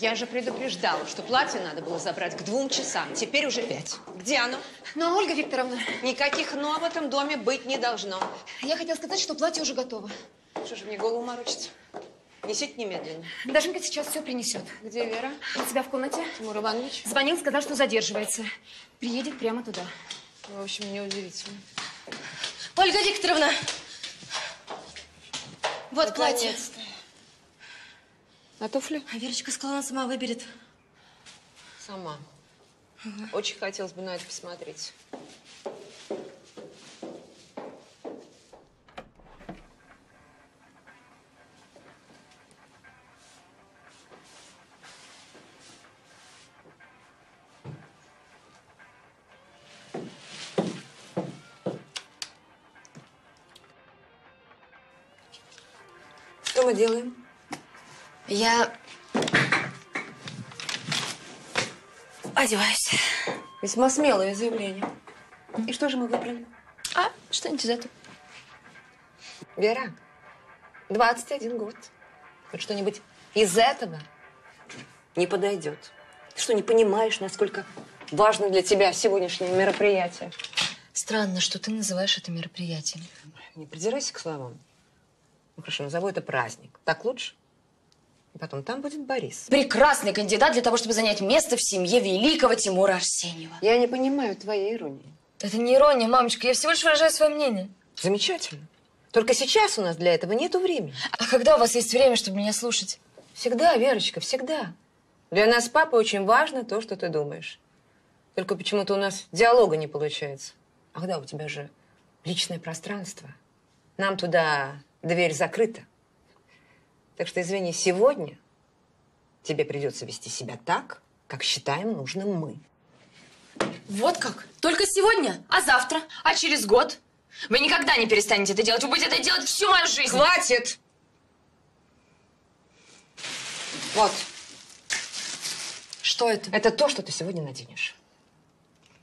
Я же предупреждала, что платье надо было забрать к двум часам. Теперь уже пять. Где оно? Но, Ольга Викторовна, Никаких «но» в этом доме быть не должно. я хотела сказать, что платье уже готово. Что же мне голову морочится? Несите немедленно. Дашенька сейчас все принесет. Где Вера? У тебя в комнате? Тимур Иванович? Звонил, сказал, что задерживается. Приедет прямо туда. В общем, неудивительно. Ольга Викторовна! Вот платье. Наконец-то. А туфли? А Верочка сказала, она сама выберет. Сама. Очень хотелось бы на это посмотреть. Что мы делаем? Я одеваюсь. Весьма смелое заявление. И что же мы выбрали? А, что-нибудь из этого. Вера, 21 год. Вот что-нибудь из этого не подойдет. Ты что, не понимаешь, насколько важно для тебя сегодняшнее мероприятие? Странно, что ты называешь это мероприятием. Не придирайся к словам. Ну хорошо, назову это праздник. Так лучше? И потом там будет Борис. Прекрасный кандидат для того, чтобы занять место в семье великого Тимура Арсеньева. Я не понимаю твоей иронии. Это не ирония, мамочка. Я всего лишь выражаю свое мнение. Замечательно. Только сейчас у нас для этого нету времени. А когда у вас есть время, чтобы меня слушать? Всегда, Верочка, всегда. Для нас с папой очень важно то, что ты думаешь. Только почему-то у нас диалога не получается. Ах да, у тебя же личное пространство. Нам туда дверь закрыта. Так что, извини, сегодня тебе придется вести себя так, как считаем нужным мы. Вот как? Только сегодня? А завтра? А через год? Вы никогда не перестанете это делать. Вы будете это делать всю мою жизнь. Хватит! Вот, Что это? это то, что ты сегодня наденешь.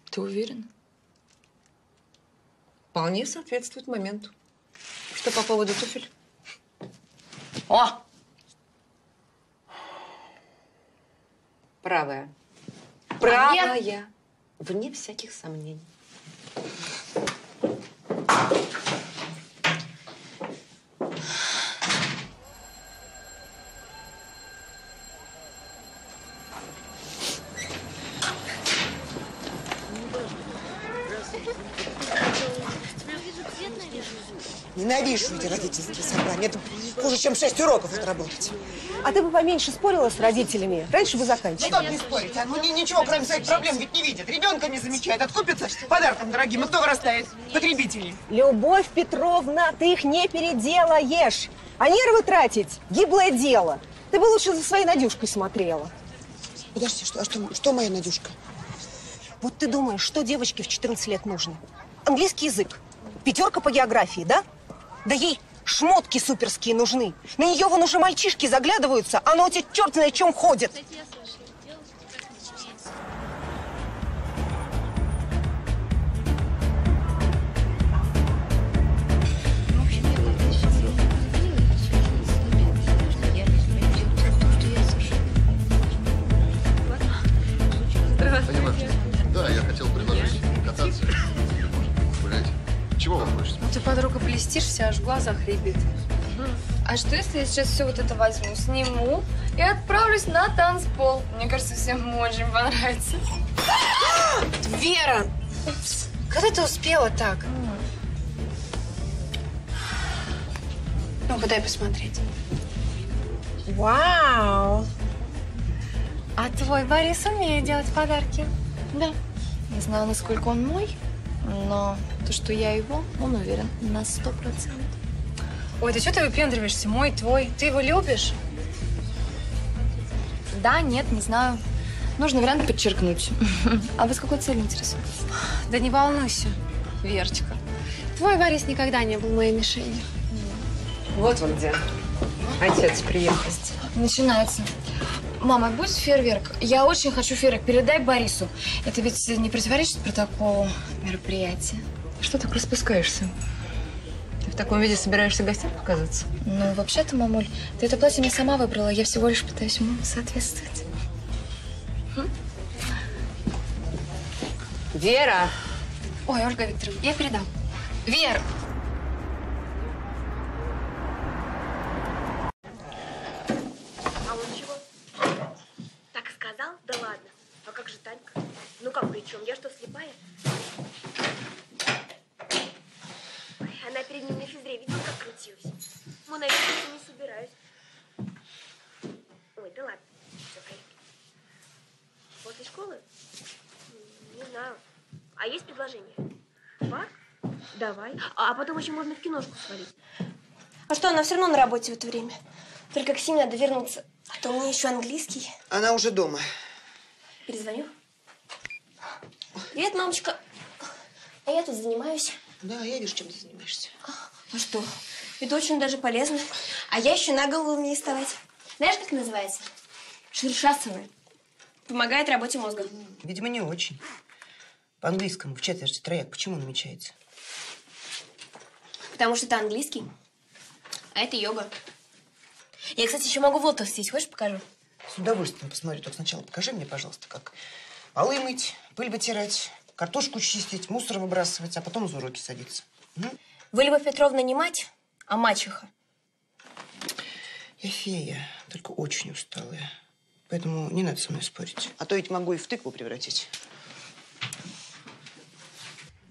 Ты уверена? Вполне соответствует моменту. Что по поводу туфель? О! Правая. Правая. Вне всяких сомнений. Ненавижу эти родительские собрания. Это хуже, чем шесть уроков отработать. А ты бы поменьше спорила с родителями. Раньше бы Ну заканчивали. как не спорить, а? Ну ни- ничего, кроме своих проблем ведь не видят. Ребенка не замечает. Откупится подарком дорогим, и кто вырастает? Потребители. Любовь Петровна, ты их не переделаешь. А нервы тратить – гиблое дело. Ты бы лучше за своей Надюшкой смотрела. Подожди, что, а что, что моя Надюшка? Вот ты думаешь, что девочке в 14 лет нужно? Английский язык, пятерка по географии, да? Да ей шмотки суперские нужны. На нее вон уже мальчишки заглядываются, а она у тебя черт знает чем ходит. Да, я хотел предложить кататься. Чего вам? Ты, подруга, блестишь, вся аж в глазах рябит. А что, если я сейчас все вот это возьму, сниму и отправлюсь на танцпол? Мне кажется, всем очень понравится. Вера! Когда ты успела так? Ну-ка, дай посмотреть. Вау! А твой Борис умеет делать подарки? Да. Не знаю, насколько он мой, но то, что я его, он уверен на сто процентов. Ой, ты что ты выпендриваешься? Мой, твой. Ты его любишь? Да, нет, не знаю. Нужно вариант подчеркнуть. А вы с какой целью интересуетесь? Да не волнуйся, Верочка. Твой Борис никогда не был моей мишенью. Вот он где. Отец приехал. Начинается. Мама, будет фейерверк? Я очень хочу фейерверк. Передай Борису. Это ведь не противоречит протоколу мероприятия. Что так распускаешься? Ты в таком виде собираешься гостям показаться? Ну, вообще-то, мамуль, ты это платье не сама выбрала, я всего лишь пытаюсь ему соответствовать. Вера! Ой, Ольга Викторовна, я передам. Вер! А он чего? Так сказал? Да ладно. А как же Танька? Ну как при чем? Я что, слепая? Ой, Она перед ним на физре видела, как крутилась. Ну, наверное, не собираюсь. Ой, да ладно. Все в порядке. После школы? М, Не знаю. А есть предложение? В парк? Давай. А еще можно в киношку свалить. А что, она все равно на работе в это время. Только к Симе надо вернуться. А то у меня еще английский. Она уже дома. Перезвоню. Привет, мамочка. А я тут занимаюсь. Да, я вижу, чем ты занимаешься. Ну что, это очень даже полезно. А я еще на голову умею вставать. Знаешь, как называется? Ширшасана. Помогает работе мозга. Видимо, не очень. По-английскому в четверти трояк почему намечается? Потому что это английский, а это йога. Я, кстати, еще могу в лотос сесть. Хочешь, покажу? С удовольствием посмотрю. Только сначала покажи мне, пожалуйста, как полы мыть, пыль вытирать, картошку чистить, мусор выбрасывать, а потом за уроки садиться. М? Вы, Любовь Петровна, не мать, а мачеха. Я фея, только очень усталая. Поэтому не надо со мной спорить. А то ведь могу и в тыкву превратить.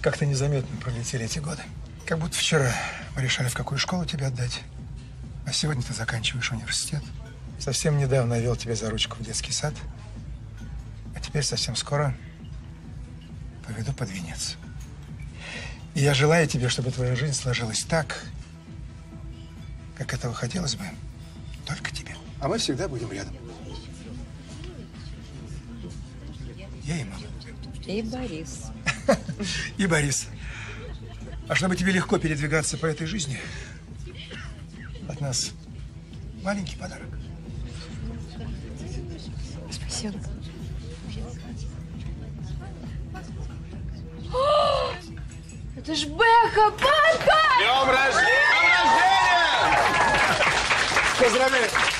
Как-то незаметно пролетели эти годы. Как будто вчера мы решали, в какую школу тебя отдать. А сегодня ты заканчиваешь университет. Совсем недавно я вел тебя за ручку в детский сад. А теперь совсем скоро поведу под венец. И я желаю тебе, чтобы твоя жизнь сложилась так, как этого хотелось бы только тебе. А мы всегда будем рядом. Я и мама. И Борис. И Борис. А чтобы тебе легко передвигаться по этой жизни, от нас маленький подарок. Спасибо. Это ж Бэха, папа! Днем рождения! Поздравляю!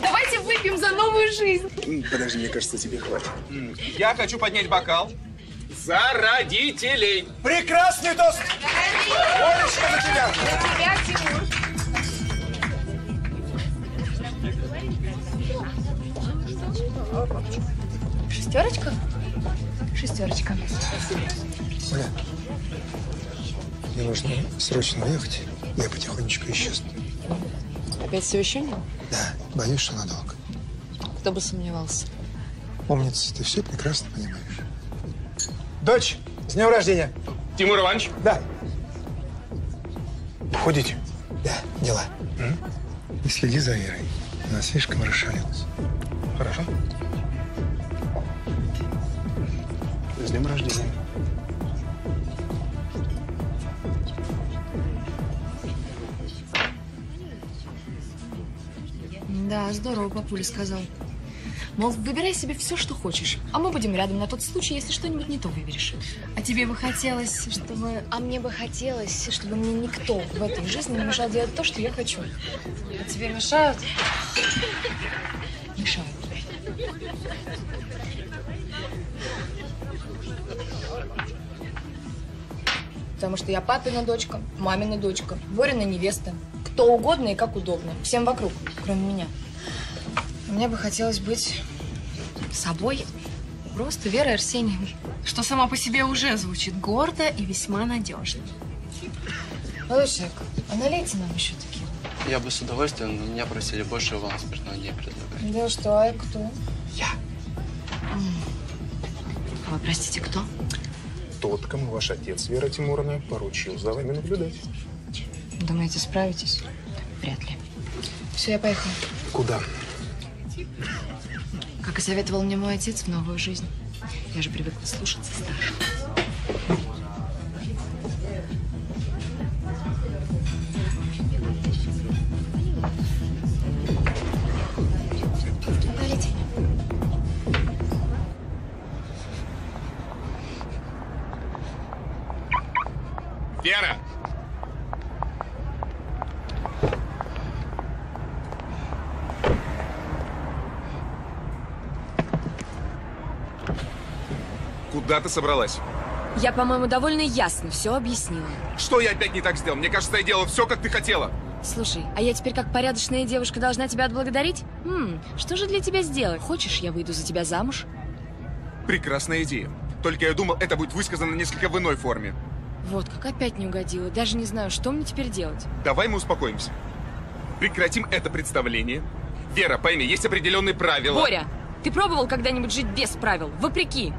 Давайте выпьем за новую жизнь. Подожди, мне кажется, тебе хватит. Я хочу поднять бокал за родителей. Прекрасный тост! Олечка, за тебя! Тебя, Тимур. Шестерочка? Шестерочка. Оля, мне нужно срочно уехать. Я потихонечку исчезну. Опять совещание? Да, боюсь, что надолго. Кто бы сомневался. Умница, ты все прекрасно понимаешь. Дочь, с днем рождения! Тимур Иванович, Да. Уходите? Да, дела. И следи за Ирой. Она слишком расшалилась. Хорошо? С днем рождения. Да, здорово, папуля сказал. Мол, выбирай себе все, что хочешь, а мы будем рядом на тот случай, если что-нибудь не то выберешь. А тебе бы хотелось, чтобы... А мне бы хотелось, чтобы мне никто в этой жизни не мешал делать то, что я хочу. А тебе мешают? Мешают. Потому что я папина дочка, мамина дочка, Борина невеста. Кто угодно и как удобно. Всем вокруг, кроме меня. Мне бы хотелось быть собой. Просто Верой Арсеньевной. Что само по себе уже звучит гордо и весьма надежно. Молодой человек, а налейте нам еще такие. Я бы с удовольствием, но меня просили больше вам спиртного не предлагать. Да что, а кто? А вы, простите, кто? Тот, кому ваш отец, Вера Тимуровна, поручил за вами наблюдать. Думаете, справитесь? Вряд ли. Все, я поехала. Куда? Как и советовал мне мой отец в новую жизнь. Я же привыкла слушаться старших. Куда ты собралась? Я, по-моему, довольно ясно все объяснила. Что я опять не так сделал? Мне кажется, я делал все, как ты хотела. Слушай, а я теперь как порядочная девушка должна тебя отблагодарить? Хм, что же для тебя сделать? Хочешь, я выйду за тебя замуж? Прекрасная идея. Только я думал, это будет высказано несколько в иной форме. Вот, как опять не угодила. Даже не знаю, что мне теперь делать. Давай мы успокоимся. Прекратим это представление. Вера, пойми, есть определенные правила. Боря, ты пробовал когда-нибудь жить без правил? Вопреки.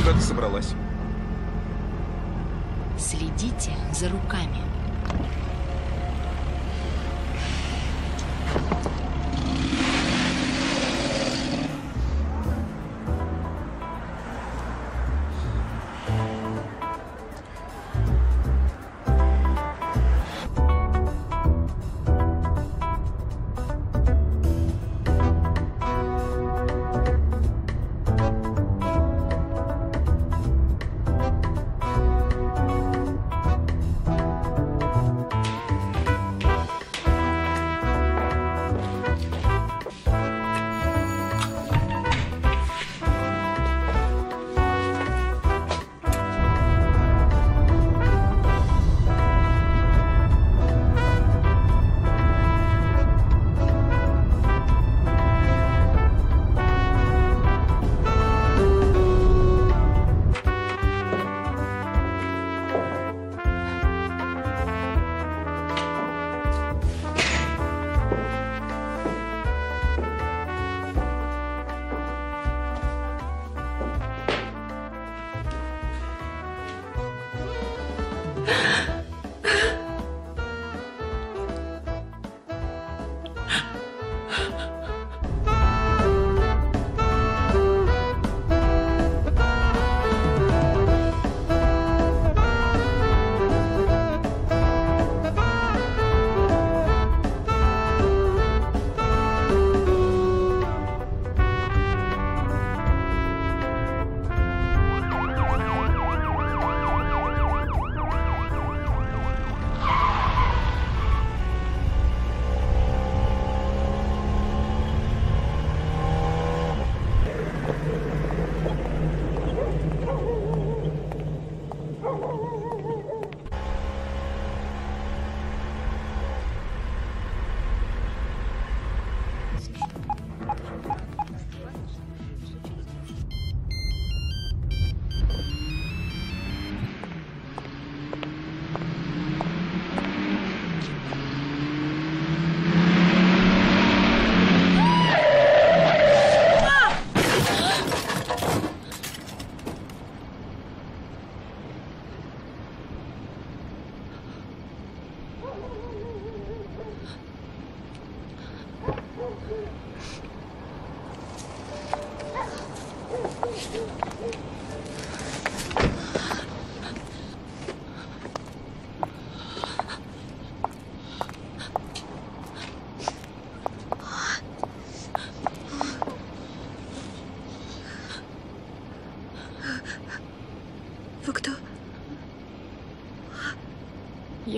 Куда ты собралась? Следите за руками.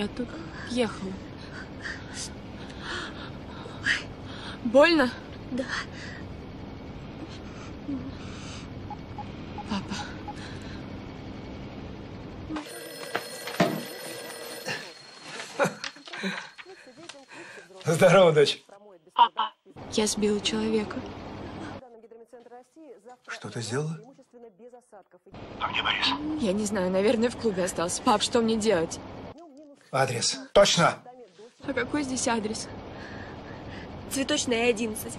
Я тут ехала. Больно? Да. Папа. Здорово, дочь. Папа. Я сбила человека. Что ты сделала? А где Борис? Я не знаю, наверное, в клубе остался. Пап, что мне делать? Адрес. Точно. А какой здесь адрес? Цветочная 11.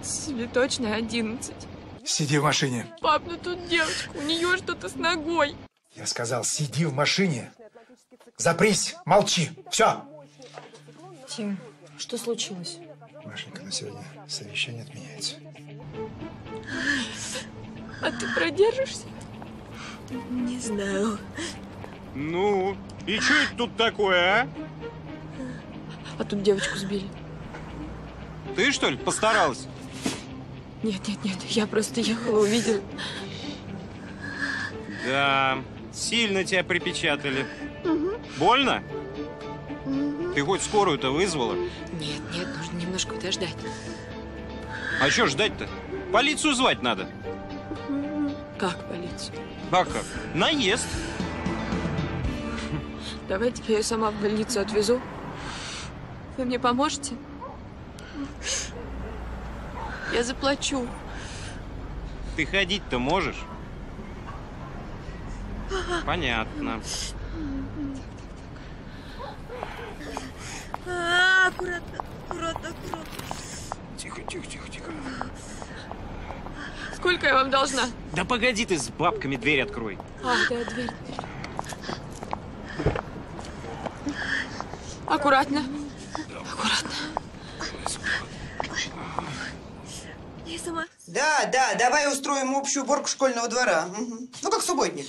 Цветочная 11. Сиди в машине. Пап, ну тут девочка, у нее что-то с ногой. Я сказал, сиди в машине. Запрись, молчи. Все. Тим, что случилось? Машенька, на сегодня совещание отменяется. А ты продержишься? Не знаю. Ну, и что это тут такое, а? А тут девочку сбили. Ты, что ли, постаралась? Нет, нет, нет, я просто ехала, увидела. Да, сильно тебя припечатали. Больно? Ты хоть скорую-то вызвала? Нет, нет, нужно немножко подождать. А что ждать-то? Полицию звать надо. Как полицию? А как? Наезд. Давайте я ее сама в больницу отвезу. Вы мне поможете? Я заплачу. Ты ходить-то можешь? Понятно. А, аккуратно, аккуратно, аккуратно. Тихо, тихо, тихо, тихо. Сколько я вам должна? Да погоди ты с бабками дверь открой. А, да, дверь. Аккуратно. Аккуратно. Я сама. Да, да, давай устроим общую уборку школьного двора. Мгм. Ну, как субботник.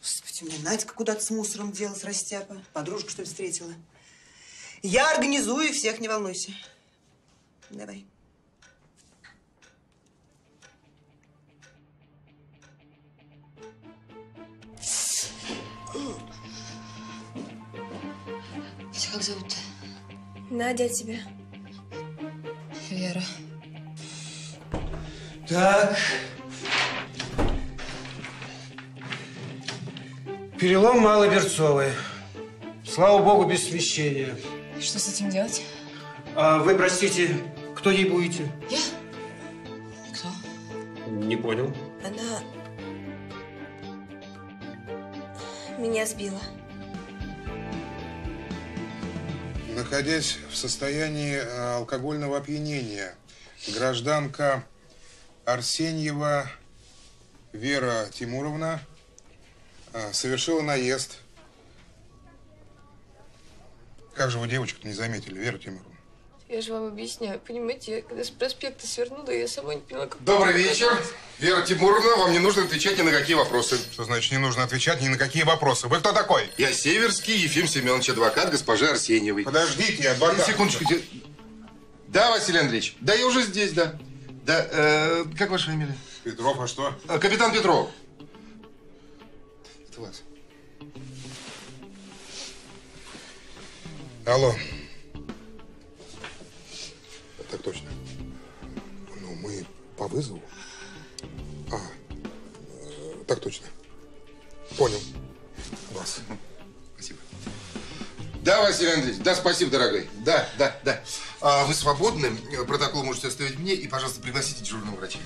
Господи, у меня Надька куда-то с мусором делась, растяпа. Подружку, что ли, встретила. Я организую всех, не волнуйся. Давай. Тебя как зовут-то? Надя, тебя? Вера. Так. Перелом малоберцовый. Слава богу, без смещения. Что с этим делать? А вы, простите, кто ей будете? Я? Кто? Не понял. Она меня сбила. Находясь в состоянии э, алкогольного опьянения, гражданка Арсеньева Вера Тимуровна э, совершила наезд. Как же вы девочку-то не заметили, Вера Тимуровна? Я же вам объясняю. Понимаете, я когда с проспекта свернула, я сама не поняла, как... Добрый вечер. Вера Тимуровна, вам не нужно отвечать ни на какие вопросы. Что значит не нужно отвечать ни на какие вопросы? Вы кто такой? Я Северский Ефим Семенович, адвокат госпожи Арсеньевой. Подождите, адвокат. Секундочку. Да, Василий Андреевич. Да, я уже здесь, да. Да, э, как ваше фамилия? Петров, а что? Э, Капитан Петров. Это вас. Алло. Так точно. Ну, мы по вызову. А, э, так точно. Понял. Вас. Спасибо. Да, Василий Андреевич. Да, спасибо, дорогой. Да, да, да. А вы свободны? Протокол можете оставить мне и, пожалуйста, пригласите дежурного врача.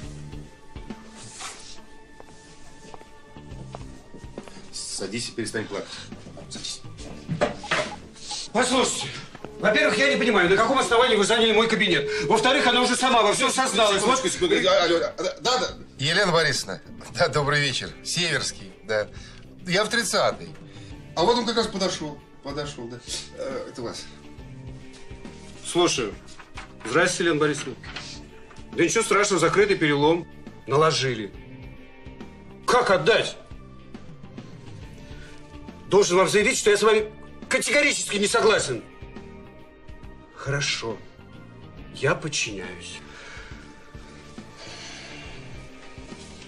Садись и перестань плакать. Садись. Послушайте, во-первых, я не понимаю, на каком основании вы заняли мой кабинет. Во-вторых, она уже сама во всем созналась. Секундочку, секундочку. А, алло, Да, да. Елена Борисовна. Да, добрый вечер. Северский, да. Я в 30-й. А вот он как раз подошел. Подошел, да. Э, Это вас. Слушаю. Здравствуйте, Елена Борисовна. Да ничего страшного, закрытый перелом. Наложили. Как отдать? Должен вам заявить, что я с вами категорически не согласен. Хорошо. Я подчиняюсь.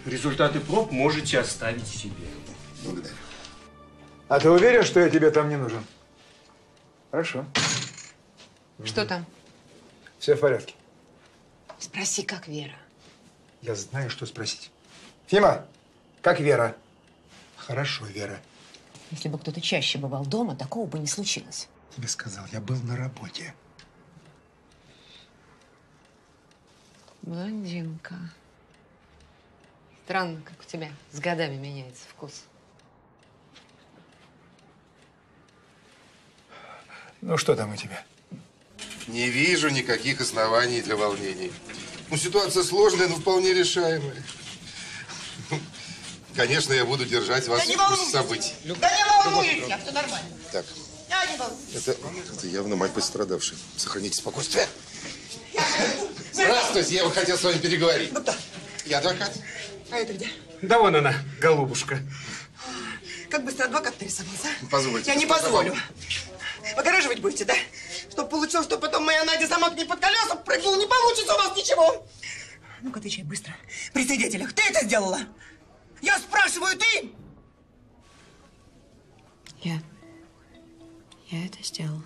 Результаты проб можете оставить себе. Благодарю. А ты уверен, что я тебе там не нужен? Хорошо. Что там? Все в порядке. Спроси, как Вера. Я знаю, что спросить. Фима, как Вера? Хорошо, Вера. Если бы кто-то чаще бывал дома, такого бы не случилось. Тебе сказал, я был на работе. Блондинка. Странно, как у тебя с годами меняется вкус. Ну, что там у тебя? Не вижу никаких оснований для волнений. Ну, ситуация сложная, но вполне решаемая. Конечно, я буду держать вас Да в курсе волнуйтесь. событий. Да не волнуюсь я, все нормально. Так, Я не волнуюсь. это, это явно мать пострадавшей. Сохраните спокойствие. Здравствуйте, я бы хотел с вами переговорить. Ну кто? Я адвокат. А это где? Да вон она, голубушка. Как быстро адвокат нарисовался, а? Позвольте. Я не позволю. Выгораживать будете, да? Чтоб получилось, что потом моя Надя сама к ней под колеса прыгнула. Не получится у вас ничего. Ну-ка, отвечай быстро. При свидетелях ты это сделала? Я спрашиваю, ты? Я. Я это сделала.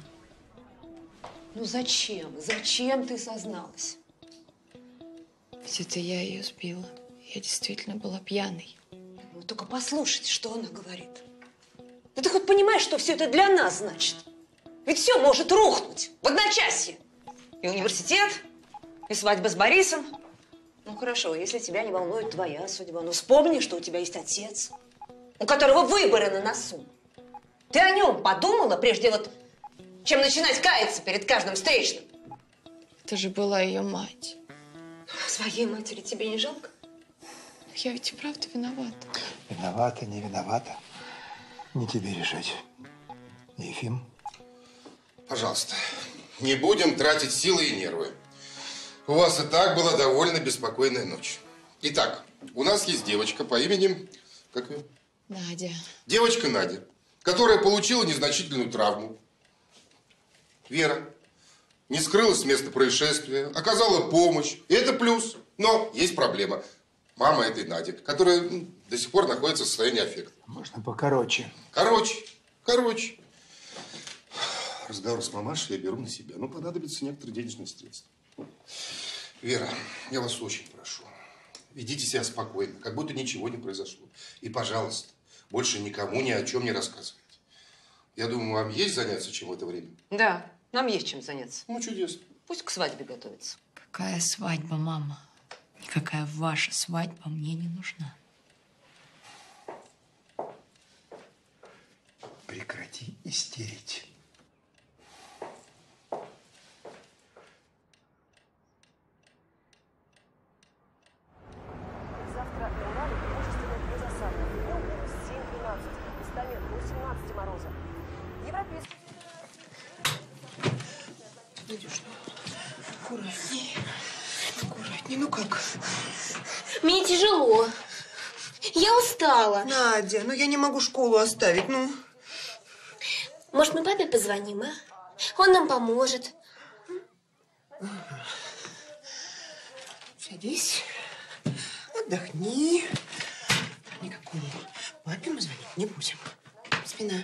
Ну зачем? Зачем ты созналась? Ведь это я ее сбила. Я действительно была пьяной. Ну только послушайте, что она говорит. Да ты хоть понимаешь, что все это для нас значит? Ведь все может рухнуть в одночасье. И университет, и свадьба с Борисом. Ну хорошо, если тебя не волнует твоя судьба, но вспомни, что у тебя есть отец, у которого выборы на носу. Ты о нем подумала, прежде вот, чем начинать каяться перед каждым встречным? Это же была ее мать. Своей матери тебе не жалко? Я ведь и правда виновата. Виновата, не виновата. Не тебе решать. Ефим, Пожалуйста, не будем тратить силы и нервы. У вас и так была довольно беспокойная ночь. Итак, у нас есть девочка по имени... Как ее? Надя. Девочка Надя, которая получила незначительную травму. Вера не скрылась с места происшествия, оказала помощь. И это плюс. Но есть проблема. Мама этой Нади, которая до сих пор находится в состоянии аффекта. можно покороче. Короче, короче. Разговор с мамашей я беру на себя. Ну, понадобится некоторые денежные средства. Вера, я вас очень прошу. Ведите себя спокойно, как будто ничего не произошло. И, пожалуйста, больше никому ни о чем не рассказывайте. Я думаю, вам есть заняться чем в это время? Да, нам есть чем заняться. Ну, чудесно. Пусть к свадьбе готовится. Какая свадьба, мама? Никакая ваша свадьба мне не нужна. Прекрати истерить. Завтра на Урале преимущественно без осадков. Днем плюс 7-12. Местами до 17 мороза. Европейский Надюш, аккуратней. Аккуратней. Ну как? Мне тяжело. Я устала. Надя, ну я не могу школу оставить, ну. Может, мы папе позвоним, а? Он нам поможет. Садись, отдохни. Никакому папе мы звонить не будем. Спина.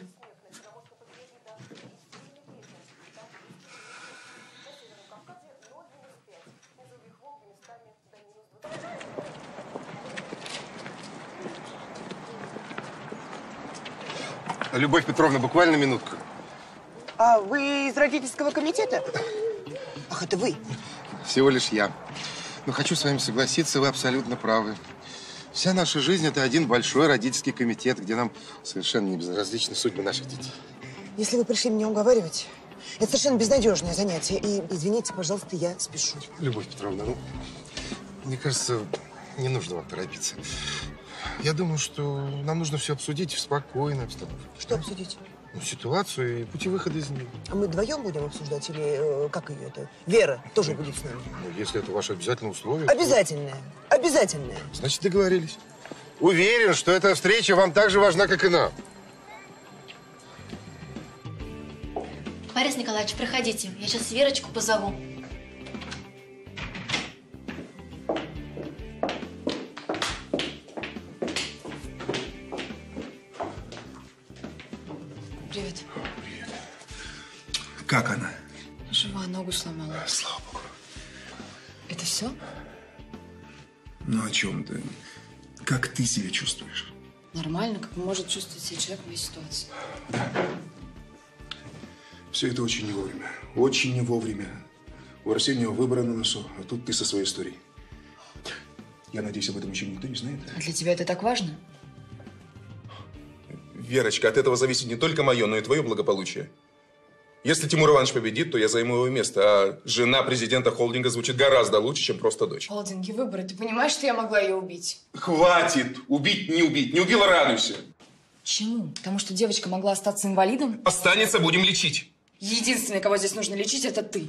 Любовь Петровна, буквально минутку. А вы из родительского комитета? Ах, это вы. Всего лишь я. Но хочу с вами согласиться, вы абсолютно правы. Вся наша жизнь – это один большой родительский комитет, где нам совершенно не безразличны судьбы наших детей. Если вы пришли меня уговаривать, это совершенно безнадежное занятие. И, извините, пожалуйста, я спешу. Любовь Петровна, ну, мне кажется, не нужно вам торопиться. Я думаю, что нам нужно все обсудить в спокойной обстановке. Что обсудить? Ну, ситуацию и пути выхода из нее. А мы вдвоем будем обсуждать или э, как ее это? Вера тоже будет с нами. Ну, если это ваше обязательное условие. то- Обязательное. Обязательное. Значит, договорились. Уверен, что эта встреча вам так же важна, как и нам. Борис Николаевич, проходите. Я сейчас Верочку позову. Как она? Жива, ногу сломала. Слава богу. Это все? Ну о чем ты? Как ты себя чувствуешь? Нормально, как может чувствовать себя человек в моей ситуации. Все это очень не вовремя. Очень не вовремя. У Арсения выбора на носу, а тут ты со своей историей. Я надеюсь, об этом еще никто не знает. А для тебя это так важно? Верочка, от этого зависит не только мое, но и твое благополучие. Если Тимур Иванович победит, то я займу его место, а жена президента холдинга звучит гораздо лучше, чем просто дочь. Холдинги, выборы. Ты понимаешь, что я могла ее убить? Хватит! Убить, не убить. Не убила, радуйся. Почему? Потому что девочка могла остаться инвалидом? Останется, будем лечить. Единственный, кого здесь нужно лечить, это ты.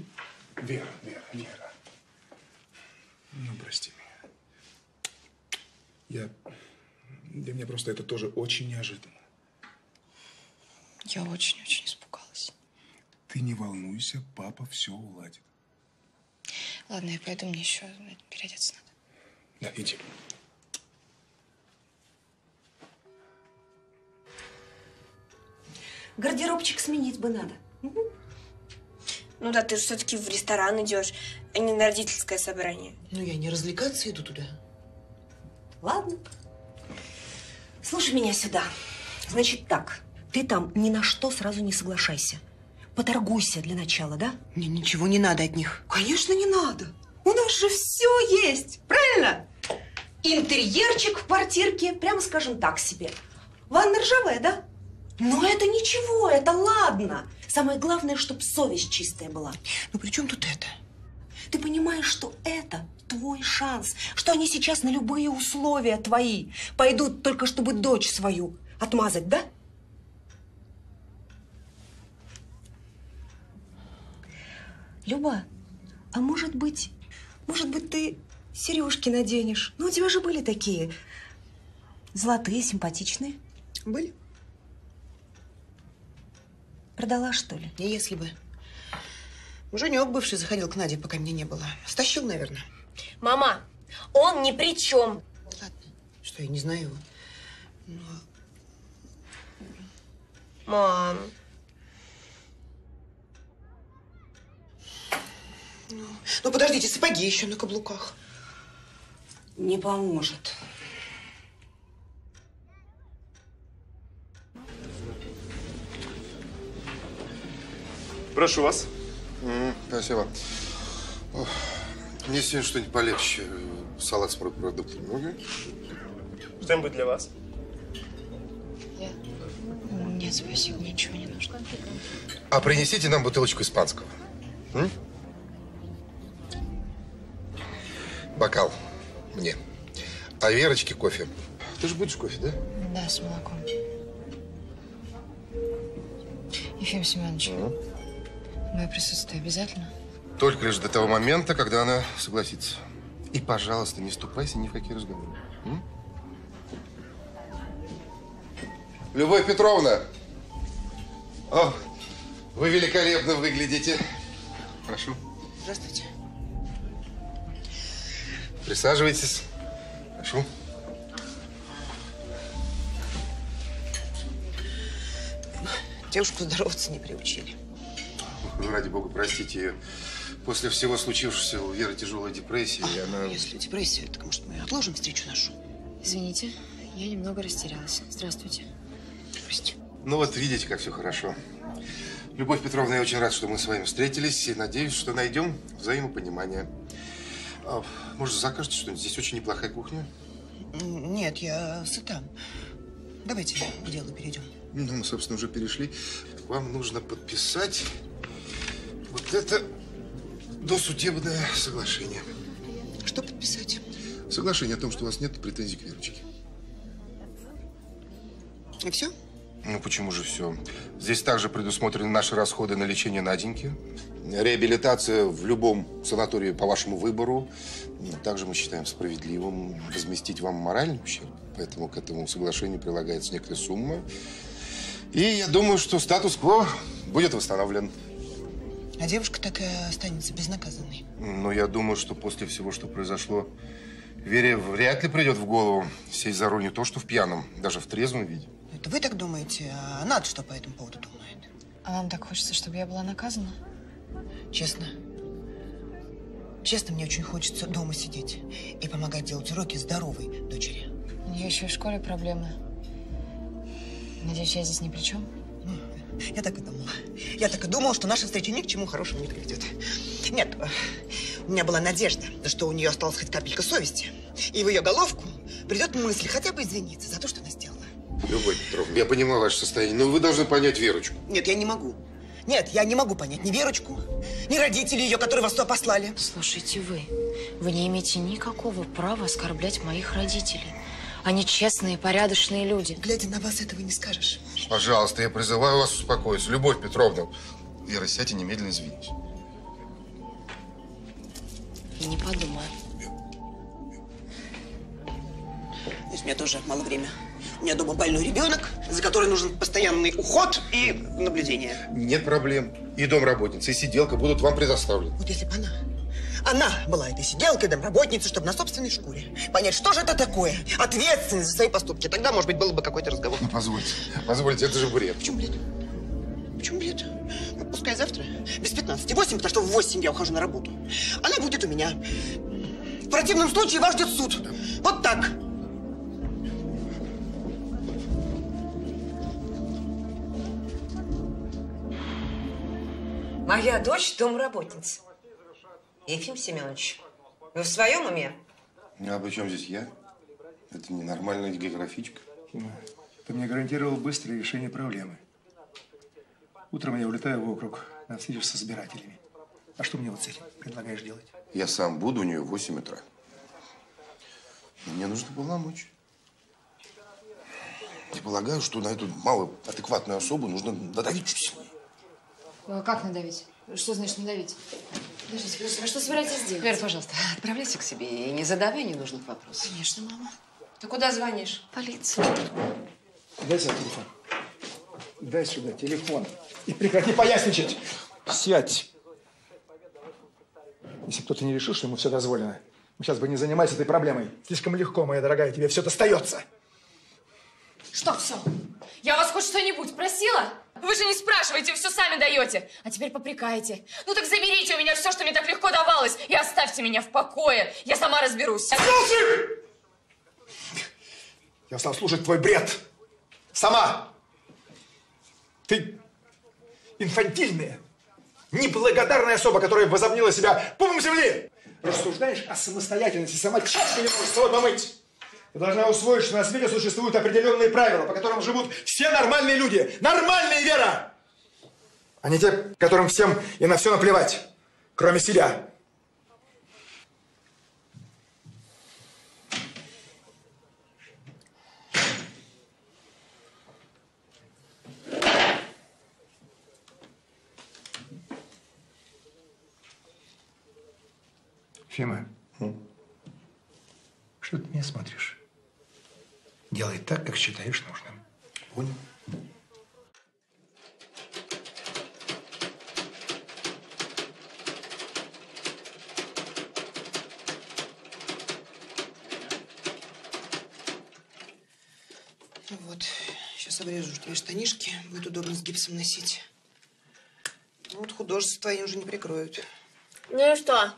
Вера, Вера, Вера. Ну, прости меня. Я... Для меня просто это тоже очень неожиданно. Я очень-очень испугалась. Ты не волнуйся, папа все уладит. Ладно, я пойду, мне еще переодеться надо. Да, иди. Гардеробчик сменить бы надо. Ну да, ты же все-таки в ресторан идешь, а не на родительское собрание. Ну, я не развлекаться иду туда. Ладно. Слушай меня сюда. Значит так, ты там ни на что сразу не соглашайся. Поторгуйся для начала, да? Мне ничего не надо от них. Конечно, не надо. У нас же все есть, правильно? Интерьерчик в квартирке, прямо скажем так себе. Ванна ржавая, да? Но это ничего, это ладно. Самое главное, чтобы совесть чистая была. Ну при чем тут это? Ты понимаешь, что это твой шанс, что они сейчас на любые условия твои пойдут только чтобы дочь свою отмазать, да? Люба, а может быть, может быть, ты сережки наденешь? Ну, у тебя же были такие золотые, симпатичные. Были. Продала, что ли? Не если бы. Женек бывший заходил к Наде, пока меня не было. Стащил, наверное. Мама, он ни при чем. Что, я не знаю его? Ну, Мам. Ну, ну, подождите, сапоги еще на каблуках. Не поможет. Прошу вас. спасибо. Ох, Мне сегодня что-нибудь полегче. Салат с продуктами. Мгм. Что-нибудь для вас? Нет, спасибо, ничего не нужно. А принесите нам бутылочку испанского. М? Бокал. Мне. А Верочке кофе. Ты же будешь кофе, да? Да, с молоком. Ефим Семенович, мое присутствие обязательно? Только лишь до того момента, когда она согласится. И, пожалуйста, не вступайся ни в какие разговоры. М? Любовь Петровна! О, вы великолепно выглядите. Прошу, Здравствуйте. Присаживайтесь. Прошу. Девушку здороваться не приучили. Вы, ради бога, простите ее. После всего случившегося у Веры тяжелая депрессия, и она... Если депрессия, так может мы отложим встречу нашу? Извините, я немного растерялась. Здравствуйте. Ну вот, видите, как все хорошо. Любовь Петровна, я очень рад, что мы с вами встретились, и надеюсь, что найдем взаимопонимание. А, может, закажете что-нибудь? Здесь очень неплохая кухня. Нет, я сыта. Давайте к делу перейдем. Ну, мы, собственно, уже перешли. Вам нужно подписать вот это досудебное соглашение. Что подписать? Соглашение о том, что у вас нет претензий к Верочке. И все? Ну, почему же все? Здесь также предусмотрены наши расходы на лечение Наденьки, реабилитация в любом санатории по вашему выбору. Ну, Также мы считаем справедливым возместить вам моральный ущерб. Поэтому к этому соглашению прилагается некоторая сумма. И я думаю, что статус-кво будет восстановлен. А девушка так и останется безнаказанной. Но я думаю, что после всего, что произошло, Вере вряд ли придет в голову сесть за руль не то, что в пьяном, даже в трезвом виде. Это вы так думаете, а она что по этому поводу думает? А вам так хочется, чтобы я была наказана? Честно. Честно, мне очень хочется дома сидеть и помогать делать уроки здоровой дочери. У нее еще и в школе проблемы. Надеюсь, я здесь ни при чем? Я так и думала. Я так и думала, что наша встреча ни к чему хорошему не приведет. Нет, у меня была надежда, что у нее осталась хоть капелька совести. И в ее головку придет мысль хотя бы извиниться за то, что она сделала. Любовь Петровна, я понимаю ваше состояние, но вы должны понять Верочку. Нет, я не могу. Нет, я не могу понять ни Верочку, ни родителей ее, которые вас сюда послали. Слушайте, вы, вы не имеете никакого права оскорблять моих родителей. Они честные, порядочные люди. Глядя на вас, этого не скажешь. Пожалуйста, я призываю вас успокоиться. Любовь Петровна. Вера, сядь и немедленно извинись. И не подумаю. Знаешь, у меня тоже мало времени. У меня дома больной ребенок, за который нужен постоянный уход и наблюдение. Нет проблем. И домработница, и сиделка будут вам предоставлены. Вот если бы она, она была этой сиделкой, домработницей, чтобы на собственной шкуре понять, что же это такое, ответственность за свои поступки, тогда, может быть, был бы какой-то разговор. Ну, позвольте, позвольте, это же бред. Почему бред? Почему бред? Ну, пускай завтра, без 15, 8, потому что в 8 я ухожу на работу. Она будет у меня. В противном случае вас ждет суд. Вот так. Моя дочь домработница. Ефим Семенович, вы в своем уме? А при чем здесь я? Это ненормальная географичка. Ты мне гарантировал быстрое решение проблемы. Утром я улетаю в округ на встречу со избирателями. А что мне вот с этим предлагаешь делать? Я сам буду у нее в 8 утра. Мне нужно помочь. Я полагаю, что на эту малоадекватную особу нужно сильнее. А Как надавить? Что значит надавить? Подождите, подождите, а что собираетесь делать? Вера, пожалуйста, отправляйся к себе и не задавай ненужных вопросов. Конечно, мама. Ты куда звонишь? Полиция. Дай сюда телефон. Дай сюда телефон. И прекрати поясничать. Сядь. Если кто-то не решил, что ему все дозволено, мы сейчас бы не занимались этой проблемой. Слишком легко, моя дорогая, тебе все достается. Что все? Я вас хоть что-нибудь просила? Вы же не спрашиваете, все сами даете. А теперь попрекаете. Ну так заберите у меня все, что мне так легко давалось, и оставьте меня в покое. Я сама разберусь. Слушай! Я стал слушать твой бред. Сама. Ты инфантильная, неблагодарная особа, которая возомнила себя пупом земли. Рассуждаешь о самостоятельности, сама чашку не можешь с собой помыть. Ты должна усвоить, что на свете существуют определенные правила, по которым живут все нормальные люди. Нормальные, Вера! А не те, которым всем и на все наплевать, кроме себя. Фима, что ты меня смотришь? Делай так, как считаешь нужным. Понял? Вот, сейчас обрежу твои штанишки, будет удобно с гипсом носить. Ну вот художество твои уже не прикроют. Ну и что?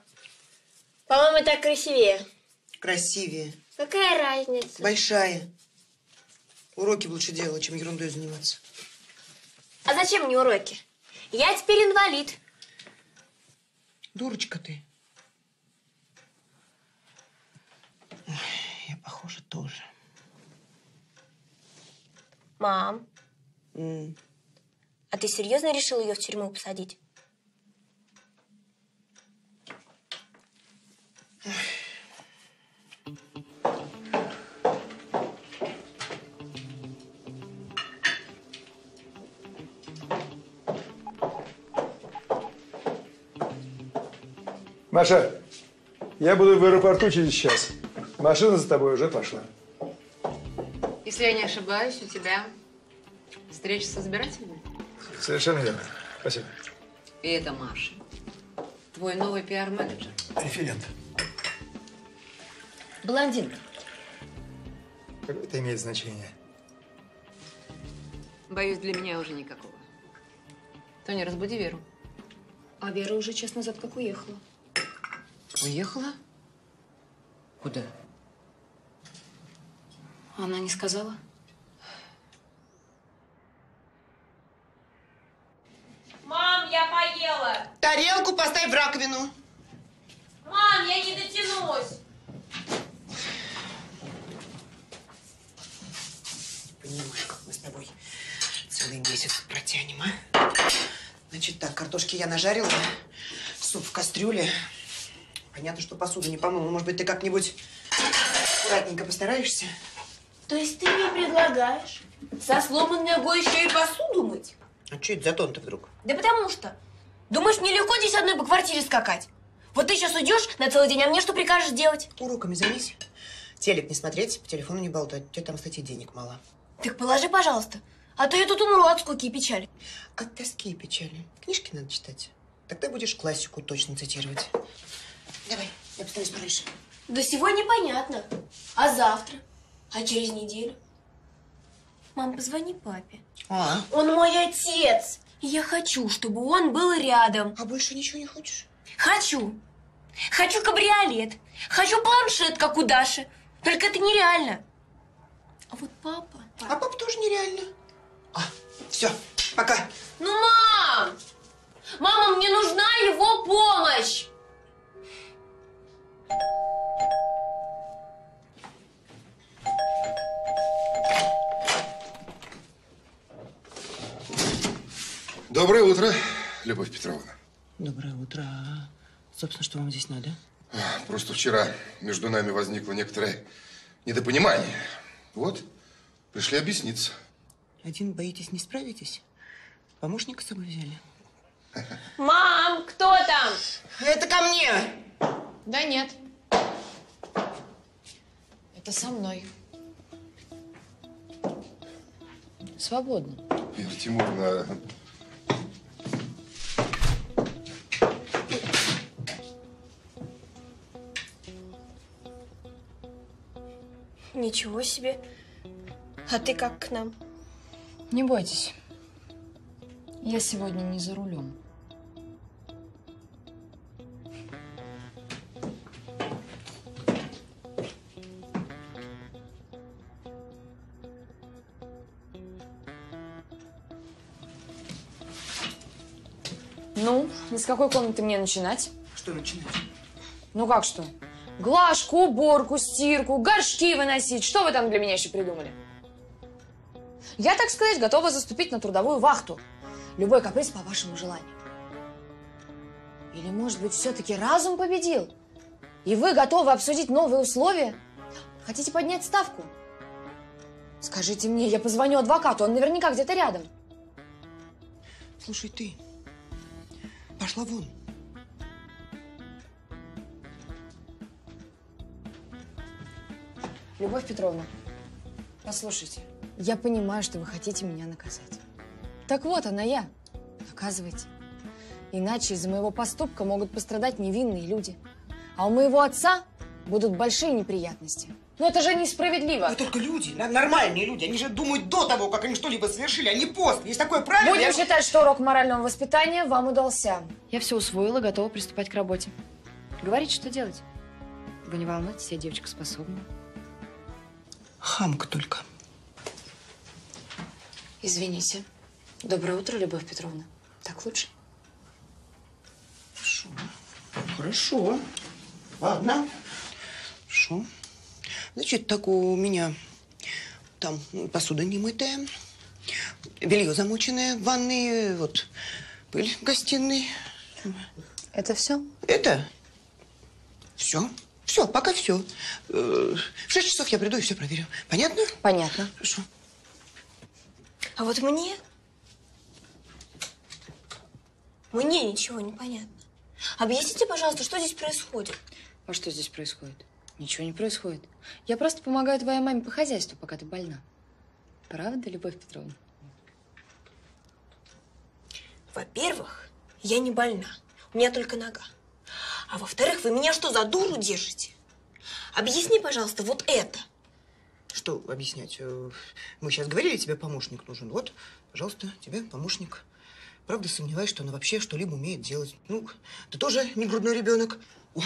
По-моему, так красивее. Красивее. Какая разница? Большая. Уроки лучше делала, чем ерундой заниматься. А зачем мне уроки? Я теперь инвалид. Дурочка ты. Ой, я, похоже, тоже. Мам, М. а ты серьезно решил ее в тюрьму посадить? Маша, я буду в аэропорту через час. Машина за тобой уже пошла. Если я не ошибаюсь, у тебя встреча со избирателями? Совершенно верно. Спасибо. И это Маша. Твой новый пиар-менеджер. Референт. Блондинка. Какое это имеет значение? Боюсь, для меня уже никакого. Тоня, разбуди Веру. А Вера уже час назад как уехала. Уехала? Куда? Она не сказала? Мам, я поела. Тарелку поставь в раковину. Мам, я не дотянусь. Понимаешь, как мы с тобой целый месяц протянем, а? Значит так, картошки я нажарила, суп в кастрюле. Понятно, что посуду не помыла. Может быть, ты как-нибудь аккуратненько постараешься? То есть ты мне предлагаешь со сломанной ногой еще и посуду мыть? А что это за тон-то вдруг? Да потому что. Думаешь, мне легко здесь одной по квартире скакать? Вот ты сейчас уйдешь на целый день, а мне что прикажешь делать? Уроками займись. Телек не смотреть, по телефону не болтать. У тебя там, кстати, денег мало. Так положи, пожалуйста. А то я тут умру от скуки и печали. От тоски и печали. Книжки надо читать. Тогда будешь классику точно цитировать. Давай, я постараюсь пораньше. Да сегодня понятно. А завтра? А через неделю? Мам, позвони папе. А? Он мой отец. И я хочу, чтобы он был рядом. А больше ничего не хочешь? Хочу. Хочу кабриолет. Хочу планшет, как у Даши. Только это нереально. А вот папа... А папа тоже нереально. А, все, пока. Ну, мам! Мама, мне нужна его помощь! Доброе утро, Любовь Петровна. Доброе утро. Собственно, что вам здесь надо? Просто вчера между нами возникло некоторое недопонимание. Вот, пришли объясниться. Один боитесь, не справитесь? Помощника с собой взяли? Мам, кто там? Это ко мне! Да нет. Это со мной. Свободно. Вера Тимуровна, Ничего себе. А ты как к нам? Не бойтесь. Я сегодня не за рулем. Ну, из какой комнаты мне начинать? Что начинать? Ну как что? Глажку, уборку, стирку, горшки выносить. Что вы там для меня еще придумали? Я, так сказать, готова заступить на трудовую вахту. Любой каприз по вашему желанию. Или, может быть, все-таки разум победил? И вы готовы обсудить новые условия? Хотите поднять ставку? Скажите мне, я позвоню адвокату, он наверняка где-то рядом. Слушай, ты, пошла вон. Любовь Петровна, послушайте, я понимаю, что вы хотите меня наказать. Так вот она я. Наказывайте. Иначе из-за моего поступка могут пострадать невинные люди. А у моего отца будут большие неприятности. Но это же несправедливо. Вы только люди, нормальные люди. Они же думают до того, как они что-либо совершили, а не после. Есть такое правило. Будем я- считать, что урок морального воспитания вам удался. Я все усвоила, готова приступать к работе. Говорите, что делать. Вы не волнуйтесь, я девочка способная. Хамка только. Извините. Доброе утро, Любовь Петровна. Так лучше? Хорошо. Ладно. Хорошо. Значит, так у меня там посуда немытая, белье замоченное в ванной, вот пыль в гостиной. Это все? Это все. Все, пока все. В шесть часов я приду и все проверю. Понятно? Понятно. Хорошо. А вот мне... Мне ничего не понятно. Объясните, пожалуйста, что здесь происходит? А что здесь происходит? Ничего не происходит. Я просто помогаю твоей маме по хозяйству, пока ты больна. Правда, Любовь Петровна? Во-первых, я не больна. У меня только нога. А во-вторых, вы меня что, за дуру держите? Объясни, пожалуйста, вот это. Что объяснять? Э, Мы сейчас говорили, тебе помощник нужен. Вот, пожалуйста, тебе помощник. Правда, сомневаюсь, что она вообще что-либо умеет делать. Ну, ты тоже не грудной ребенок. О,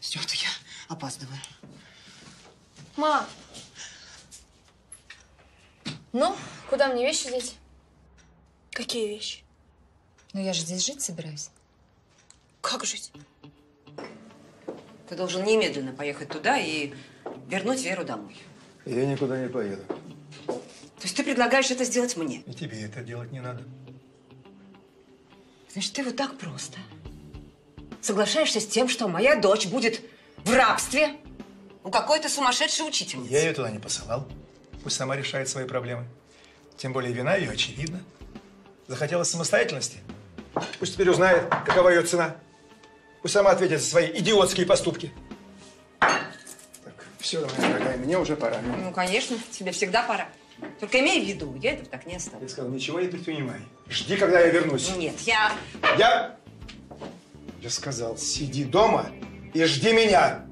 все, это я опаздываю. Мам! Ну, куда мне вещи деть? Какие вещи? Ну, я же здесь жить собираюсь. Как жить? Ты должен немедленно поехать туда и вернуть Веру домой. Я никуда не поеду. То есть ты предлагаешь это сделать мне? И тебе это делать не надо. Значит, ты вот так просто соглашаешься с тем, что моя дочь будет в рабстве у какой-то сумасшедшей учительницы. Я ее туда не посылал. Пусть сама решает свои проблемы. Тем более вина ее очевидна. Захотела самостоятельности? Пусть теперь узнает, какова ее цена. Пусть сама ответит за свои идиотские поступки. Так, все, моя дорогая, мне уже пора. Ну, конечно, тебе всегда пора. Только имей в виду, я этого так не оставлю. Я сказал, ничего не предпринимай. Жди, когда я вернусь. Нет, я... Я... Я сказал, сиди дома и жди меня.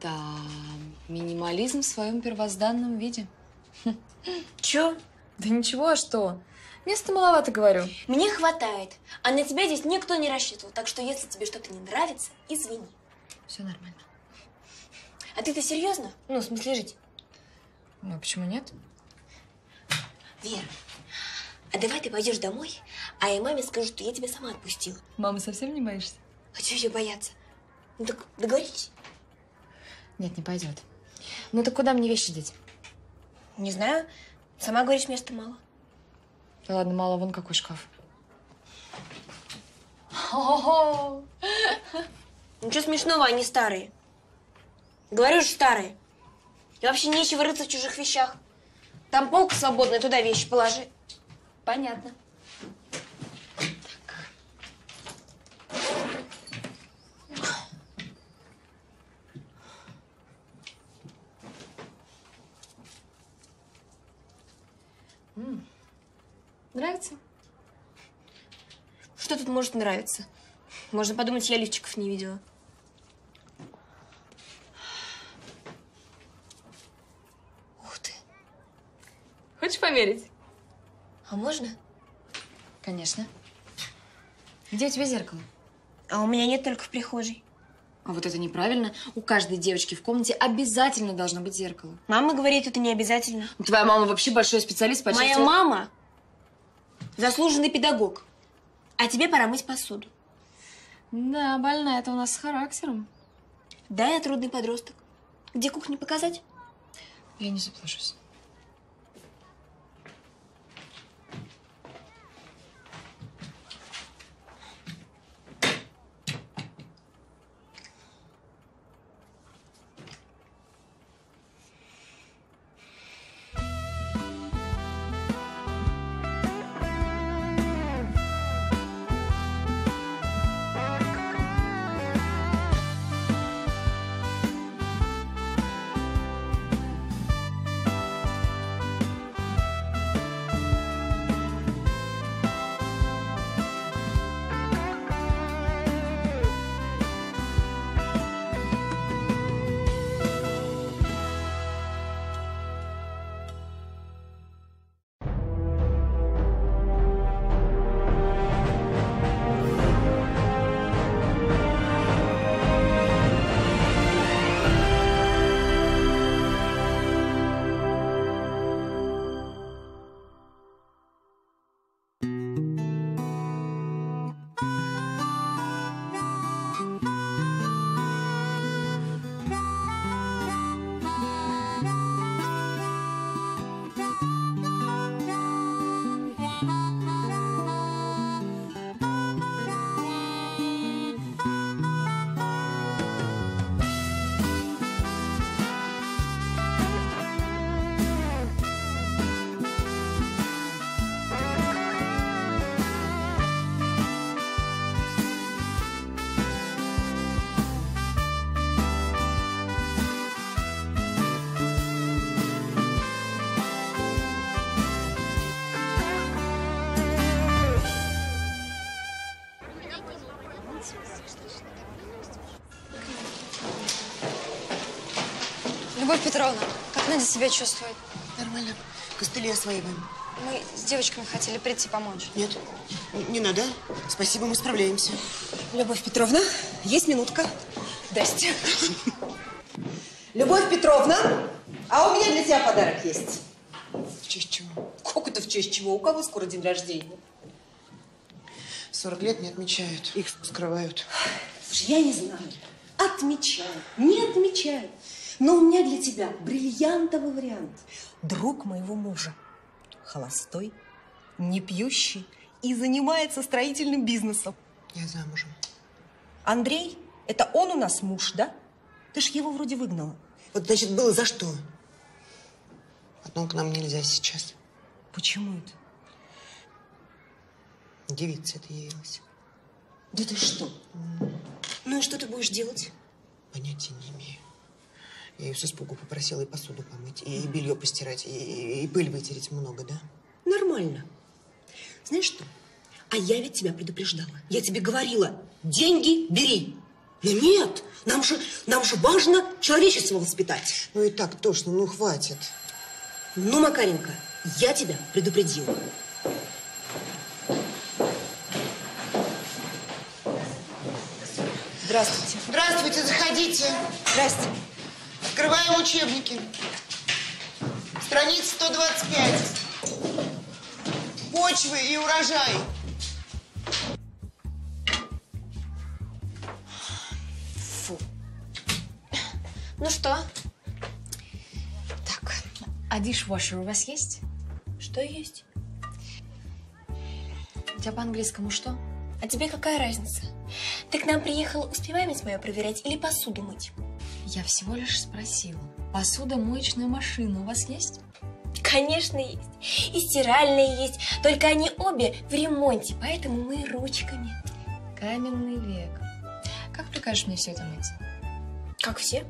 Да, минимализм в своем первозданном виде. Чё? Да ничего, а что? Места маловато, говорю. Мне хватает. А на тебя здесь никто не рассчитывал. Так что если тебе что-то не нравится, извини. Все нормально. А ты-то серьезно? Ну, в смысле жить? Ну, а почему нет? Вера, а давай ты пойдешь домой, а я маме скажу, что я тебя сама отпустила. Мамы совсем не боишься? А чего ее бояться? Ну так договорились? Нет, не пойдет. Ну так куда мне вещи деть? Не знаю. Сама говоришь, места мало. Да ладно, мало, вон какой шкаф. О-о-о! Ничего смешного, они старые. Говорю же, старые. И вообще нечего рыться в чужих вещах. Там полка свободная, туда вещи положи. Понятно. Нравится? Что тут может нравиться? Можно подумать, я лифчиков не видела. Ух ты. Хочешь померить? А можно? Конечно. Где у тебя зеркало? А у меня нет только в прихожей. А вот это неправильно. У каждой девочки в комнате обязательно должно быть зеркало. Мама говорит, это не обязательно. Твоя мама вообще большой специалист по Моя чистке- мама заслуженный педагог. А тебе пора мыть посуду. Да, больная это у нас с характером. Да, я трудный подросток. Где кухню показать? Я не соглашусь. Петровна, как Надя себя чувствует? Нормально. Костыли осваиваем. Мы с девочками хотели прийти помочь. Нет, не надо. Спасибо, мы справляемся. Любовь Петровна, есть минутка? Здрасте. Любовь Петровна, а у меня для тебя подарок есть. В честь чего? Как это в честь чего? У кого скоро день рождения? 40 лет не отмечают, их скрывают. Слушай, я не знаю. Отмечаю, не отмечаю. Но у меня для тебя бриллиантовый вариант. Друг моего мужа. Холостой, не пьющий и занимается строительным бизнесом. Я замужем. Андрей, это он у нас муж, да? Ты ж его вроде выгнала. Вот, значит, было за что? Потом к нам нельзя сейчас. Почему это? Девица это явилась. Да ты что? Ну и что ты будешь делать? Понятия не имею. Я ее с испугу попросила и посуду помыть, и белье постирать, и, и пыль вытереть много, да? Нормально. Знаешь что? А я ведь тебя предупреждала. Я тебе говорила, деньги бери. Но нет, нам же, нам же важно человечество воспитать. Ну и так тошно, ну хватит. Ну, Макаренко, я тебя предупредила. Здравствуйте. Здравствуйте, заходите. Здрасте. Открываем учебники. Страница 125. Почвы и урожай. Фу. Ну что? Так, а дишвошер у вас есть? Что есть? У тебя по-английскому что? А тебе какая разница? Ты к нам приехал успеваемость мою проверять или посуду мыть? Я всего лишь спросила. Посудомоечная машина у вас есть? Конечно, есть. И стиральные есть. Только они обе в ремонте, поэтому мы ручками. Каменный век. Как прикажешь мне все это мыть? Как все.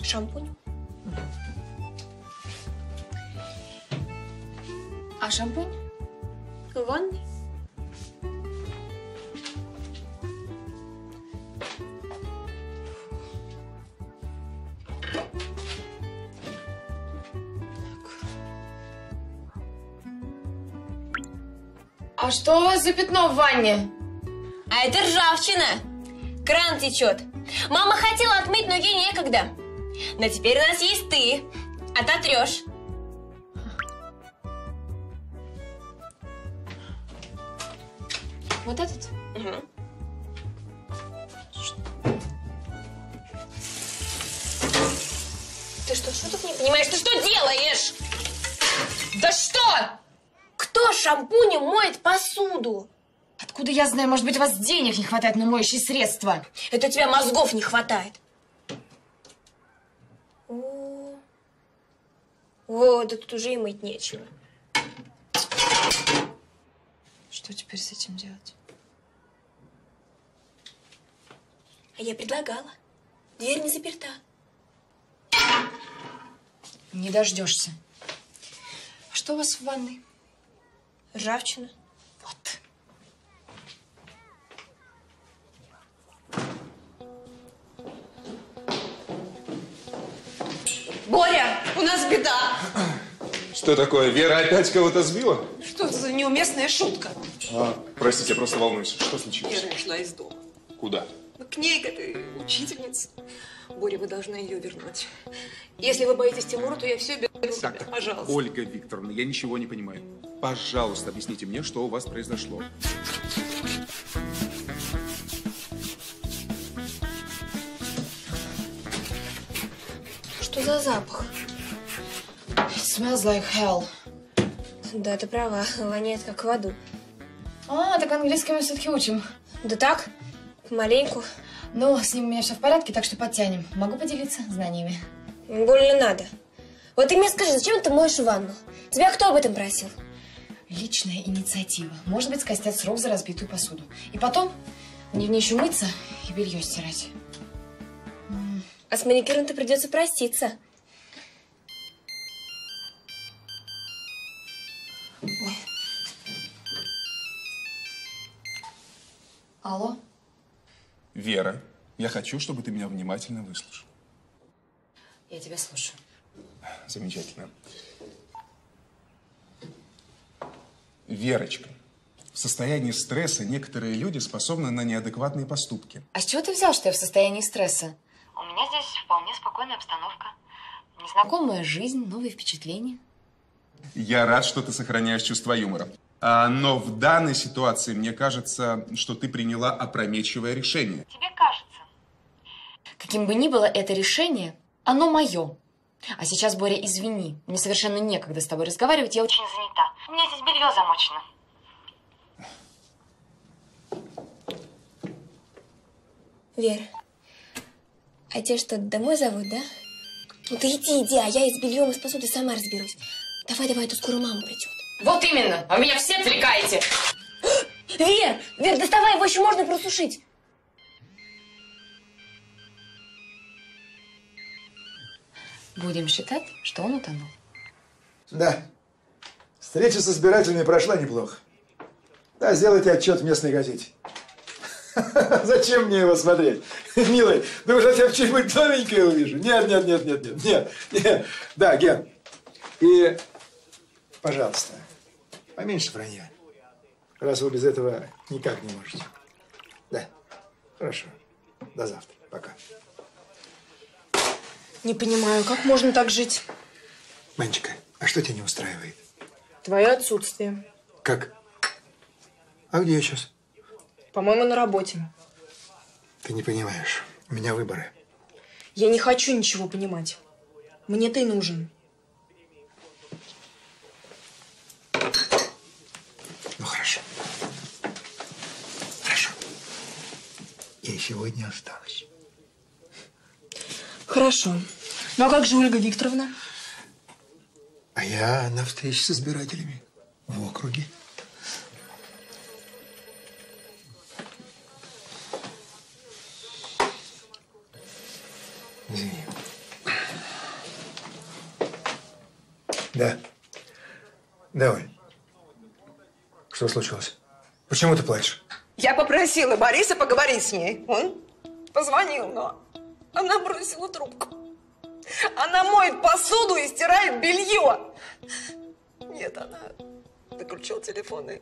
Шампунь. А шампунь? В ванной. А что у вас за пятно в ванне? А это ржавчина. Кран течет. Мама хотела отмыть, но ей некогда. Но теперь у нас есть ты. Ототрешь. Вот этот? Угу. Ты что, шуток не понимаешь? Ты что делаешь? Да что? Кто шампунем моет посуду? Откуда я знаю, может быть, у вас денег не хватает на моющие средства? Это у тебя мозгов не хватает. О, О, да тут уже и мыть нечего. Что теперь с этим делать? А я предлагала. Дверь не заперта. Не дождешься. А что у вас в ванной? Ржавчина. Вот. Боря, у нас беда. Что такое? Вера опять кого-то сбила? Что это за неуместная шутка? А, простите, я просто волнуюсь. Что случилось? Вера ушла из дома. Куда? Ну, к ней, к этой учительнице. Боря, вы должны ее вернуть. Если вы боитесь Тимура, то я все беру на себя. Пожалуйста. Ольга Викторовна, я ничего не понимаю. Пожалуйста, объясните мне, что у вас произошло. Что за запах? It smells like hell. Да, ты права. Воняет как в аду. А, так английский мы все-таки учим. Да так, помаленьку. Ну, с ним у меня все в порядке, так что подтянем. Могу поделиться знаниями. Больно надо. Вот ты мне скажи, зачем ты моешь ванну? Тебя кто об этом просил? Личная инициатива. Может быть, скостят срок за разбитую посуду. И потом мне в ней еще мыться и белье стирать. А с маникюром-то придется проститься. Алло? Вера, я хочу, чтобы ты меня внимательно выслушал. Я тебя слушаю. Замечательно. Верочка, в состоянии стресса некоторые люди способны на неадекватные поступки. А с чего ты взял, что я в состоянии стресса? У меня здесь вполне спокойная обстановка. Незнакомая жизнь, новые впечатления. Я рад, что ты сохраняешь чувство юмора. А, но в данной ситуации мне кажется, что ты приняла опрометчивое решение. Тебе кажется. Каким бы ни было это решение, оно мое. А сейчас, Боря, извини. Мне совершенно некогда с тобой разговаривать. Я очень занята. У меня здесь белье замочено. Вер, а тебя что, домой зовут, да? Ну ты иди, иди, а я и с бельем и с посудой сама разберусь. Давай, давай, а то скоро мама придет. Вот именно! А вы меня все отвлекаете! Вер, Вер, доставай, его еще можно просушить. Будем считать, что он утонул. Да. Встреча с избирателями прошла неплохо. Да, сделайте отчет в местной газете. Зачем мне его смотреть? Милый, думаешь, я тебя что-нибудь новенькое увижу? Нет, нет, нет, нет, нет, нет, нет. Да, Ген. И, пожалуйста, поменьше вранья. Раз вы без этого никак не можете. Да, хорошо. До завтра. Пока. Не понимаю, как можно так жить? Манечка, а что тебя не устраивает? Твое отсутствие. Как? А где я сейчас? По-моему, на работе. Ты не понимаешь. У меня выборы. Я не хочу ничего понимать. Мне ты нужен. Ну, хорошо. Хорошо. Я и сегодня останусь. Хорошо. Ну а как же Ольга Викторовна? А я на встрече с избирателями в округе. Извини. Да. Да, Оль. Что случилось? Почему ты плачешь? Я попросила Бориса поговорить с ней. Он позвонил, но она бросила трубку. Она моет посуду и стирает белье. Нет, она выключила телефон и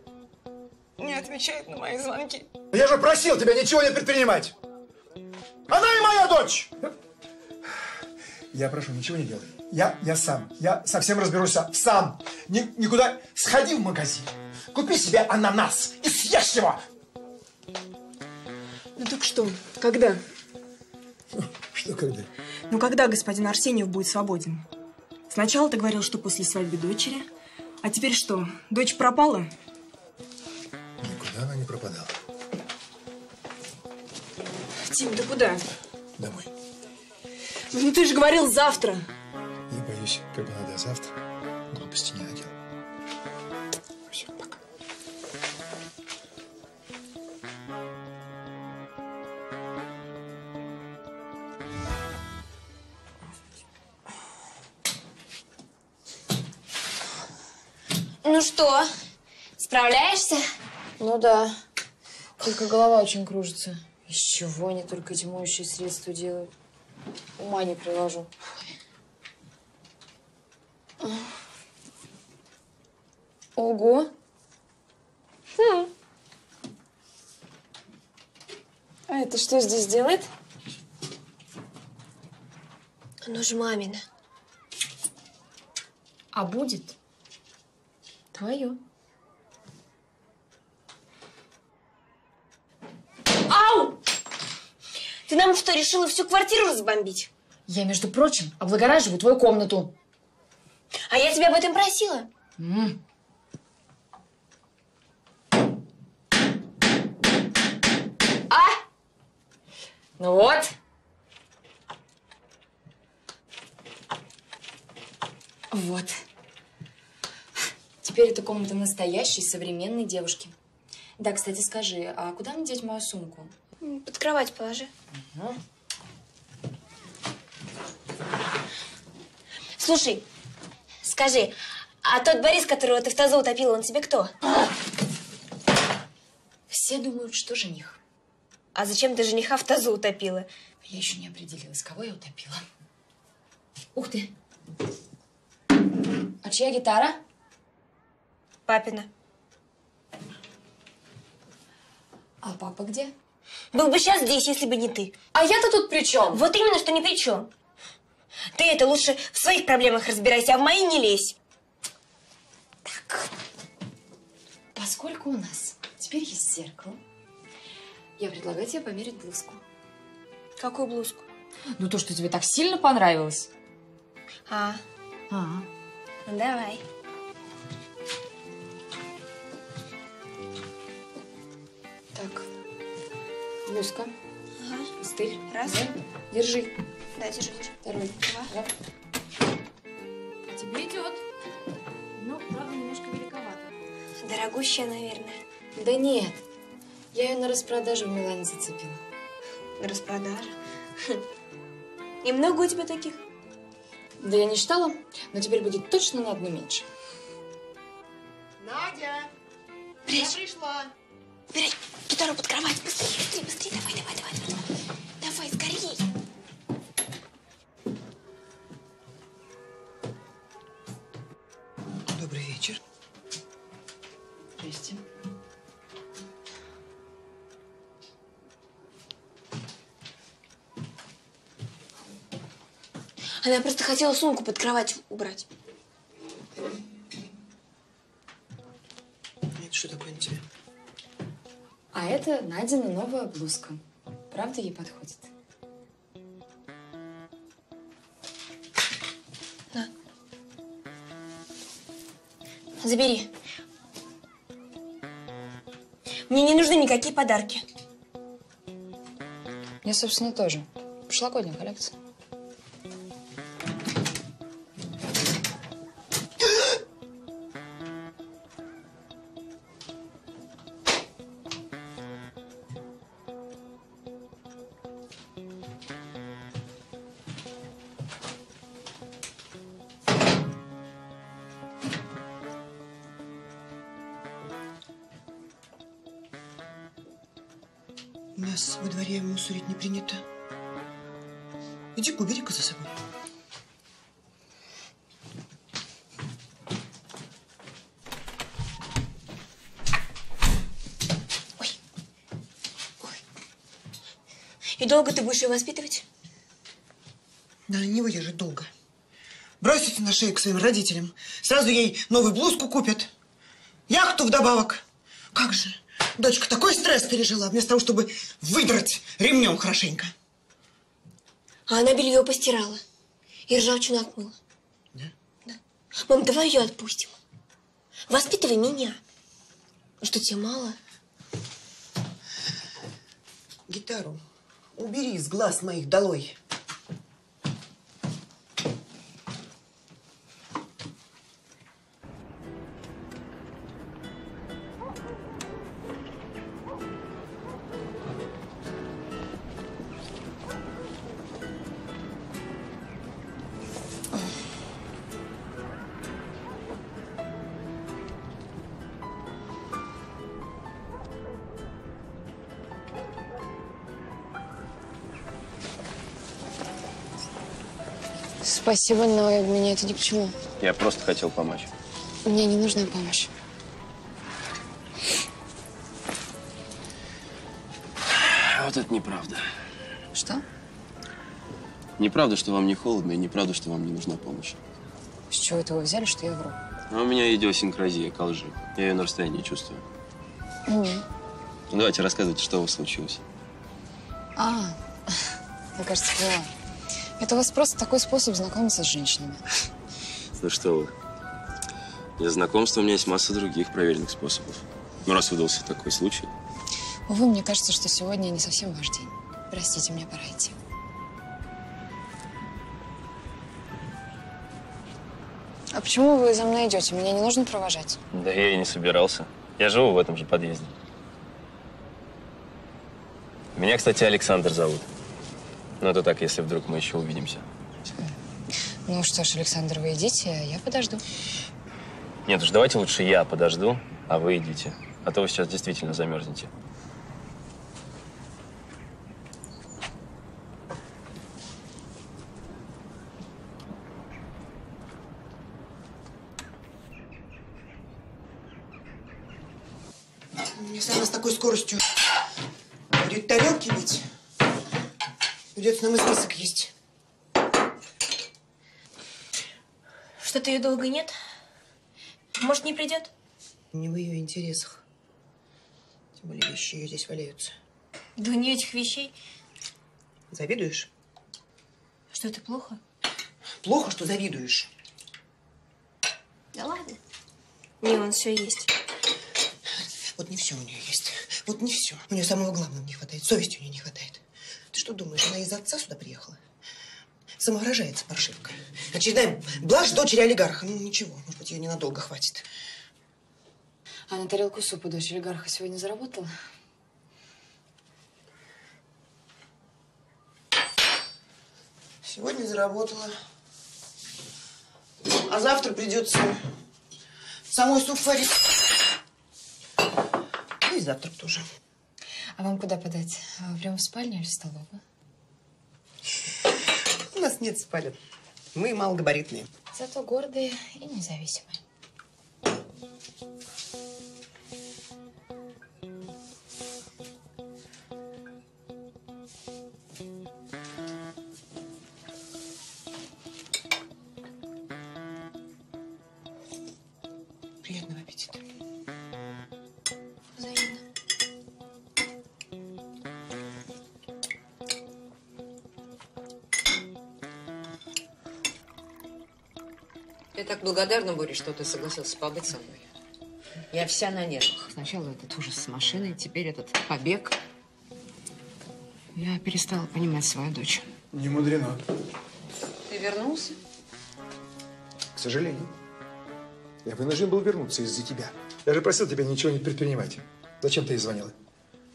не отвечает на мои звонки. Я же просил тебя ничего не предпринимать. Она и моя дочь. Я прошу, ничего не делай. Я, я сам. Я совсем разберусь сам. Ни- никуда. Сходи в магазин. Купи себе ананас и съешь его. Ну так что, когда? Что когда? Ну когда господин Арсеньев будет свободен? Сначала ты говорил, что после свадьбы дочери. А теперь что, дочь пропала? Никуда она не пропадала. Тим, ты куда? Домой. Ну ты же говорил завтра. Я боюсь, как бы она до завтра глупости не что, справляешься? Ну да. Только голова очень кружится. Из чего они только эти моющие средства делают? Ума не приложу. Ого. Хм. А это что здесь делает? Оно же мамина. А будет твое. Ау! Ты нам что, решила всю квартиру разбомбить? Я, между прочим, облагораживаю твою комнату. А я тебя об этом просила. М. А? Ну вот. Вот. Теперь эта комната настоящей современной девушки. Да, кстати, скажи, а куда мне деть мою сумку? Под кровать положи. Мгм. Слушай, скажи, а тот Борис, которого ты в тазу утопила, он тебе кто? Все думают, что жених. А зачем ты жениха в тазу утопила? Я еще не определилась, кого я утопила. Ух ты. А чья гитара? Папина. А папа где? Был бы сейчас здесь, если бы не ты. А я-то тут при чем? Вот именно, что ни при чем. Ты это лучше в своих проблемах разбирайся, а в мои не лезь. Поскольку у нас теперь есть зеркало, я предлагаю тебе померить блузку. Какую блузку? Ну, то, что тебе так сильно понравилось. А. А. Ну, давай. Блузка. Ага. Стыль. Раз. Держи. Да, держи, держи. Второй. Два. А тебе идет. Ну, правда, немножко великовато. Дорогущая, наверное. Да нет. Я ее на распродаже в Милане зацепила. На распродаже. И много у тебя таких? Да я не считала, но теперь будет точно на одну меньше. Надя! Прячь. Я пришла. Бери гитару под кровать. Быстрее, быстрее, быстрее. Давай, давай, давай. Давай, давай скорей. Добрый вечер. Здрасте. Она просто хотела сумку под кровать убрать. А это Надина новая блузка. Правда ей подходит? Забери. Мне не нужны никакие подарки. Мне, собственно, тоже. Прошлогодняя коллекция. Мусорить не принято. Иди-ка, убери-ка за собой. И долго ты будешь ее воспитывать? Да, не выдержит долго. Бросится на шею к своим родителям. Сразу ей новую блузку купят. Яхту вдобавок. Как же, дочка такой стресс пережила, вместо того, чтобы выдрать ремнем хорошенько. А она белье постирала. И ржавчину отмыла. Да? Да. Мам, давай ее отпустим. Воспитывай меня. Что тебе мало? Гитару убери из глаз моих долой. Спасибо, но мне это ни к чему. Я просто хотел помочь. Мне не нужна помощь. Вот это неправда. Что? Неправда, что вам не холодно, и неправда, что вам не нужна помощь. С чего это вы взяли, что я вру? А у меня идиосинкразия к лжи. Я ее на расстоянии чувствую. Ну, давайте рассказывайте, что у вас случилось. А, я, кажется, поняла. Это у вас просто такой способ знакомиться с женщинами. Ну что вы. Для знакомства у меня есть масса других проверенных способов. Ну, раз выдался такой случай. Увы, мне кажется, что сегодня не совсем ваш день. Простите, мне пора идти. А почему вы за мной идете? Меня не нужно провожать. Да я и не собирался. Я живу в этом же подъезде. Меня, кстати, Александр зовут. Ну, это так, если вдруг мы еще увидимся. Ну что ж, Александр, вы идите, а я подожду. Нет уж, давайте лучше я подожду, а вы идите. А то вы сейчас действительно замерзнете. Если она с такой скоростью будет тарелки бить, придется нам и список есть. Что-то ее долго нет? Может, не придет? Не в ее интересах. Тем более вещи ее здесь валяются. Да у нее этих вещей. Завидуешь? Что это плохо? Плохо, что завидуешь. Да ладно. Не, он все есть. Вот не все у нее есть. Вот не все. У нее самого главного не хватает. Совести у нее не хватает. Ты что думаешь, она из отца сюда приехала? Самовыражается паршивка. Очередная блажь дочери олигарха. Ну, ничего, может быть, ее ненадолго хватит. А на тарелку супа дочь олигарха сегодня заработала? Сегодня заработала. А завтра придется самой суп варить. Ну и завтрак тоже. А вам куда подать? Прямо в спальню или в столовую? Нас нет спален. Мы малогабаритные. Зато гордые и независимые. Благодарна, Боря, что ты согласился побыть со мной. Я вся на нервах. Сначала этот ужас с машиной, теперь этот побег. Я перестала понимать свою дочь. Не мудрено. Ты вернулся? К сожалению. Я вынужден был вернуться из-за тебя. Я же просил тебя ничего не предпринимать. Зачем ты ей звонила?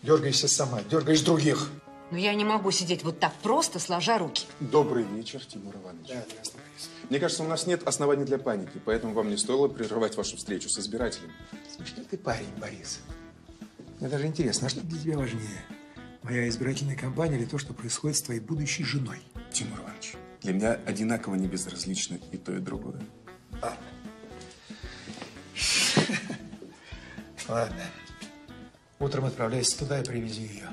Дергаешься сама, дергаешь других. Но я не могу сидеть вот так просто, сложа руки. Добрый вечер, Тимур Иванович. Мне кажется, у нас нет оснований для паники, поэтому вам не стоило прерывать вашу встречу с избирателем. Смешной ты парень, Борис. Мне даже интересно, а что для тебя важнее? Моя избирательная кампания или то, что происходит с твоей будущей женой? Тимур Иванович, для меня одинаково не безразлично и то, и другое. Ладно. Утром отправляйся туда и привези ее.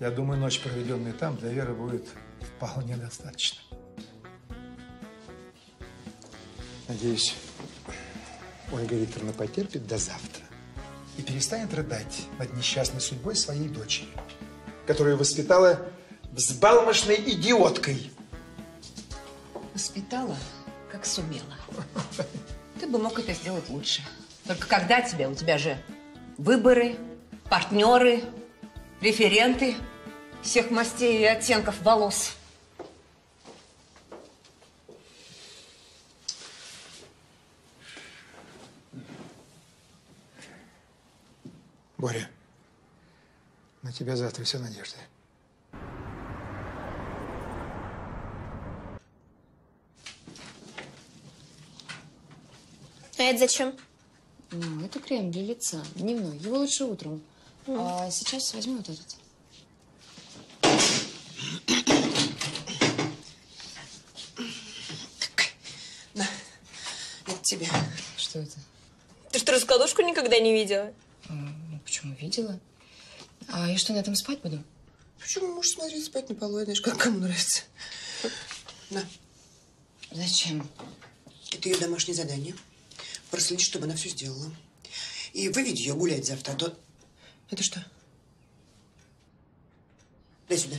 Я думаю, ночь, проведенная там, для Веры будет вполне достаточно. Надеюсь, Ольга Викторовна потерпит до завтра и перестанет рыдать над несчастной судьбой своей дочери, которую воспитала взбалмошной идиоткой. Воспитала, как сумела. Ты бы мог это сделать лучше. Только когда тебя? У тебя же выборы, партнеры, референты всех мастей и оттенков волос. Боря, на тебя завтра вся надежда. А это зачем? Ну, это крем для лица, дневной. Его лучше утром. А сейчас возьму вот этот. Это тебе. Что это? Ты что, раскладушку никогда не видела? Ну, почему видела? А я что, на этом спать буду? Почему муж смотреть спать на полу? Знаешь, как кому нравится. На. Зачем? Это ее домашнее задание. Проследить, чтобы она все сделала. И выведи ее гулять завтра, а то... Это что? Дай сюда.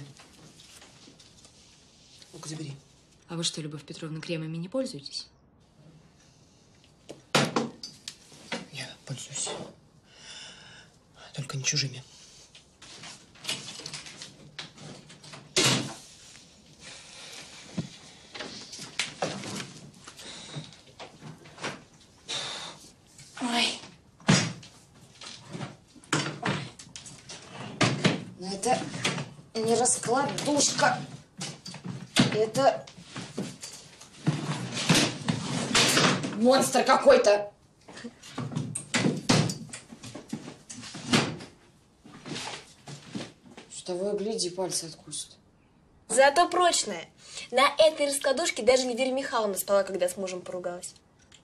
Ну-ка, забери. А вы что, Любовь Петровна, кремами не пользуетесь? Я пользуюсь. Только не чужими. Ой. Но это не раскладушка. Это монстр какой-то. Того и гляди, пальцы откусит. Зато прочная. На этой раскладушке даже Эльвира Михайловна спала, когда с мужем поругалась.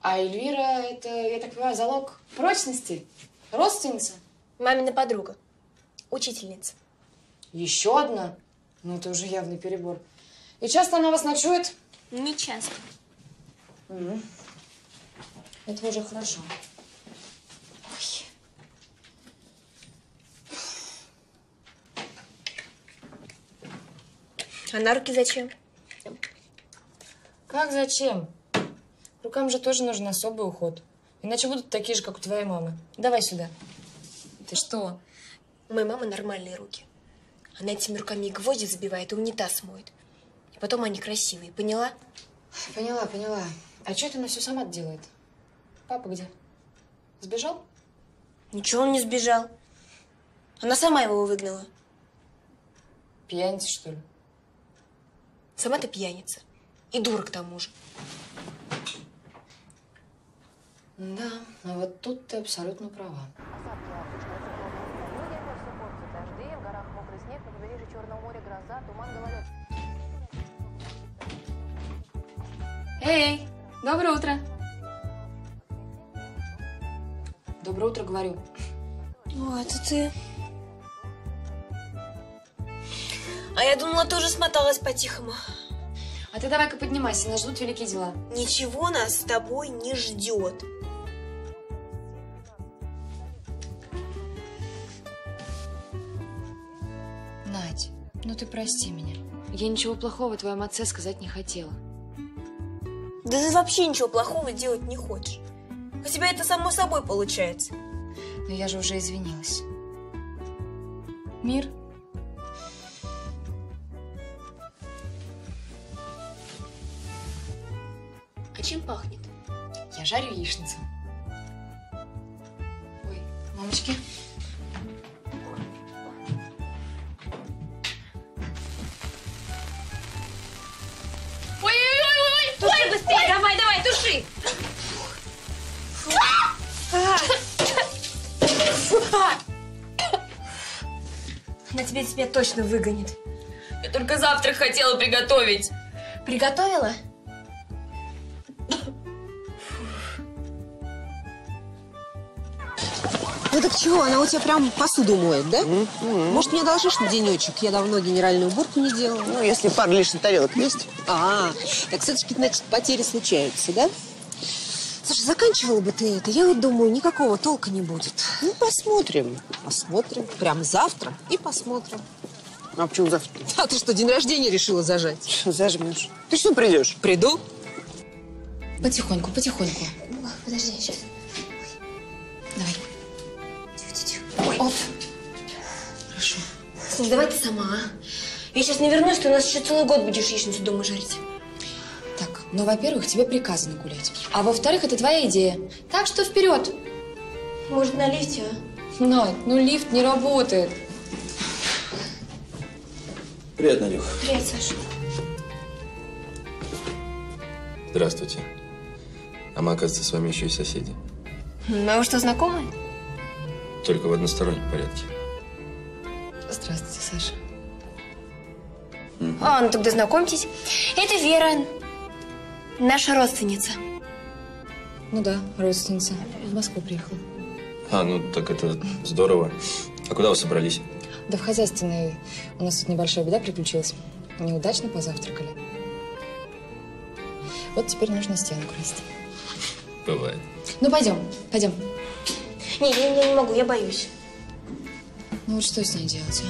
А Эльвира, это, я так понимаю, залог прочности? Родственница? Мамина подруга. Учительница. Еще одна? Ну, это уже явный перебор. И часто она вас ночует? Не часто. Мгм. Это уже хорошо. А на руки зачем? Как зачем? Рукам же тоже нужен особый уход. Иначе будут такие же, как у твоей мамы. Давай сюда. Ты что? У моей мамы нормальные руки. Она этими руками и гвозди забивает, и унитаз моет. И потом они красивые, поняла? Поняла, поняла. А что это она все сама делает? Папа где? Сбежал? Ничего он не сбежал. Она сама его выгнала. Пьяница, что ли? Сама ты пьяница. И дура к тому же. Да, а вот тут ты абсолютно права. Дожди, в горах мокрый снег, на побережье Черного моря гроза, туман, гололед. Эй, доброе утро. Доброе утро, говорю. О, это ты. А я думала, тоже смоталась по-тихому. А ты давай-ка поднимайся, нас ждут великие дела. Ничего нас с тобой не ждет. Надь, ну ты прости меня. Я ничего плохого твоем отце сказать не хотела. Да ты вообще ничего плохого делать не хочешь. У тебя это само собой получается. Но я же уже извинилась. Мир? Жарю яичницу. Ой, мамочки. Ой-ой-ой! Туши быстрее, давай, давай, туши! Она тебя тебя точно выгонит. Я только завтрак хотела приготовить. Приготовила? Чего, она у тебя прям посуду моет, да? Может, мне одолжишь на денечек? Я давно генеральную уборку не делала. Ну, если пара лишних тарелок есть. А, так все-таки, значит, потери случаются, да? Слушай, заканчивала бы ты это. Я вот думаю, никакого толка не будет. Ну, посмотрим. Посмотрим. Прям завтра и посмотрим. А почему завтра? А ты что, день рождения решила зажать? Зажмешь. Ты что придешь? Приду. Потихоньку, потихоньку. Подожди, сейчас. Слушай, давай ты сама, а? Я сейчас не вернусь, ты у нас еще целый год будешь яичницу дома жарить. Так, ну, во-первых, тебе приказано гулять. А во-вторых, это твоя идея. Так что вперед. Может, на лифте, а? Надь, ну лифт не работает. Привет, Надюх. Привет, Саша. Здравствуйте. А мы, оказывается, с вами еще и соседи. Ну, а вы что, знакомы? Только в одностороннем порядке. Здравствуйте, Саша. А, ну тогда знакомьтесь. Это Вера, наша родственница. Ну да, родственница. В Москву приехала. А, ну так это здорово. А куда вы собрались? Да в хозяйственной у нас тут небольшая беда приключилась. Неудачно позавтракали. Вот теперь нужно стену красить. Бывает. Ну, пойдем, пойдем. Не, я, я не могу, я боюсь. Ну вот что с ней делать, а?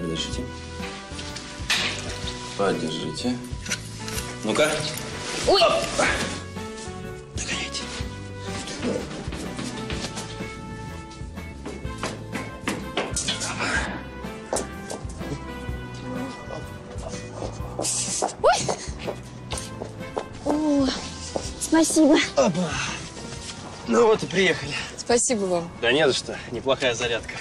Подержите. Подержите. Ну-ка. Ой! Догоняйте. О, спасибо. Опа. Ну вот и приехали. Спасибо вам. Да не за что. Неплохая зарядка.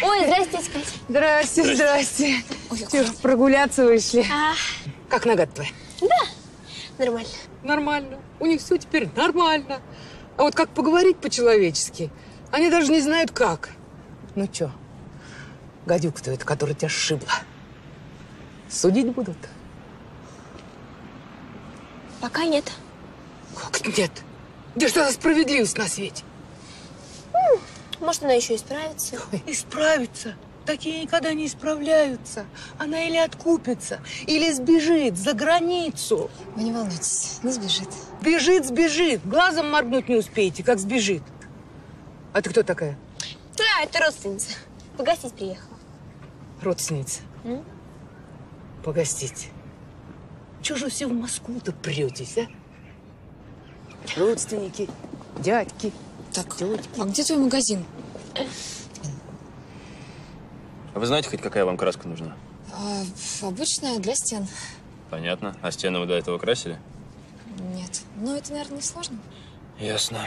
Ой, здрасте, Катя. Здрасте, здрасте. Чё, прогуляться вышли. А, Как нога твоя? да, нормально. Нормально. У них все теперь нормально. А вот как поговорить по-человечески, они даже не знают как. Ну чё, гадюка-то это, которая тебя сшибла. Судить будут? Пока нет. Как нет? Где что за справедливость на свете? Может, она еще исправится. Исправится. Такие никогда не исправляются. Она или откупится, или сбежит за границу. Вы не волнуйтесь, не сбежит. Бежит, сбежит. Глазом моргнуть не успеете, как сбежит. А ты кто такая? Да, это родственница. Погостить приехала. Родственница. М? погостить. Чего же все в Москву-то претесь, а? Родственники, дядьки, так. А где твой магазин? А вы знаете хоть, какая вам краска нужна? А, обычная для стен. Понятно. А стены вы до этого красили? Нет. Ну, это, наверное, не сложно. Ясно.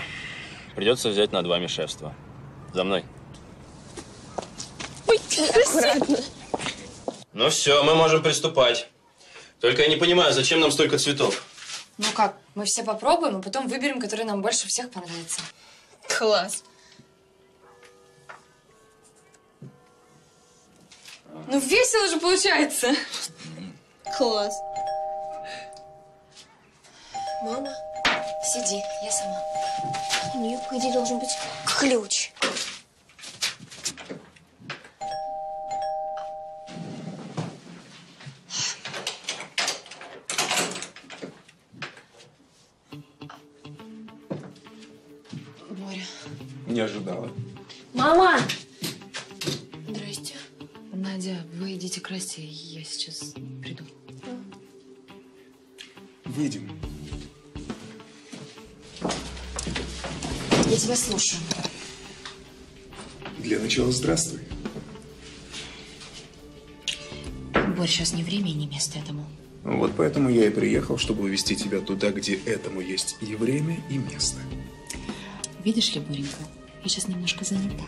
Придется взять над вами шефство. За мной. Ой, аккуратно. Ну все, мы можем приступать. Только я не понимаю, зачем нам столько цветов? Ну как, мы все попробуем, а потом выберем, который нам больше всех понравится. Класс. Ну весело же получается. Класс. Мама, Сиди, я сама. у нее, по идее, должен быть ключ. Не ожидала. Мама! Здрасте. Надя, вы идите красьте, я сейчас приду. Выйдем. Я тебя слушаю. Для начала здравствуй. Борь, сейчас не время и не место этому. Вот поэтому я и приехал, чтобы увезти тебя туда, где этому есть и время, и место. Видишь ли, Боренька, я сейчас немножко занята.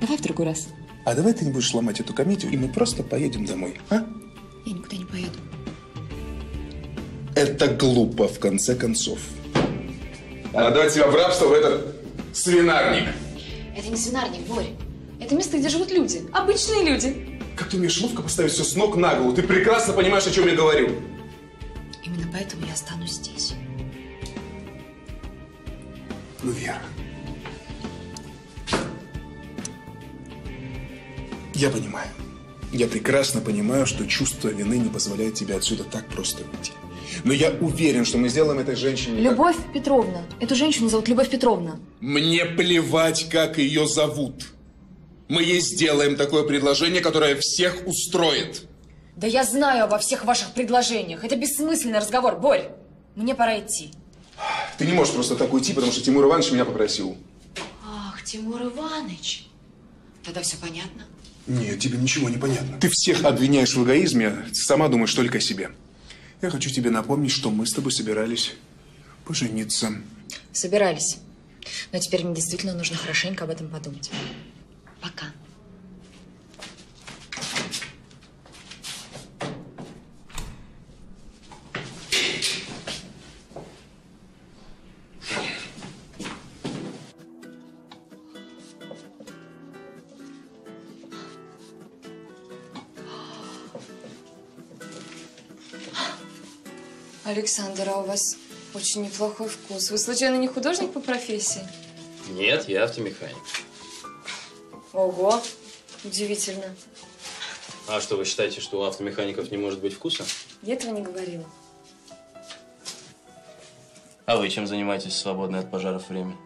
Давай в другой раз. А давай ты не будешь ломать эту комедию, и мы просто поедем домой, а? Я никуда не поеду. Это глупо, в конце концов. Отдать тебя в рабство в этот свинарник. Это не свинарник, Борь. Это место, где живут люди. Обычные люди. Как ты умеешь ловко поставить все с ног на голову? Ты прекрасно понимаешь, о чем я говорю. Именно поэтому я останусь здесь. Ну, Вера. Я понимаю. Я прекрасно понимаю, что чувство вины не позволяет тебе отсюда так просто уйти. Но я уверен, что мы сделаем этой женщине... Любовь Петровна. Эту женщину зовут Любовь Петровна. Мне плевать, как ее зовут. Мы ей сделаем такое предложение, которое всех устроит. Да я знаю обо всех ваших предложениях. Это бессмысленный разговор, Борь. Мне пора идти. Ты не можешь просто так уйти, потому что Тимур Иванович меня попросил. Ах, Тимур Иванович. Тогда все понятно. Нет, тебе ничего не понятно. Ты всех обвиняешь в эгоизме, сама думаешь только о себе. Я хочу тебе напомнить, что мы с тобой собирались пожениться. Собирались. Но теперь мне действительно нужно хорошенько об этом подумать. Пока. Александр, а у вас очень неплохой вкус. Вы случайно не художник по профессии? Нет, я автомеханик. Ого, удивительно. А что, вы считаете, что у автомехаников не может быть вкуса? Я этого не говорила. А вы чем занимаетесь в свободное от пожаров время?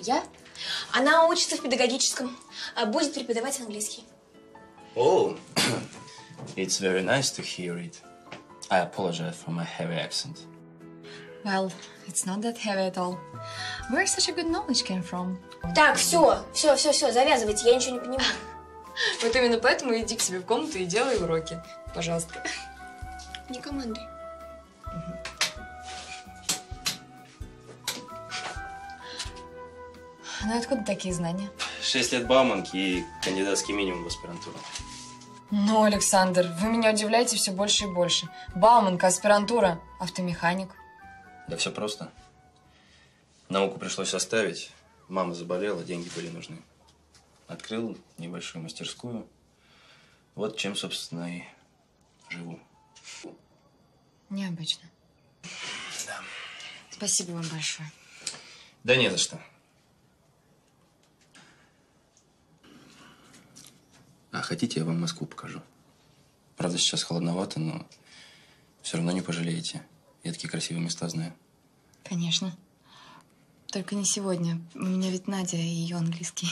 Я? Она учится в педагогическом, а будет преподавать английский. Oh, it's very nice to hear it. I apologize for my heavy accent. Well, it's not that heavy at all. Where such a good knowledge came from? Так, все, все, все, все, завязывайте, я ничего не понимаю. Вот именно поэтому иди к себе в комнату и делай уроки. Пожалуйста. Не командуй. Ну откуда такие знания? Шесть лет Бауманки и кандидатский минимум в аспирантуру. Ну, Александр, вы меня удивляете все больше и больше. Бауманка, аспирантура, автомеханик. Да все просто. Науку пришлось оставить. Мама заболела, деньги были нужны. Открыл небольшую мастерскую. Вот чем, собственно, и живу. Необычно. Да. Спасибо вам большое. Да не за что. А хотите, я вам Москву покажу? Правда, сейчас холодновато, но все равно не пожалеете. Я такие красивые места знаю. Конечно. Только не сегодня. У меня ведь Надя и ее английский.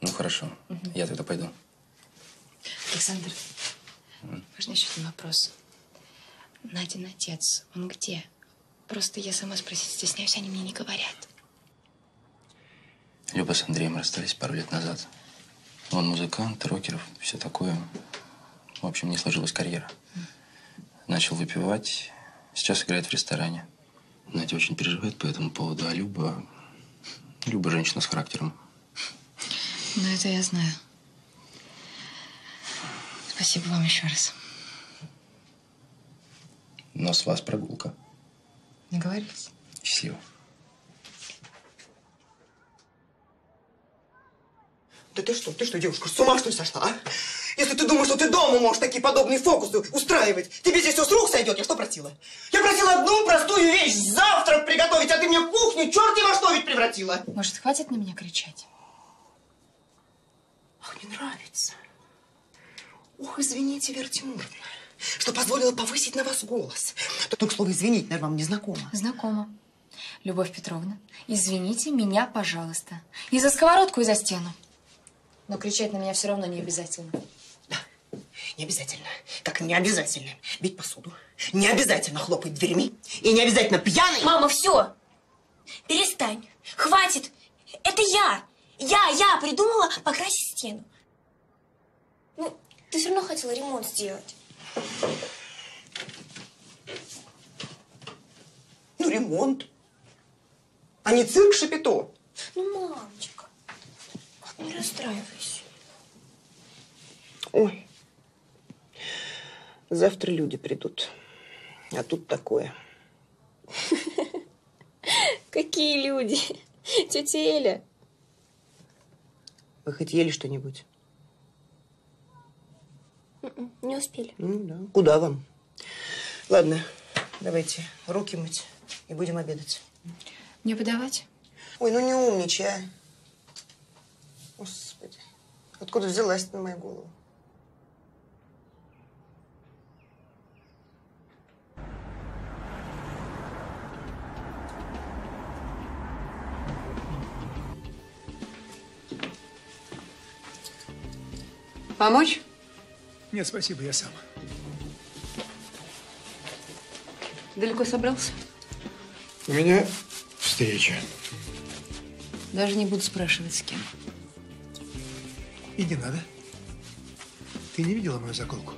Ну, хорошо. Я тогда пойду. Александр, Можно еще один вопрос? Надин отец, он где? Просто я сама спросить стесняюсь, они мне не говорят. Люба с Андреем расстались пару лет назад. Он музыкант, рокер, все такое. В общем, не сложилась карьера. Начал выпивать, сейчас играет в ресторане. Надя очень переживает по этому поводу, а Люба... Люба женщина с характером. Ну, это я знаю. Спасибо вам еще раз. Но с вас прогулка. Договорились? Счастливо. Да ты что, ты что, девушка, с ума что ли сошла, а? Если ты думаешь, что ты дома можешь такие подобные фокусы устраивать, тебе здесь все с рук сойдет, я что просила? Я просила одну простую вещь, завтрак приготовить, а ты мне кухню черти во что ведь превратила. Может, хватит на меня кричать? Ах, не нравится. Ох, извините, Вера Тимуровна, что позволила повысить на вас голос. Только слово «извинить», наверное, вам не знакомо. Знакомо. Любовь Петровна, извините меня, пожалуйста. И за сковородку, и за стену. Но кричать на меня все равно не обязательно. Не обязательно. Как не обязательно бить посуду. Не обязательно хлопать дверьми. И не обязательно пьяный. Мама, все. Перестань. Хватит. Это я. Я, я придумала покрасить стену. Ну, ты все равно хотела ремонт сделать. Ну, ремонт. А не цирк Шапито. Ну, мамочка, не расстраивайся. Ой. Завтра люди придут. А тут такое. Какие люди? Тетя Эля. Вы хоть ели что-нибудь? М-м, Не успели. Ну, да. Куда вам? Ладно, давайте руки мыть и будем обедать. Мне подавать? Ой, ну не умничай, а. Господи, откуда взялась на мою голову? Помочь? Нет, спасибо, я сам. Далеко собрался? У меня встреча. Даже не буду спрашивать, с кем. И не надо. Ты не видела мою заколку?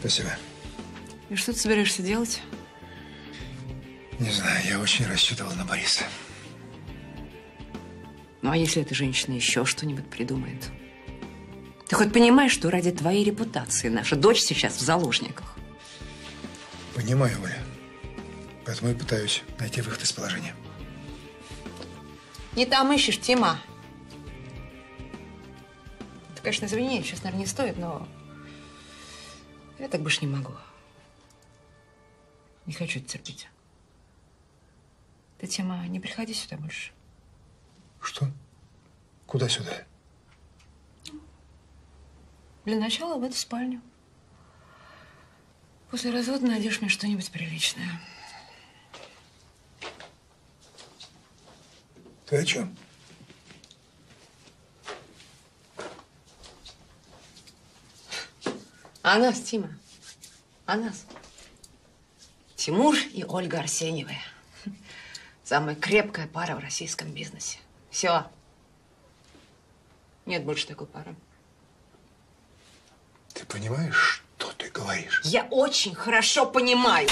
Спасибо. И что ты собираешься делать? Не знаю, я очень рассчитывал на Бориса. Ну, а если эта женщина еще что-нибудь придумает? Ты хоть понимаешь, что ради твоей репутации наша дочь сейчас в заложниках? Понимаю, Оля. Поэтому и пытаюсь найти выход из положения. Не там ищешь, Тима. Ты, конечно, извини, сейчас, наверное, не стоит, но я так больше не могу. Не хочу это терпеть. Ты, Тима, не приходи сюда больше. Что? Куда сюда? Для начала в эту спальню. После развода найдешь мне что-нибудь приличное. Ты о чем? А нас, Тима. А нас. Тимур и Ольга Арсеньевы. Самая крепкая пара в российском бизнесе. Все. Нет больше такой пары. Ты понимаешь, что ты говоришь? Я очень хорошо понимаю.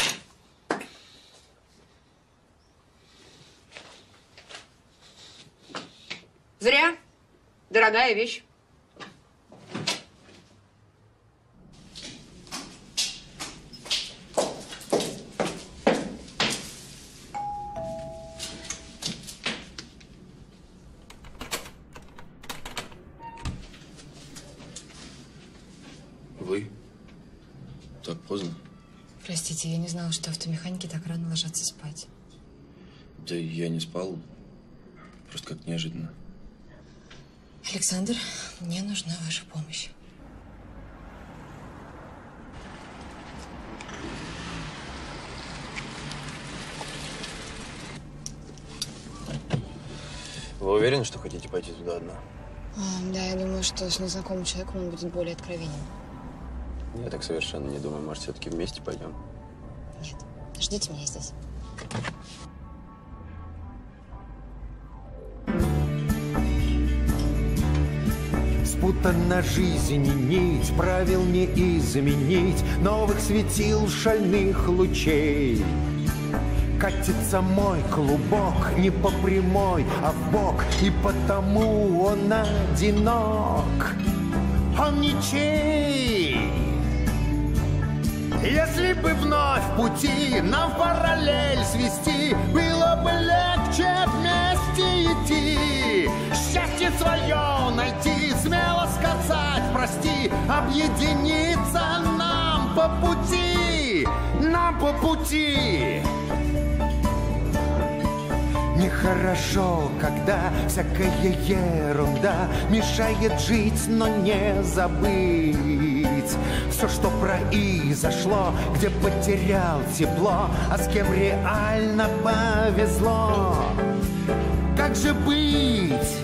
Зря. Дорогая вещь. Вы? Так поздно? Простите, я не знала, что автомеханики так рано ложатся спать. Да я не спал. Просто как неожиданно. Александр, мне нужна ваша помощь. Вы уверены, что хотите пойти туда одна? А, да, я думаю, что с незнакомым человеком он будет более откровенен. Я так совершенно не думаю. Может, все-таки вместе пойдем? Ждите меня здесь. Спутана жизнь нить, правил не изменить, Новых светил шальных лучей. Катится мой клубок не по прямой, а в бок, И потому он одинок. Он ничей. Если бы вновь пути нам в параллель свести, Было бы легче вместе идти. Счастье свое найти, смело сказать прости, Объединиться нам по пути, нам по пути. Нехорошо, когда всякая ерунда Мешает жить, но не забыть Все, что произошло, где потерял тепло А с кем реально повезло Как же быть?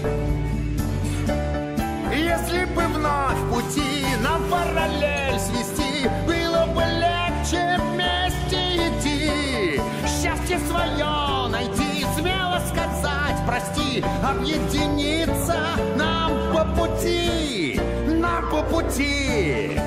Если бы вновь пути нам параллель свести Было бы легче вместе идти Счастье свое найти, смело сказать прости Объединиться нам по пути, нам по пути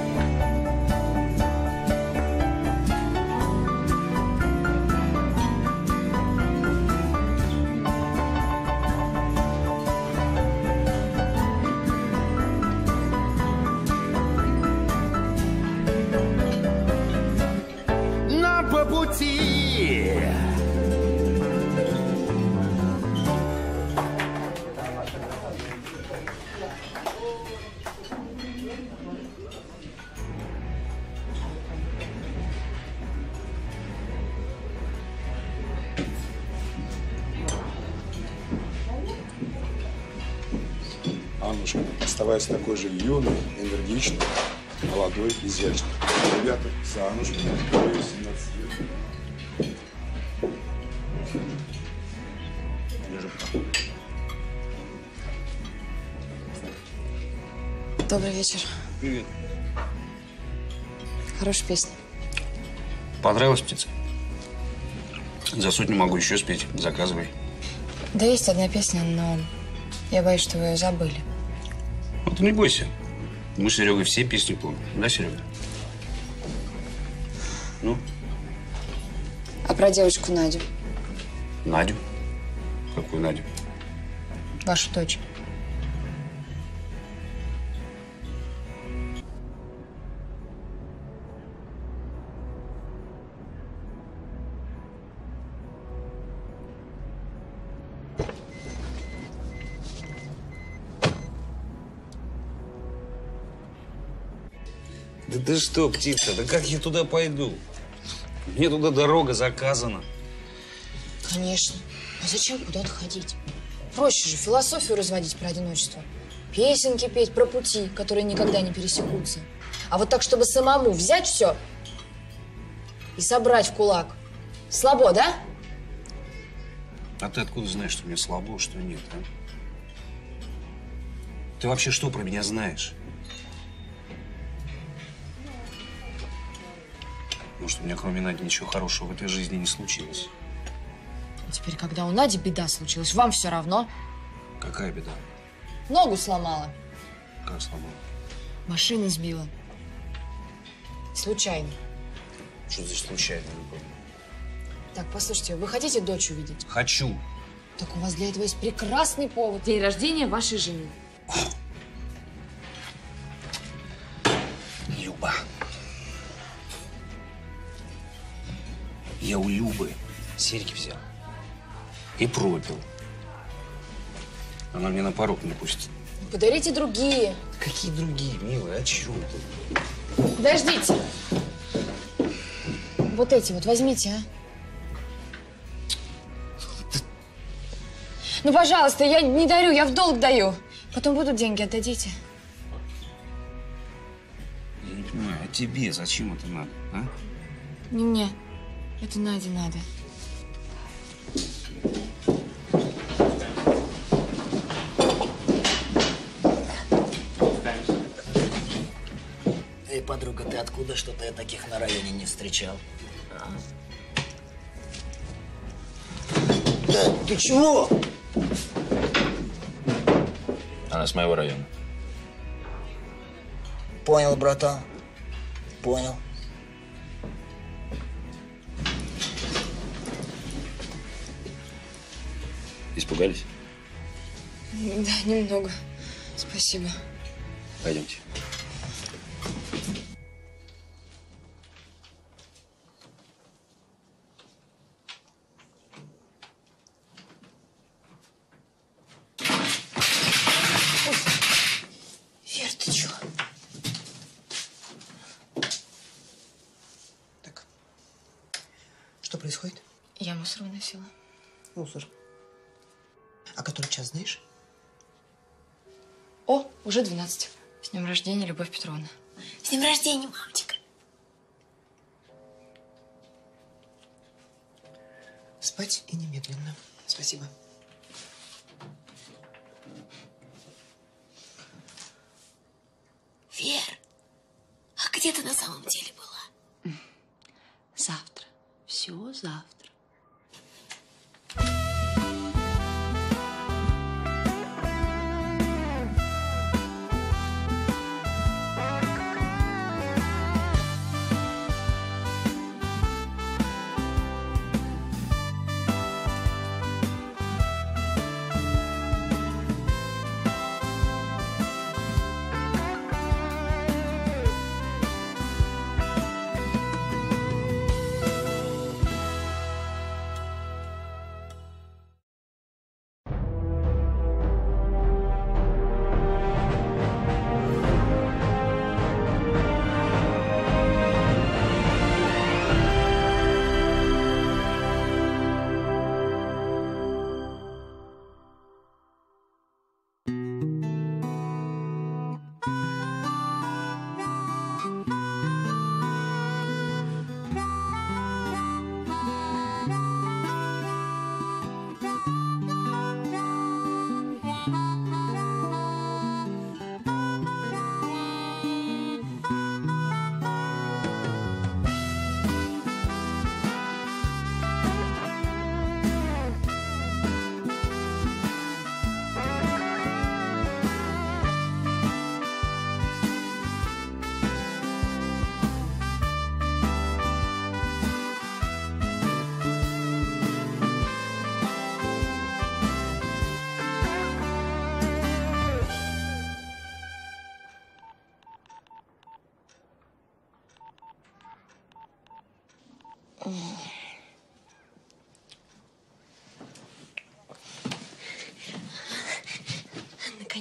пути. Аннушка, оставайся такой же юной, энергичной, молодой, изящной. Ребята, за Аннушкой. ей 17 лет. Добрый вечер. Привет. Хорошая песня. Понравилась птица? За сотню могу еще спеть. Заказывай. Да есть одна песня, но я боюсь, что вы ее забыли. Ну, ты не бойся. Мы с Серегой все песни помним. Да, Серега? Ну, А про девочку Надю, Надю. Какую Надю? вашу дочь. Да что, птица, да как я туда пойду? Мне туда дорога заказана. Конечно. А зачем куда-то ходить? Проще же философию разводить про одиночество. Песенки петь про пути, которые никогда не пересекутся. А вот так, чтобы самому взять все и собрать в кулак. Слабо, да? А ты откуда знаешь, что мне слабо, что нет, а? Ты вообще что про меня знаешь? Может, у меня кроме Нади ничего хорошего в этой жизни не случилось? А теперь, когда у Нади беда случилась, вам все равно. Какая беда? Ногу сломала. Как слабо? Машина сбила. Случайно. Что значит случайно, не? Так, послушайте, вы хотите дочь увидеть? Хочу. Так у вас для этого есть прекрасный повод. День рождения вашей жены. Я у Любы серьги взял и пропил. Она мне на порог не пустит. Подарите другие. Какие другие, милая, о чем ты? Подождите. Вот эти вот возьмите, а. Ну, пожалуйста, я не дарю, я в долг даю. Потом будут деньги, отдадите. Я не понимаю, а тебе зачем это надо, а? Не мне. Это Наде надо. Эй, подруга, ты откуда? Что-то я таких на районе не встречал. А? Да, ты чего? Она с моего района. Понял, братан. Понял. Испугались? Да, немного. Спасибо. Пойдемте. Вер, ты чё? Что происходит? Я мусор выносила. Мусор. А который час знаешь? О, уже 12. С днем рождения, Любовь Петровна. С днем рождения, мамочка. Спать и немедленно. Спасибо. Вер, а где ты на самом деле была? Завтра. Все завтра.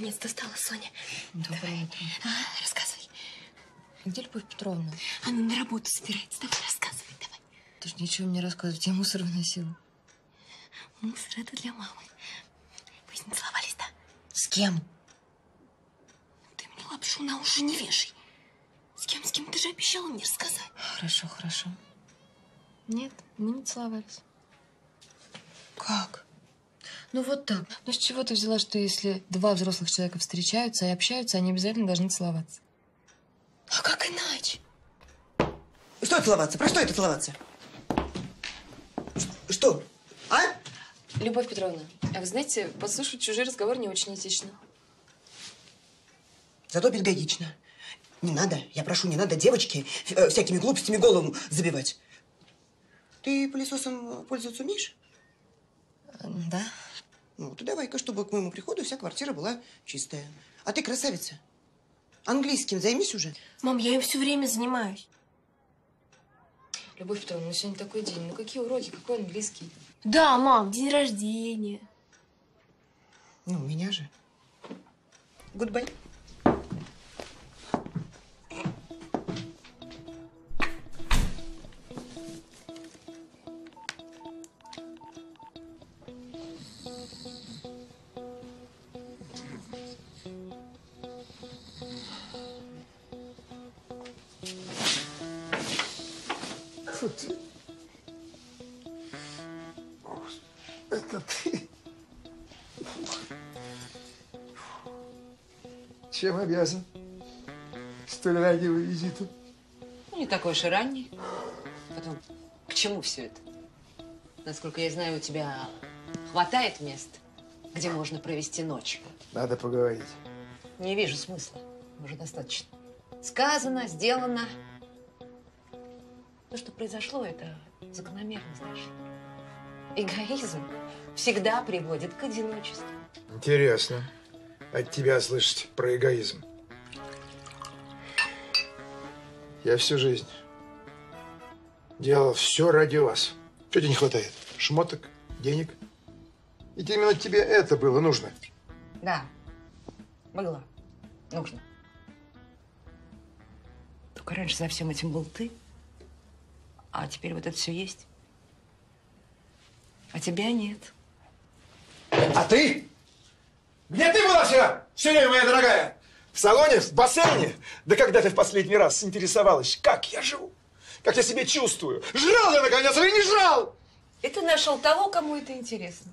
Наконец-то стала Соня. Доброе утро. А, рассказывай. Где Любовь Петровна? Она на работу собирается. Давай, рассказывай, давай. Ты ж ничего мне рассказывать. Я мусор выносила. Мусор это для мамы. Вы с ней целовались, да? С кем? Ты мне лапшу на уши не вешай. С кем, с кем? Ты же обещала мне рассказать. Хорошо, хорошо. Нет, мы не целовались. Как? Ну вот так. Ну с чего ты взяла, что если два взрослых человека встречаются и общаются, они обязательно должны целоваться? А как иначе? Что целоваться? Про что это целоваться? Что? А? Любовь Петровна, а вы знаете, подслушивать чужой разговор не очень этично. Зато педагогично. Не надо, я прошу, не надо девочке э, всякими глупостями голову забивать. Ты пылесосом пользоваться умеешь? Да. Ну, ты давай-ка, чтобы к моему приходу вся квартира была чистая. А ты красавица. Английским займись уже. Мам, я им все время занимаюсь. Любовь Петровна, ну сегодня такой день. Ну какие уроки, какой английский? Да, мам, день рождения. Ну, у меня же. Goodbye. Это ты. Чем обязан? столь раннего визита. Ну, не такой уж и ранний. Потом, к чему все это? Насколько я знаю, у тебя хватает мест, где можно провести ночь. Надо поговорить. Не вижу смысла. Уже достаточно. Сказано, сделано. То, что произошло, это закономерно, знаешь. Эгоизм всегда приводит к одиночеству. Интересно от тебя слышать про эгоизм. Я всю жизнь делал все ради вас. Что тебе не хватает? Шмоток? Денег? Ведь именно тебе это было нужно. Да, было. Нужно. Только раньше за всем этим был ты, а теперь вот это все есть. А тебя нет. А ты? Где ты была вчера? Вчера, моя дорогая? В салоне? В бассейне? Да когда ты в последний раз интересовалась, как я живу? Как я себя чувствую? Жрал я, наконец, или не жрал? И ты нашел того, кому это интересно.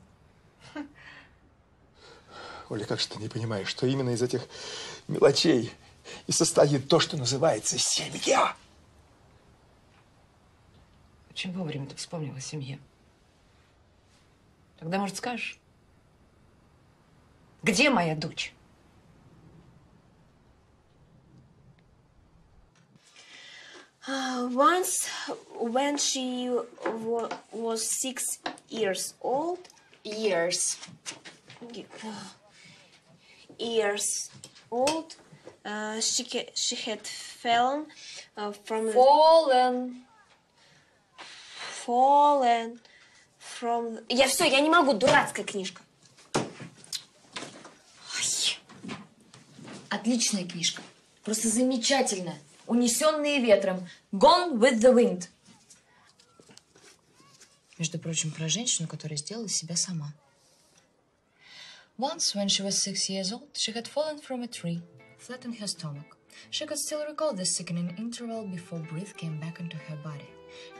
Оля, как же ты не понимаешь, что именно из этих мелочей и состоит то, что называется семья? Очень вовремя ты вспомнила о семье. Тогда, может, скажешь, где моя дочь? Uh, once, when she wa- was six years old, years, years old, uh, she she had fallen uh, from Fallen. fallen from. Я все, я не могу, дурацкая книжка. Отличная книжка. Просто замечательная. Унесенные ветром. Gone with the wind. Между прочим, про женщину, которая сделала себя сама. Once, when she was six years old, she had fallen from a tree, flat in her stomach. She could still recall the sickening interval before breath came back into her body.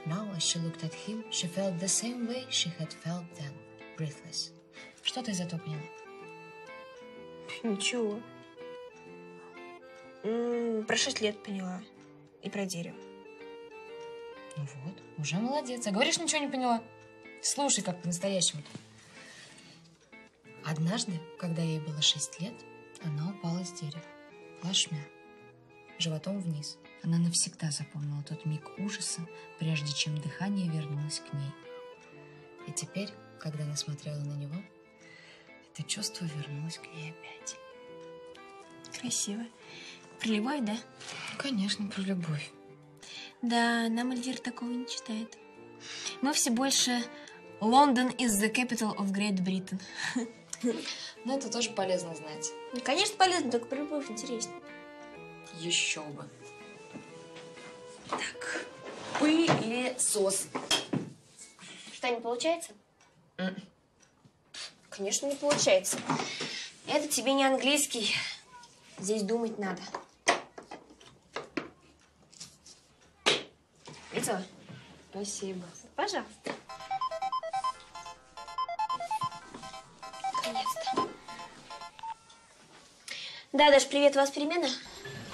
Now, as she looked at him, she felt the same way she had felt then, breathless. Что ты поняла? Ничего. Про шесть лет поняла. И про дерево. Ну вот, уже молодец. А говоришь, ничего не поняла. Слушай, как по-настоящему. Однажды, когда ей было шесть лет, она упала с дерева, плашмя, животом вниз. Она навсегда запомнила тот миг ужаса, прежде чем дыхание вернулось к ней. И теперь, когда она смотрела на него, это чувство вернулось к ней опять. Красиво. Про любовь, да? Конечно, про любовь. Да, нам Эльвира такого не читает. Мы все больше Лондон is the capital of Great Britain. Ну, это тоже полезно знать. Ну, Конечно, полезно, только про любовь интереснее. Еще бы. Так, пылесос. Что, не получается? Конечно, не получается. Это тебе не английский. Здесь думать надо. Видела? Спасибо. Пожалуйста. Наконец-то. Да, Даш, привет, у вас перемена?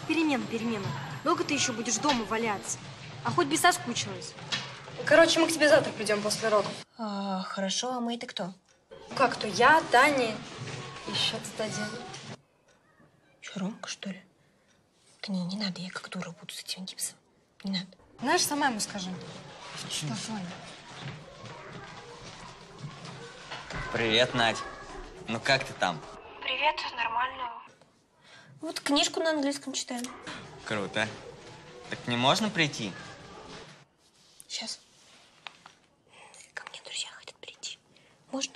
Перемена, перемена. Долго ты еще будешь дома валяться? А хоть бы соскучилась. Короче, мы к тебе завтра придем после родов. А, хорошо, а мы это кто? Как то? Я, Таня, еще тут один. Че, Ромка, что ли? Да не, не надо, я как дура буду с этим гипсом. Не надо. Знаешь, сама ему скажи. Что, Соня? Привет, Надь. Ну как ты там? Привет, нормально. Вот книжку на английском читаем. Круто. Так не можно прийти? Сейчас. Ко мне друзья хотят прийти. Можно?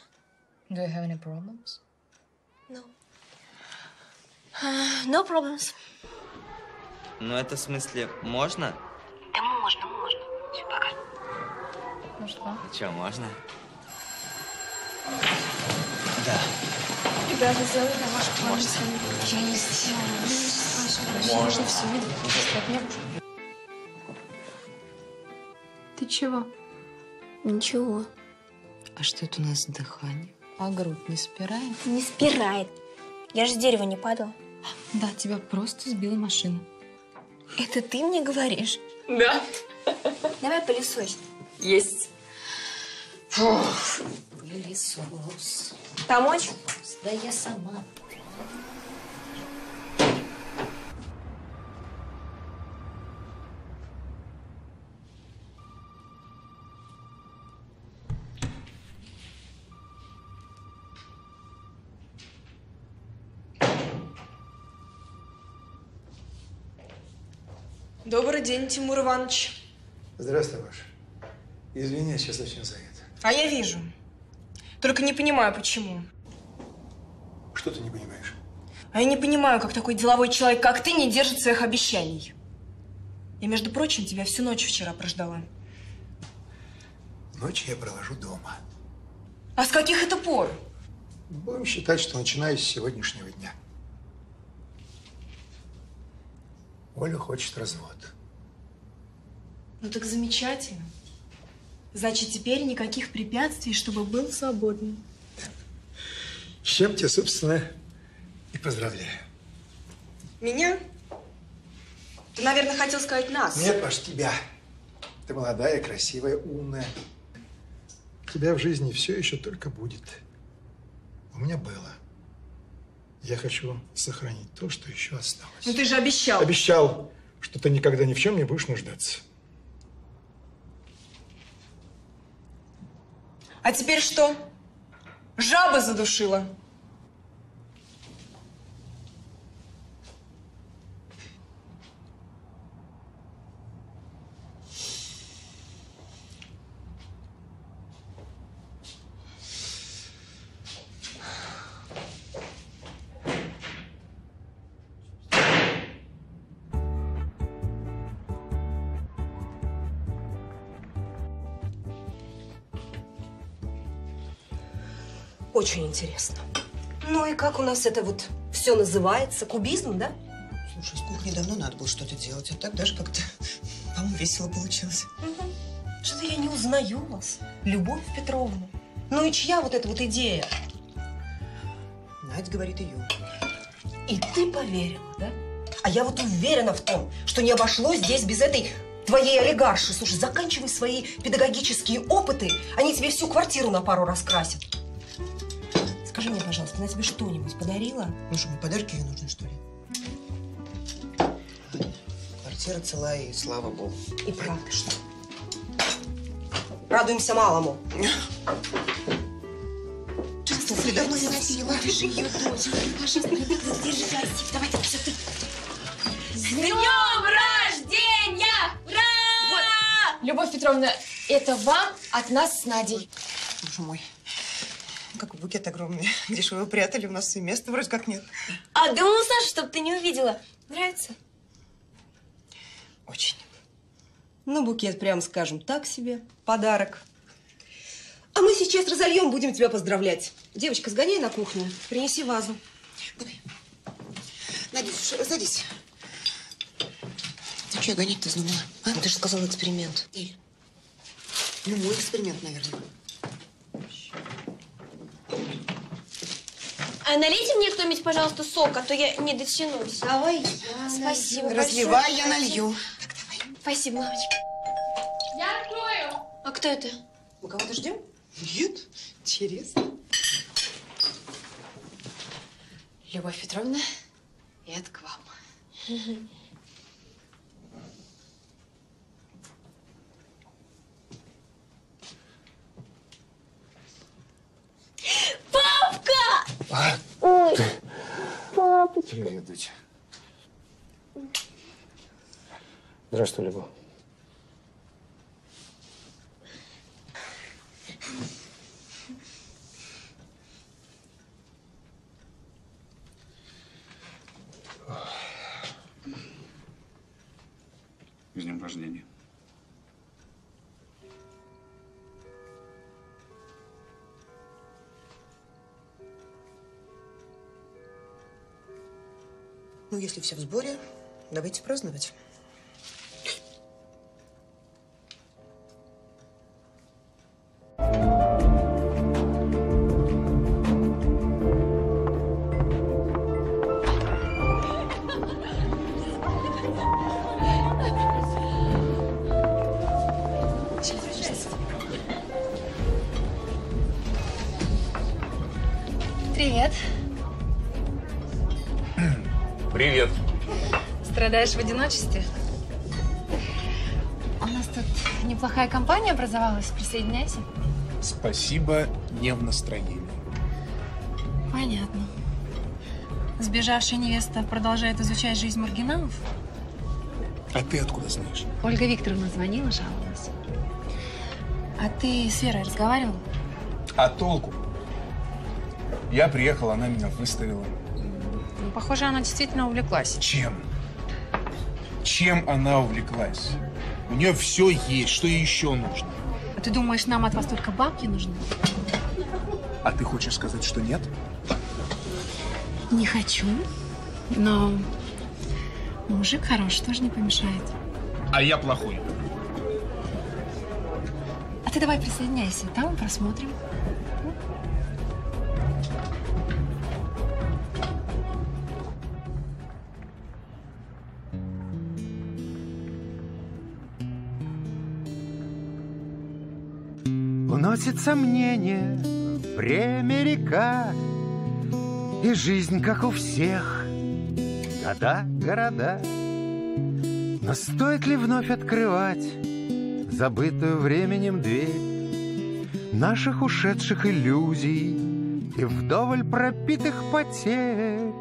Do you have any problems? No. А, no problems. Ну это в смысле можно? Да можно, можно. Все, пока. Ну что? Че, можно? Да. Ребята, сделали домашку. Можно. Я не сделала. Можно. все видно. Ты чего? Ничего. А что это у нас с дыханием? А грудь не спирает? Не спирает. Я же с дерева не падала. Да, тебя просто сбила машина. Это ты мне говоришь? Да. Давай пылесось. Есть. Пылесос. Помочь? Да я сама. Добрый день, Тимур Иванович. Здравствуй, Маша. Извини, сейчас очень занят. А я вижу. Только не понимаю, почему. Что ты не понимаешь? А я не понимаю, как такой деловой человек, как ты, не держит своих обещаний. Я, между прочим, тебя всю ночь вчера прождала. Ночь я провожу дома. А с каких это пор? Будем считать, что начиная с сегодняшнего дня. Оля хочет развод. Ну так замечательно. Значит, теперь никаких препятствий, чтобы был свободным. С чем тебя, собственно, и поздравляю. Меня? Ты, наверное, хотел сказать нас. Нет, Маш, тебя. Ты молодая, красивая, умная. У тебя в жизни все еще только будет. У меня было. Я хочу сохранить то, что еще осталось. Ну ты же обещал. Обещал, что ты никогда ни в чем не будешь нуждаться. А теперь что? Жаба задушила. Очень интересно. Ну и как у нас это вот все называется? Кубизм, да? Слушай, с кухни давно надо было что-то делать, а так даже как-то, по-моему, весело получилось. Что-то я не узнаю вас. Любовь Петровна. Ну и чья вот эта вот идея? Надь говорит ее. И ты поверила, да? А я вот уверена в том, что не обошлось здесь без этой твоей олигарши. Слушай, заканчивай свои педагогические опыты, они тебе всю квартиру на пару раскрасят. Скажи мне, пожалуйста, она тебе что-нибудь подарила? Ну что, мне подарки ей нужны, что ли? Квартира цела и слава богу. И правда, что? Радуемся малому. Туфли давно не носила. Ты же ее дочь. Пожалуйста, ребята, держись. Давайте, все ты. С днем рождения! Ура! Вот, Любовь Петровна, это вам от нас с Надей. Боже мой. Какой букет огромный. Где же вы его прятали? У нас и места вроде как нет. А, думала, Саша, чтобы ты не увидела. Нравится? Очень. Ну, букет, прямо скажем, так себе. Подарок. А мы сейчас разольем, будем тебя поздравлять. Девочка, сгоняй на кухню, принеси вазу. Надюш, садись. Ты что гонять-то вздумала? А? Ты же сказала эксперимент. Иль. Ну, мой эксперимент, наверное. А налейте мне кто-нибудь, пожалуйста, сок, а то я не дотянусь. Давай. Спасибо Разливай, большое. я налью. Спасибо, мамочка. Я открою. А кто это? Мы кого-то ждем? Нет. Интересно. Любовь Петровна, это к вам. Папка! А? Ой, папочка. Привет, дочь. Здравствуй, Любовь. С днем рождения. Ну, если все в сборе, давайте праздновать. Страдаешь в одиночестве? У нас тут неплохая компания образовалась. Присоединяйся. Спасибо, не в настроении. Понятно. Сбежавшая невеста продолжает изучать жизнь маргиналов? А ты откуда знаешь? Ольга Викторовна звонила, жаловалась. А ты с Верой разговаривал? А толку? Я приехал, она меня выставила. Ну, похоже, она действительно увлеклась. Чем? Чем она увлеклась? У нее все есть, что ей еще нужно? А ты думаешь, нам от вас только бабки нужны? А ты хочешь сказать, что нет? Не хочу, но мужик хороший тоже не помешает. А я плохой. А ты давай присоединяйся, там просмотрим. Уносит сомнение, время река, И жизнь, как у всех, года, города. Но стоит ли вновь открывать Забытую временем дверь Наших ушедших иллюзий И вдоволь пропитых потерь?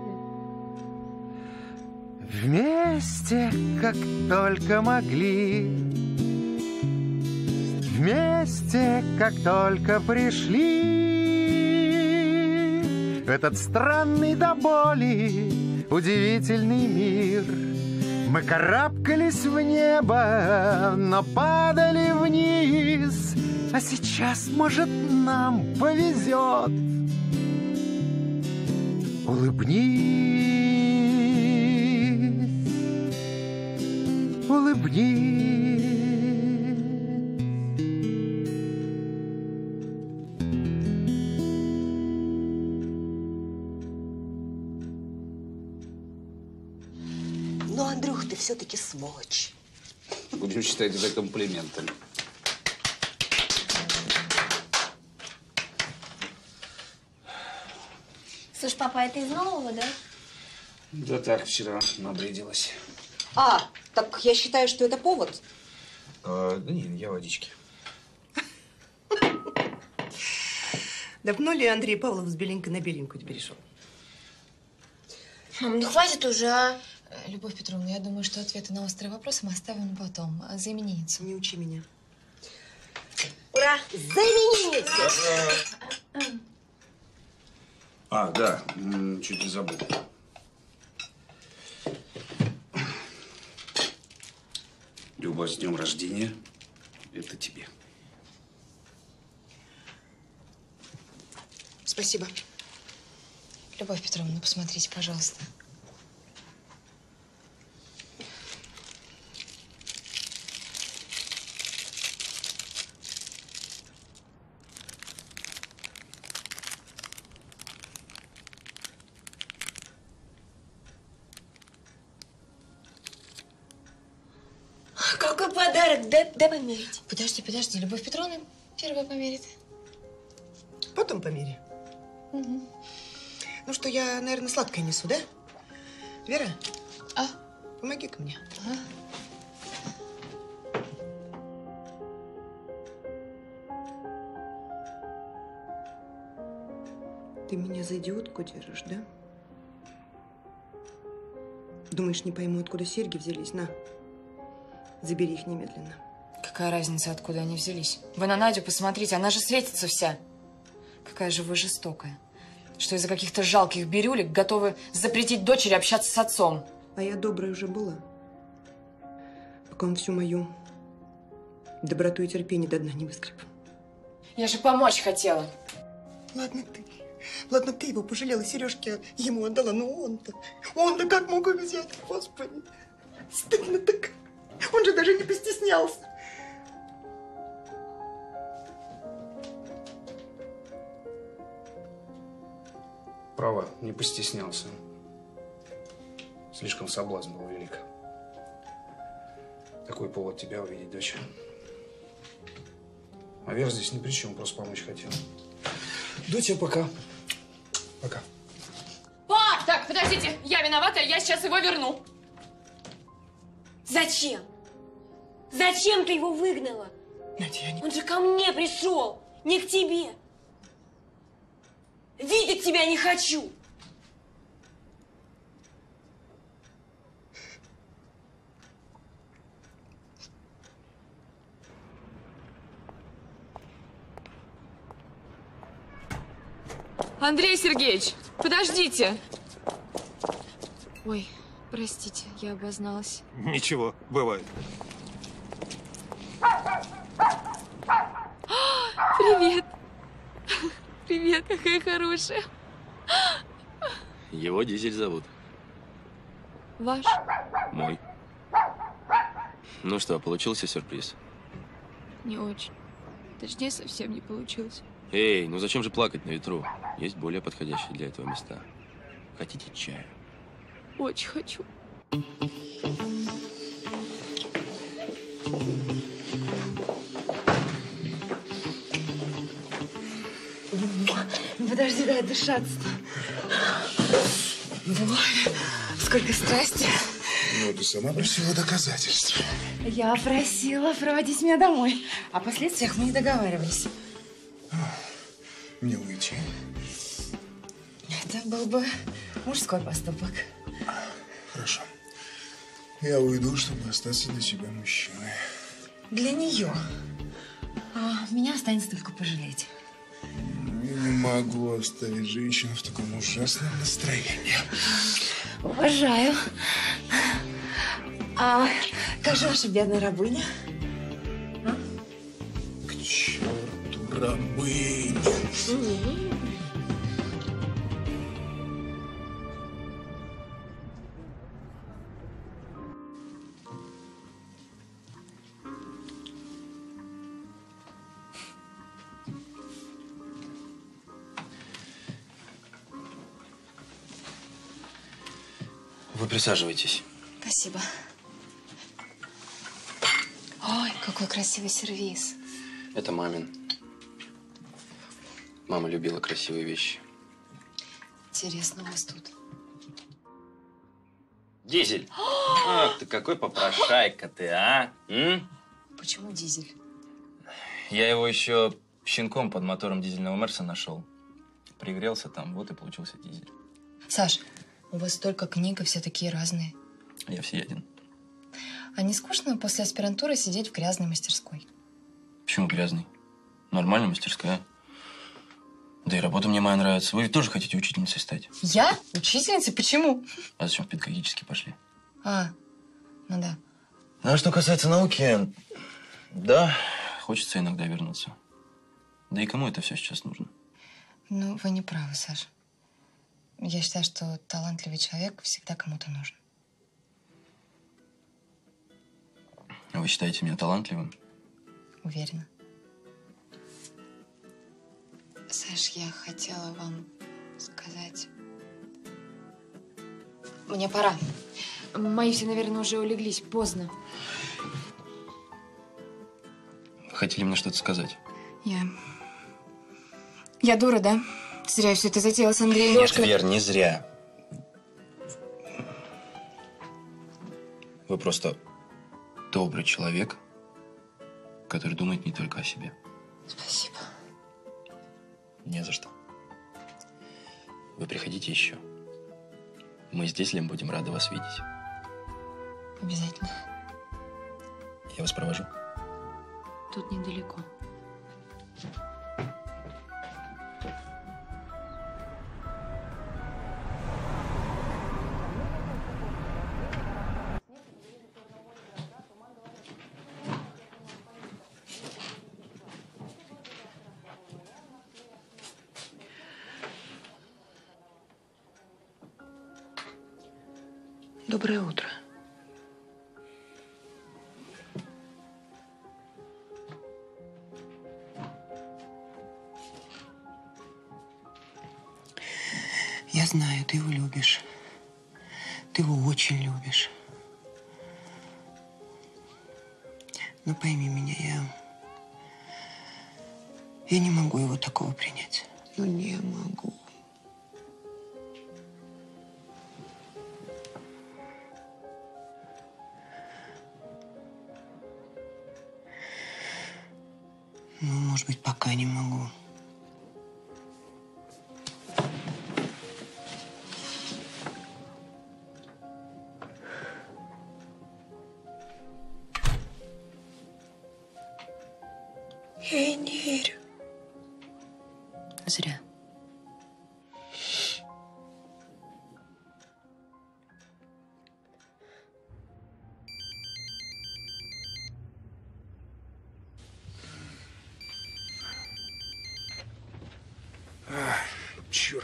Вместе, как только могли, Вместе, как только пришли. Этот странный до боли удивительный мир. Мы карабкались в небо, но падали вниз. А сейчас, может, нам повезет. Улыбнись, улыбнись все-таки сволочь. Будем считать это комплиментом. Слушай, папа, это из нового, да? Да так, вчера набредилась. А, так я считаю, что это повод. А, да не, я водички. Давно ли Андрей Павлов с беленькой на беленькую перешел? Мам, ну хватит уже, а? Любовь Петровна, я думаю, что ответы на острые вопросы мы оставим потом. За именинницу. Не учи меня. Ура! За именинницу! А, да, чуть не забыл. Люба, с днем рождения. Это тебе. Спасибо. Любовь Петровна, ну посмотрите, пожалуйста. Какой дай померить. Подожди, подожди. Любовь Петровна первая померит. Потом помери. Ну что, я, наверное, сладкое несу, да? Вера? А? Помоги-ка мне. Ты меня за идиотку держишь, да? Думаешь, не пойму, откуда серьги взялись? На, забери их немедленно. Какая разница, откуда они взялись? Вы на Надю посмотрите, она же светится вся. Какая же вы жестокая. Что из-за каких-то жалких бирюлек готовы запретить дочери общаться с отцом. А я добрая уже была. Пока он всю мою доброту и терпение до дна не выскреб. Я же помочь хотела. Ладно ты. Ладно, ты его пожалела, сережки ему отдала, но он-то, он-то как мог их взять, господи. Стыдно так. Он же даже не постеснялся. Права, не постеснялся. Слишком соблазн был велик. Такой повод тебя увидеть, дочь. А Вера здесь ни при чем, просто помочь хотел. Доча, пока. Пока. Пап, так, подожди. Подождите, я виновата, я сейчас его верну. Зачем? Зачем ты его выгнала? Он же ко мне пришел, не к тебе. Видеть тебя не хочу. Андрей Сергеевич, подождите. Ой, простите, я обозналась. Ничего, бывает. Привет. Привет, какая хорошая. Его Дизель зовут. Ваш? Мой. Ну что, получился сюрприз? Не очень. Точнее, совсем не получилось. Эй, ну зачем же плакать на ветру? Есть более подходящие для этого места. Хотите чаю? Очень хочу. Подожди, дай дышаться. Ой, сколько страсти. Ну, ты сама просила доказательств. Я просила проводить меня домой. О последствиях мы не договаривались. Мне уйти. Это был бы мужской поступок. Хорошо. Я уйду, чтобы остаться для тебя мужчиной. Для нее. А меня останется только пожалеть. Не могу оставить женщину в таком ужасном настроении. Уважаю. А как же ваша бедная рабыня? К черту рабыню. Вы присаживайтесь. Спасибо. Ой, какой красивый сервиз. Это мамин. Мама любила красивые вещи. Интересно у вас тут. Дизель! Ах, ты какой попрошайка ты, а? М? Почему дизель? Я его еще щенком под мотором дизельного Мерса нашел. Пригрелся там, вот и получился дизель. Саш, у вас столько книг, и все такие разные. Я всеяден. А не скучно после аспирантуры сидеть в грязной мастерской? Почему грязный? Нормальная мастерская. Да и работа мне моя нравится. Вы ведь тоже хотите учительницей стать? Я? Учительница? Почему? А зачем в педагогический пошли? А, ну да. Ну, а что касается науки, да, хочется иногда вернуться. Да и кому это все сейчас нужно? Ну, вы не правы, Саша. Я считаю, что талантливый человек всегда кому-то нужен. А Вы считаете меня талантливым? Уверена. Саш, я хотела вам сказать... Мне пора. Мои все, наверное, уже улеглись. Поздно. Вы хотели мне что-то сказать? Я... Я дура, да? Зря все это затеяла с Андреем Нет. Вер, не зря. Вы просто добрый человек, который думает не только о себе. Спасибо. Не за что. Вы приходите еще. Мы с Дизелем будем рады вас видеть. Обязательно. Я вас провожу. Тут недалеко.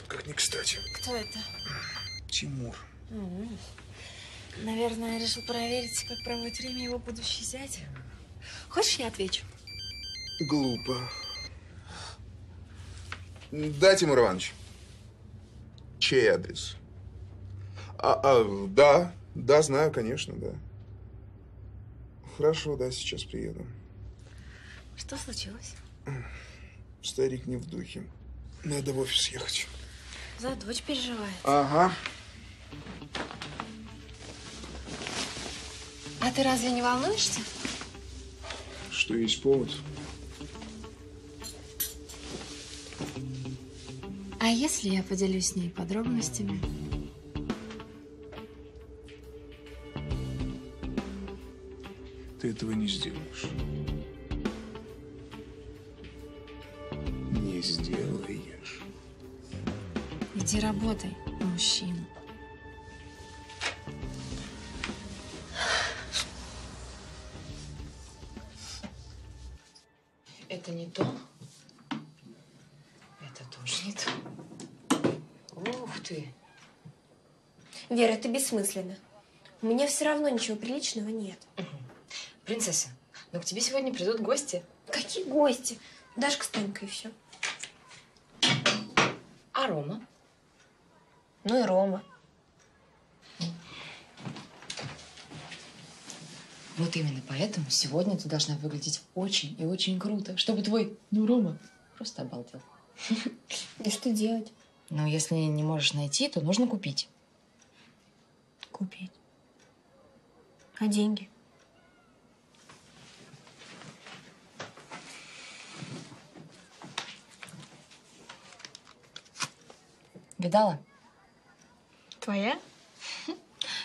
Как не кстати. Кто это? Тимур. М. Наверное, решил проверить, как проводит время его будущий зять. Хочешь, я отвечу? Глупо. Да, Тимур Иванович. Чей адрес? А, а, да, да, знаю, конечно, да. Хорошо, да, сейчас приеду. Что случилось? Старик не в духе. Надо в офис ехать. За дочь переживает. Ага. А ты разве не волнуешься? Что есть повод? А если я поделюсь с ней подробностями? Ты этого не сделаешь. Иди работай, мужчина. Это не то. Это тоже не то. Ух ты. Вера, это бессмысленно. У меня все равно ничего приличного нет. Принцесса, ну к тебе сегодня придут гости. Какие гости? Дашка с Танькой и все. А Рома? Ну и Рома. Вот именно поэтому сегодня ты должна выглядеть очень и очень круто, чтобы твой, ну, Рома, просто обалдел. И что делать? Но если не можешь найти, то нужно купить. Купить. А деньги? Видала? Твоя?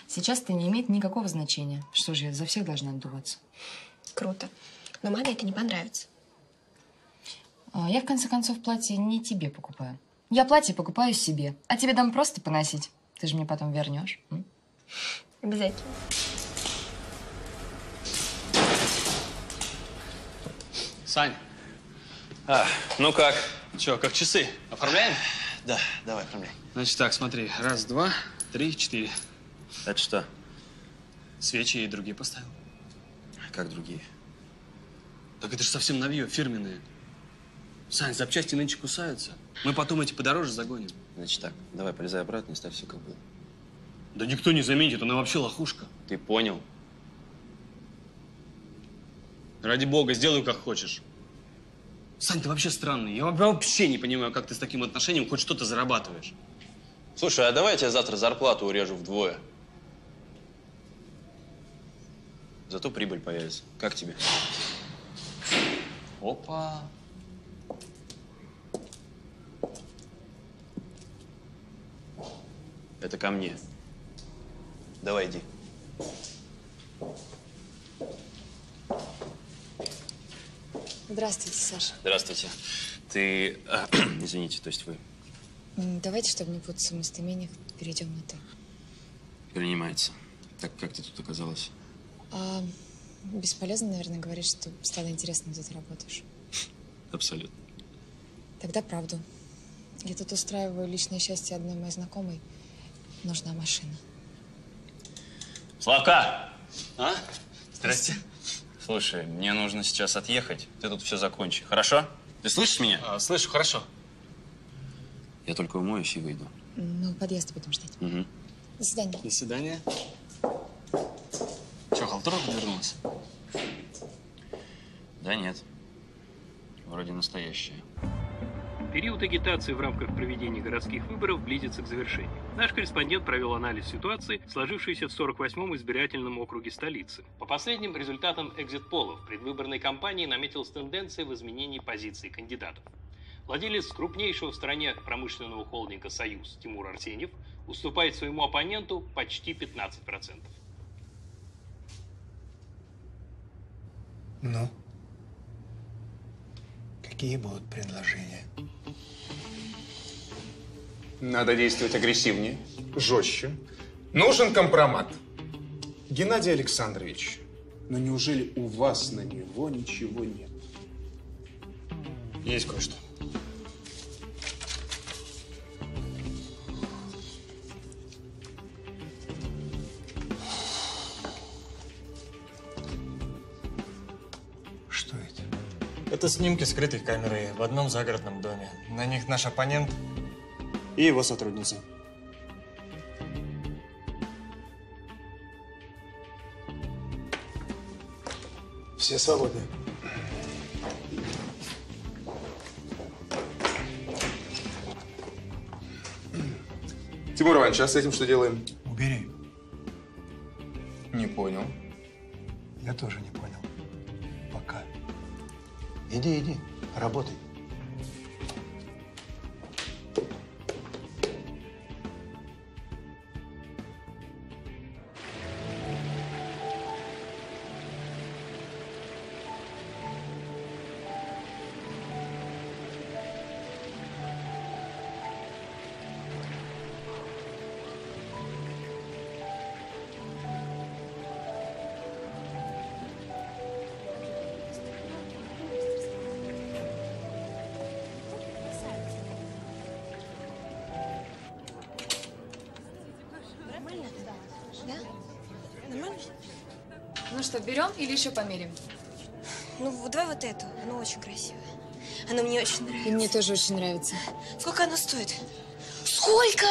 Сейчас это не имеет никакого значения. Что же, я за всех должна отдуваться? Круто. Но маме это не понравится. А, Я, в конце концов, платье не тебе покупаю. Я платье покупаю себе, а тебе дам просто поносить. Ты же мне потом вернешь. м? Обязательно. Сань. А, ну как? Че, как часы? Оформляем? Да, давай, оформляй. Значит так, смотри. Раз, два, три, четыре. Это что? Свечи и другие поставил. Как другие? Так это же совсем новье, фирменные. Сань, запчасти нынче кусаются. Мы потом эти подороже загоним. Значит так, давай полезай обратно и ставь все как было. Да никто не заметит, она вообще лохушка. Ты понял? Ради бога, сделай как хочешь. Сань, ты вообще странный. Я вообще не понимаю, как ты с таким отношением хоть что-то зарабатываешь. Слушай, а давай я тебе завтра зарплату урежу вдвое. Зато прибыль появится. Как тебе? Опа. Это ко мне. Давай, иди. Здравствуйте, Саша. Здравствуйте. Ты... а, извините, то есть вы Давайте, чтобы не путаться в местоимениях, перейдем на «ты». принимается. Так как ты тут оказалась? А, бесполезно, наверное, говорить, что стало интересно, где ты работаешь. Абсолютно. Тогда правду. Я тут устраиваю личное счастье одной моей знакомой. Нужна машина. Славка! А? Здрасте. Слушай, мне нужно сейчас отъехать. Ты тут все закончи. Хорошо? Ты слышишь меня? А, слышу, хорошо. Я только умоюсь и выйду. Ну, подъезд будем ждать. Угу. До свидания. До свидания. Че, халтура подвернулась? Да нет. Вроде настоящая. Период агитации в рамках проведения городских выборов близится к завершению. Наш корреспондент провел анализ ситуации, сложившейся в 48-м избирательном округе столицы. По последним результатам экзит-полов предвыборной кампании наметилась тенденция в изменении позиций кандидатов. Владелец крупнейшего в стране промышленного холдинга «Союз» Тимур Арсеньев уступает своему оппоненту почти 15%. Ну? Какие будут предложения? Надо действовать агрессивнее, жестче. Нужен компромат. Геннадий Александрович. Но неужели у вас на него ничего нет? Есть кое-что. Это снимки скрытой камерой в одном загородном доме. На них наш оппонент и его сотрудница. Все свободны. Тимур Иванович, а с этим что делаем? Или еще померим? Ну, давай вот эту. Она очень красивая. Она мне очень нравится. И мне тоже очень нравится. Сколько она стоит? Сколько?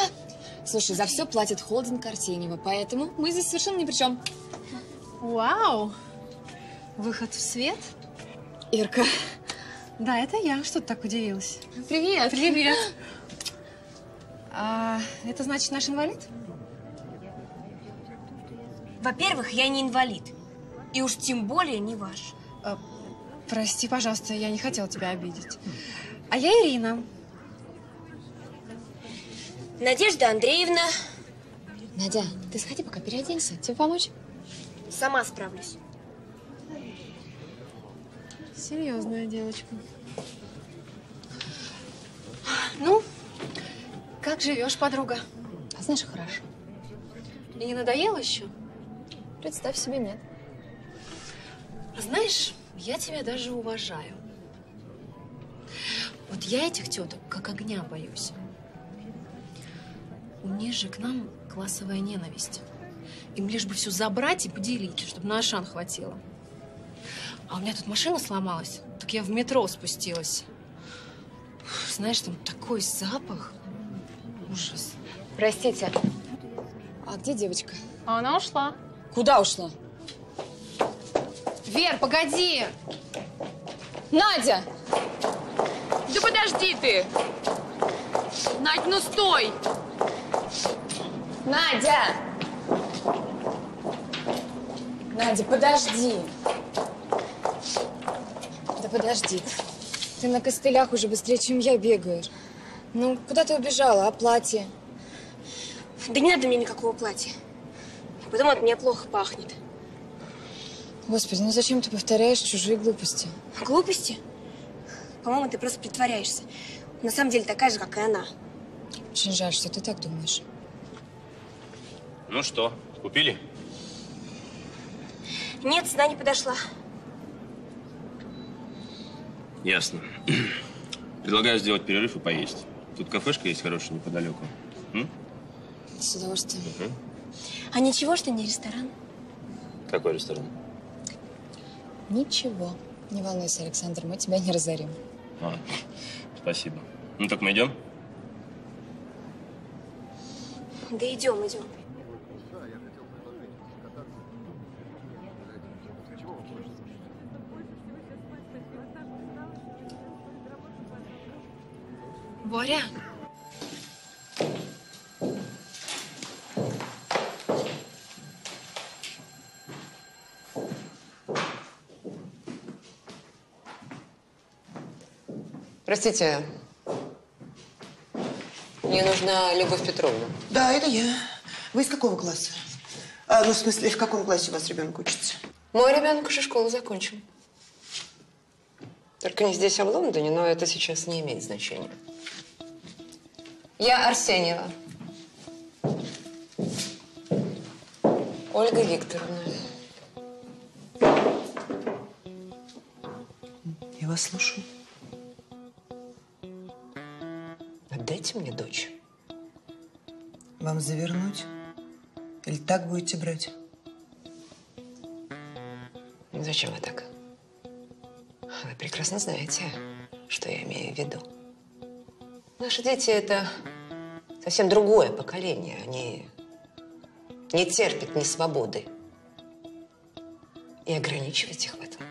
Слушай, за все платит холдинг Артеньева, поэтому мы здесь совершенно ни при чем. Вау! Выход в свет? Ирка. Да, это я. Что ты так удивилась? Привет. Привет. А, это значит наш инвалид? Во-первых, я не инвалид. И уж тем более не ваш. А, прости, пожалуйста, я не хотела тебя обидеть. А я Ирина. Надежда Андреевна. Надя, ты сходи пока переоденься. Тебе помочь? Сама справлюсь. Серьезная девочка. Ну, как живешь, подруга? А знаешь, хорошо. И не надоело еще? Представь себе, нет. Знаешь, я тебя даже уважаю. Вот я этих теток как огня боюсь. У них же к нам классовая ненависть. Им лишь бы все забрать и поделить, чтобы на Ашан хватило. А у меня тут машина сломалась, так я в метро спустилась. Знаешь, там такой запах. Ужас. Простите. А где девочка? А она ушла. Куда ушла? Вер, погоди! Надя! Да подожди ты! Надь, ну стой! Надя! Надя, подожди. Да подожди. Ты на костылях уже быстрее, чем я бегаешь. Ну, куда ты убежала? А платье? Да не надо мне никакого платья. Потом от меня плохо пахнет. Господи, ну зачем ты повторяешь чужие глупости? Глупости? По-моему, ты просто притворяешься. На самом деле такая же, как и она. Очень жаль, что ты так думаешь. Ну что, купили? Нет, цена не подошла. Ясно. Предлагаю сделать перерыв и поесть. Тут кафешка есть хорошая неподалеку. М? С удовольствием. Мгм. А ничего, что не ресторан? Какой ресторан? Ничего. Не волнуйся, Александр, мы тебя не разорим. А, спасибо. Ну так мы идем? Да идем, идем. Боря, Простите, мне нужна Любовь Петровна. Да, это я. Вы из какого класса? А, ну, в смысле, в каком классе у вас ребенок учится? Мой ребенок уже школу закончил. Только не здесь, а в Лондоне, но это сейчас не имеет значения. Я Арсеньева. Ольга Викторовна. Я вас слушаю. Отдайте мне дочь. Вам завернуть? Или так будете брать? Зачем вы так? Вы прекрасно знаете, что я имею в виду. Наши дети – это совсем другое поколение. Они не терпят несвободы. И ограничивать их в этом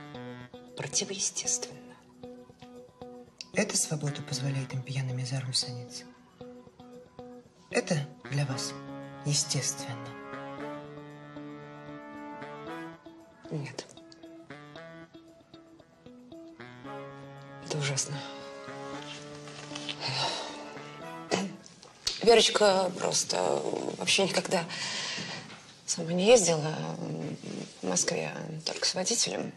противоестественно. Эта свобода позволяет им пьяными за руль садиться. Это для вас естественно. Нет. Это ужасно. Верочка просто вообще никогда сама не ездила в Москве, только с водителем.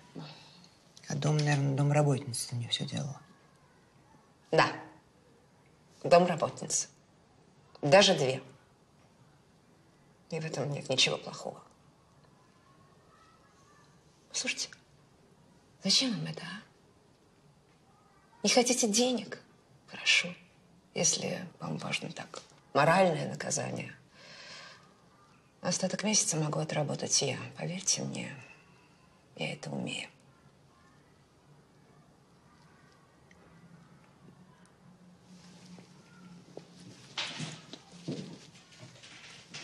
А дом, наверное, домработница у нее все делала. Да. Домработница. Даже две. И в этом нет ничего плохого. Слушайте, зачем вам это, а? Не хотите денег? Хорошо. Если вам важно так моральное наказание. Остаток месяца могу отработать я. Поверьте мне, я это умею.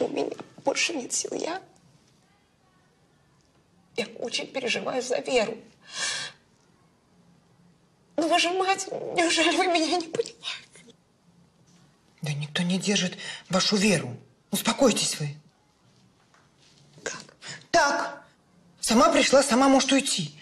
У меня больше нет сил. Я... Я очень переживаю за Веру. Но вы же мать, неужели вы меня не понимаете? Да никто не держит вашу веру. Успокойтесь вы. Как? Так. Сама пришла, сама может уйти.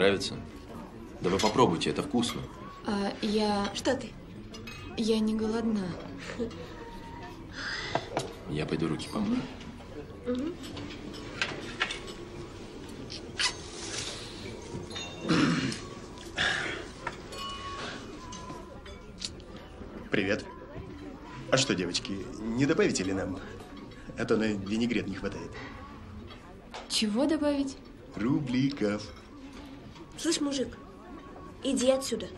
Нравится? Да вы попробуйте, это вкусно. А, я... Что ты? Я не голодна. Я пойду руки помою. Мгм. Привет. А что, девочки, не добавите ли нам? А то на винегрет не хватает. Чего добавить? Рубликов. Слышь, мужик, иди отсюда.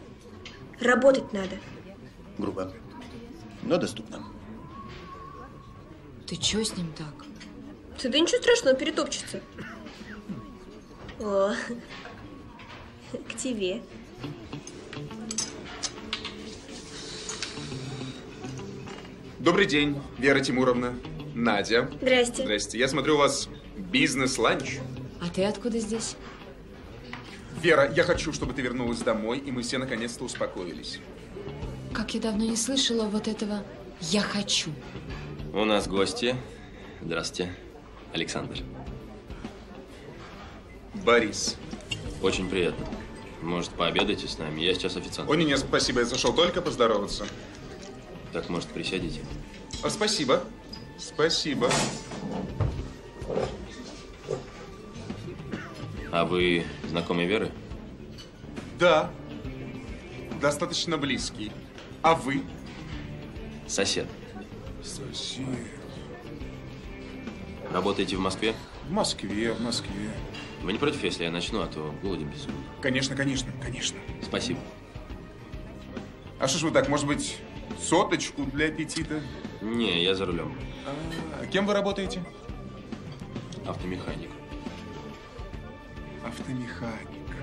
Работать надо. Грубо, но доступно. Ты чё с ним так? Ты да ничего страшного, перетопчется. О, к тебе. Добрый день, Вера Тимуровна. Надя. Здрасте. Здрасте. Я смотрю, у вас бизнес-ланч. А ты откуда здесь? Вера, я хочу, чтобы ты вернулась домой, и мы все наконец-то успокоились. Как я давно не слышала вот этого «я хочу». У нас гости. Здравствуйте. Александр. Борис. Очень приятно. Может, пообедаете с нами? Я сейчас официант. О, не, не, спасибо, я зашел только поздороваться. Так, может, присядете? А, спасибо. Спасибо. А вы знакомый Веры? Да. Достаточно близкий. А вы? Сосед. Сосед. Работаете в Москве? В Москве, в Москве. Вы не против, если я начну, а то голоден безумно. Конечно, конечно, конечно. Спасибо. А что ж вы так, может быть, соточку для аппетита? Не, я за рулем. А кем вы работаете? Автомеханик. Автомеханик.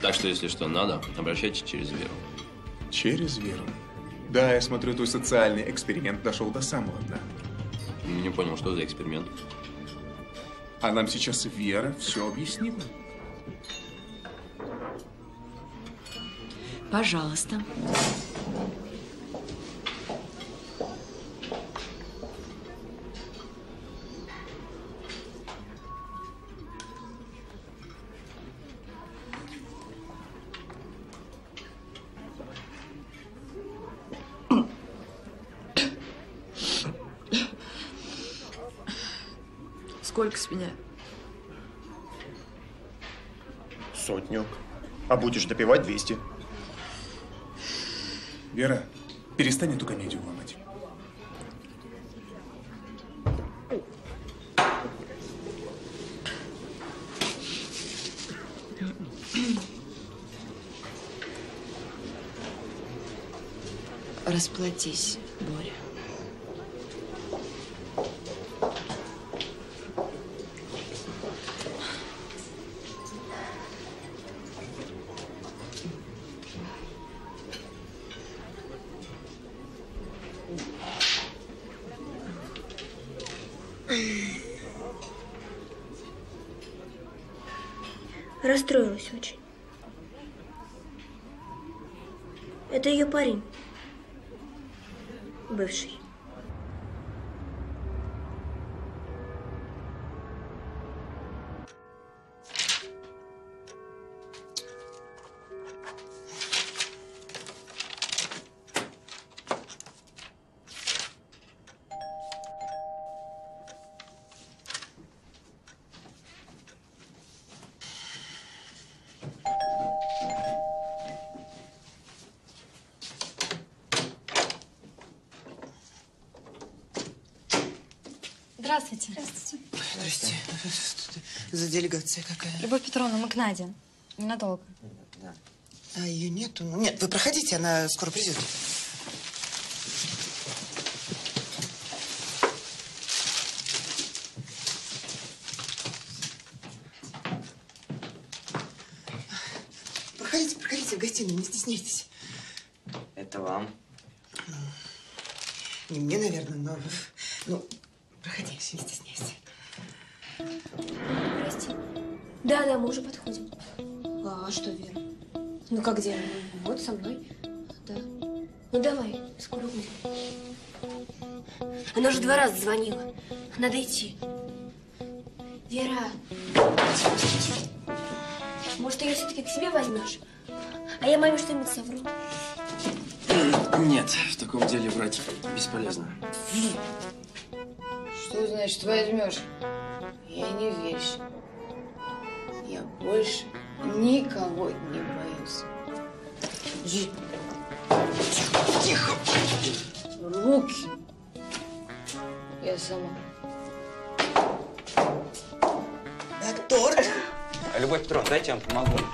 Так что, если что надо, обращайтесь через Веру. Через Веру. Да, я смотрю, твой социальный эксперимент дошел до самого дна. Не понял, что за эксперимент? А нам сейчас Вера все объяснила. Пожалуйста. Сколько А будешь допивать 200. Вера, перестань эту комедию ломать. Расплатись, Боря. Здравствуйте. Здравствуйте. Здрасте. За делегация какая? Любовь Петровна, мы к Наде. Ненадолго. А ее нету. Ну, Нет, вы проходите, она скоро придет. Проходите, проходите в гостиную, не стесняйтесь. Это вам. Не мне, наверное, но... Да, да, мы уже подходим. А что, Вера? Ну как где? Вот со мной. Да. Ну давай, скоро будем. Она уже два раза звонила. Надо идти. Вера. Может, ты ее все-таки к себе возьмешь? А я маме что-нибудь совру. Нет, в таком деле врать бесполезно. Что значит возьмешь? Дайте я вам помогу.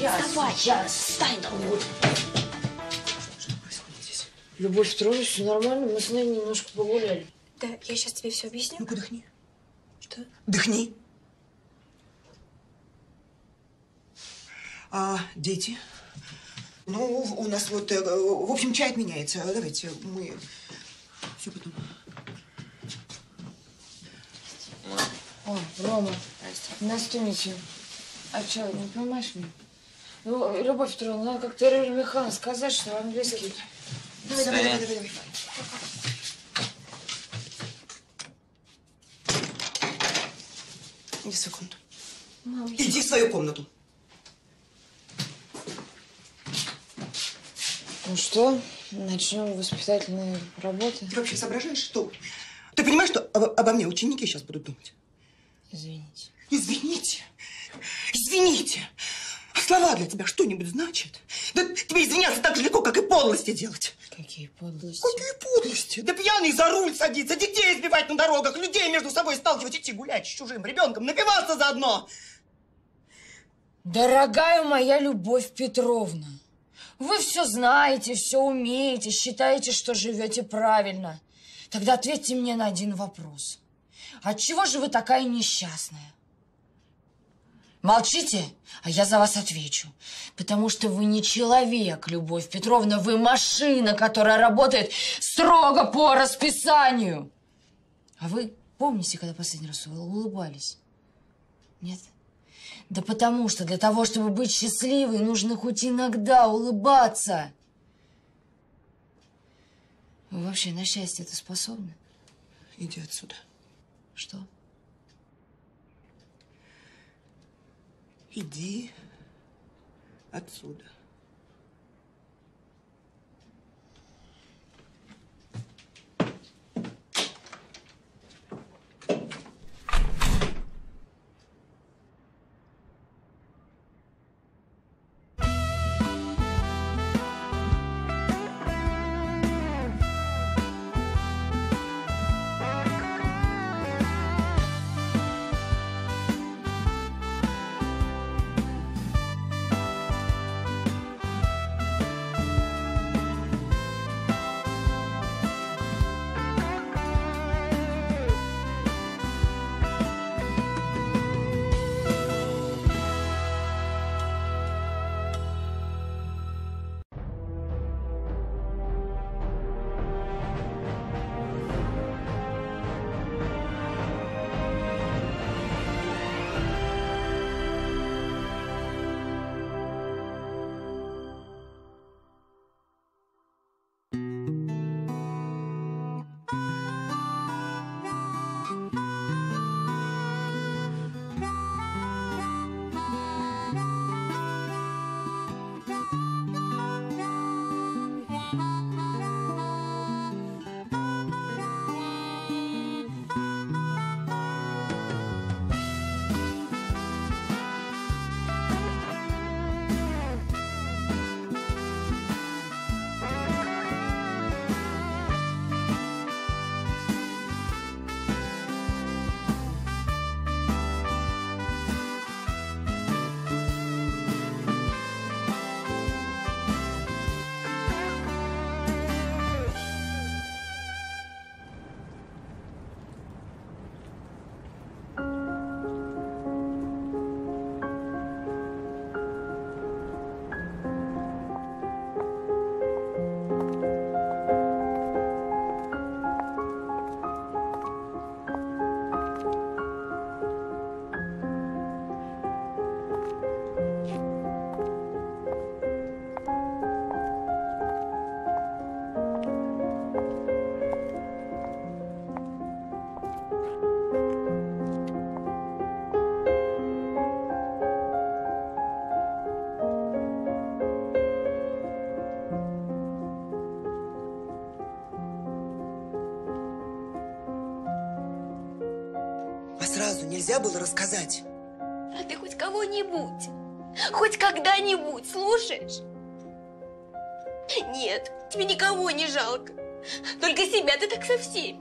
Я Давай, сейчас. встань. Любовь Петровна, все нормально, мы с ней немножко погуляли. Да, я сейчас тебе все объясню. Ну-ка, дыхни. Что? Дыхни. А дети? Ну, у нас вот, э, в общем, чай отменяется. Давайте мы все потом. О, Рома, Настюнича. А что, не понимаешь меня? Ну, Любовь Петровна, надо как Терри Михайловна сказать, что английский... Давай, давай, давай, давай, давай. Иди секунду. Мам, Иди в свою комнату. Ну что, начнем воспитательные работы? Ты вообще соображаешь, что? Ты понимаешь, что обо, обо мне ученики сейчас будут думать? Извините. Извините. Извините. А слова для тебя что-нибудь значат? Да тебе извиняться так же легко, как и подлости делать. Какие подлости? Какие подлости? Да пьяный за руль садиться, детей избивать на дорогах, людей между собой сталкивать, идти гулять с чужим ребенком, напиваться заодно. Дорогая моя Любовь Петровна, вы все знаете, все умеете, считаете, что живете правильно. Тогда ответьте мне на один вопрос. Отчего же вы такая несчастная? Молчите, а я за вас отвечу. Потому что вы не человек, Любовь Петровна, вы машина, которая работает строго по расписанию. А вы помните, когда последний раз улыбались? Нет? Да потому что для того, чтобы быть счастливой, нужно хоть иногда улыбаться. Вы вообще на счастье это способны? Иди отсюда. Что? Иди отсюда. Нельзя было рассказать? А ты хоть кого-нибудь, хоть когда-нибудь слушаешь? Нет, тебе никого не жалко. Только себя ты так со всеми.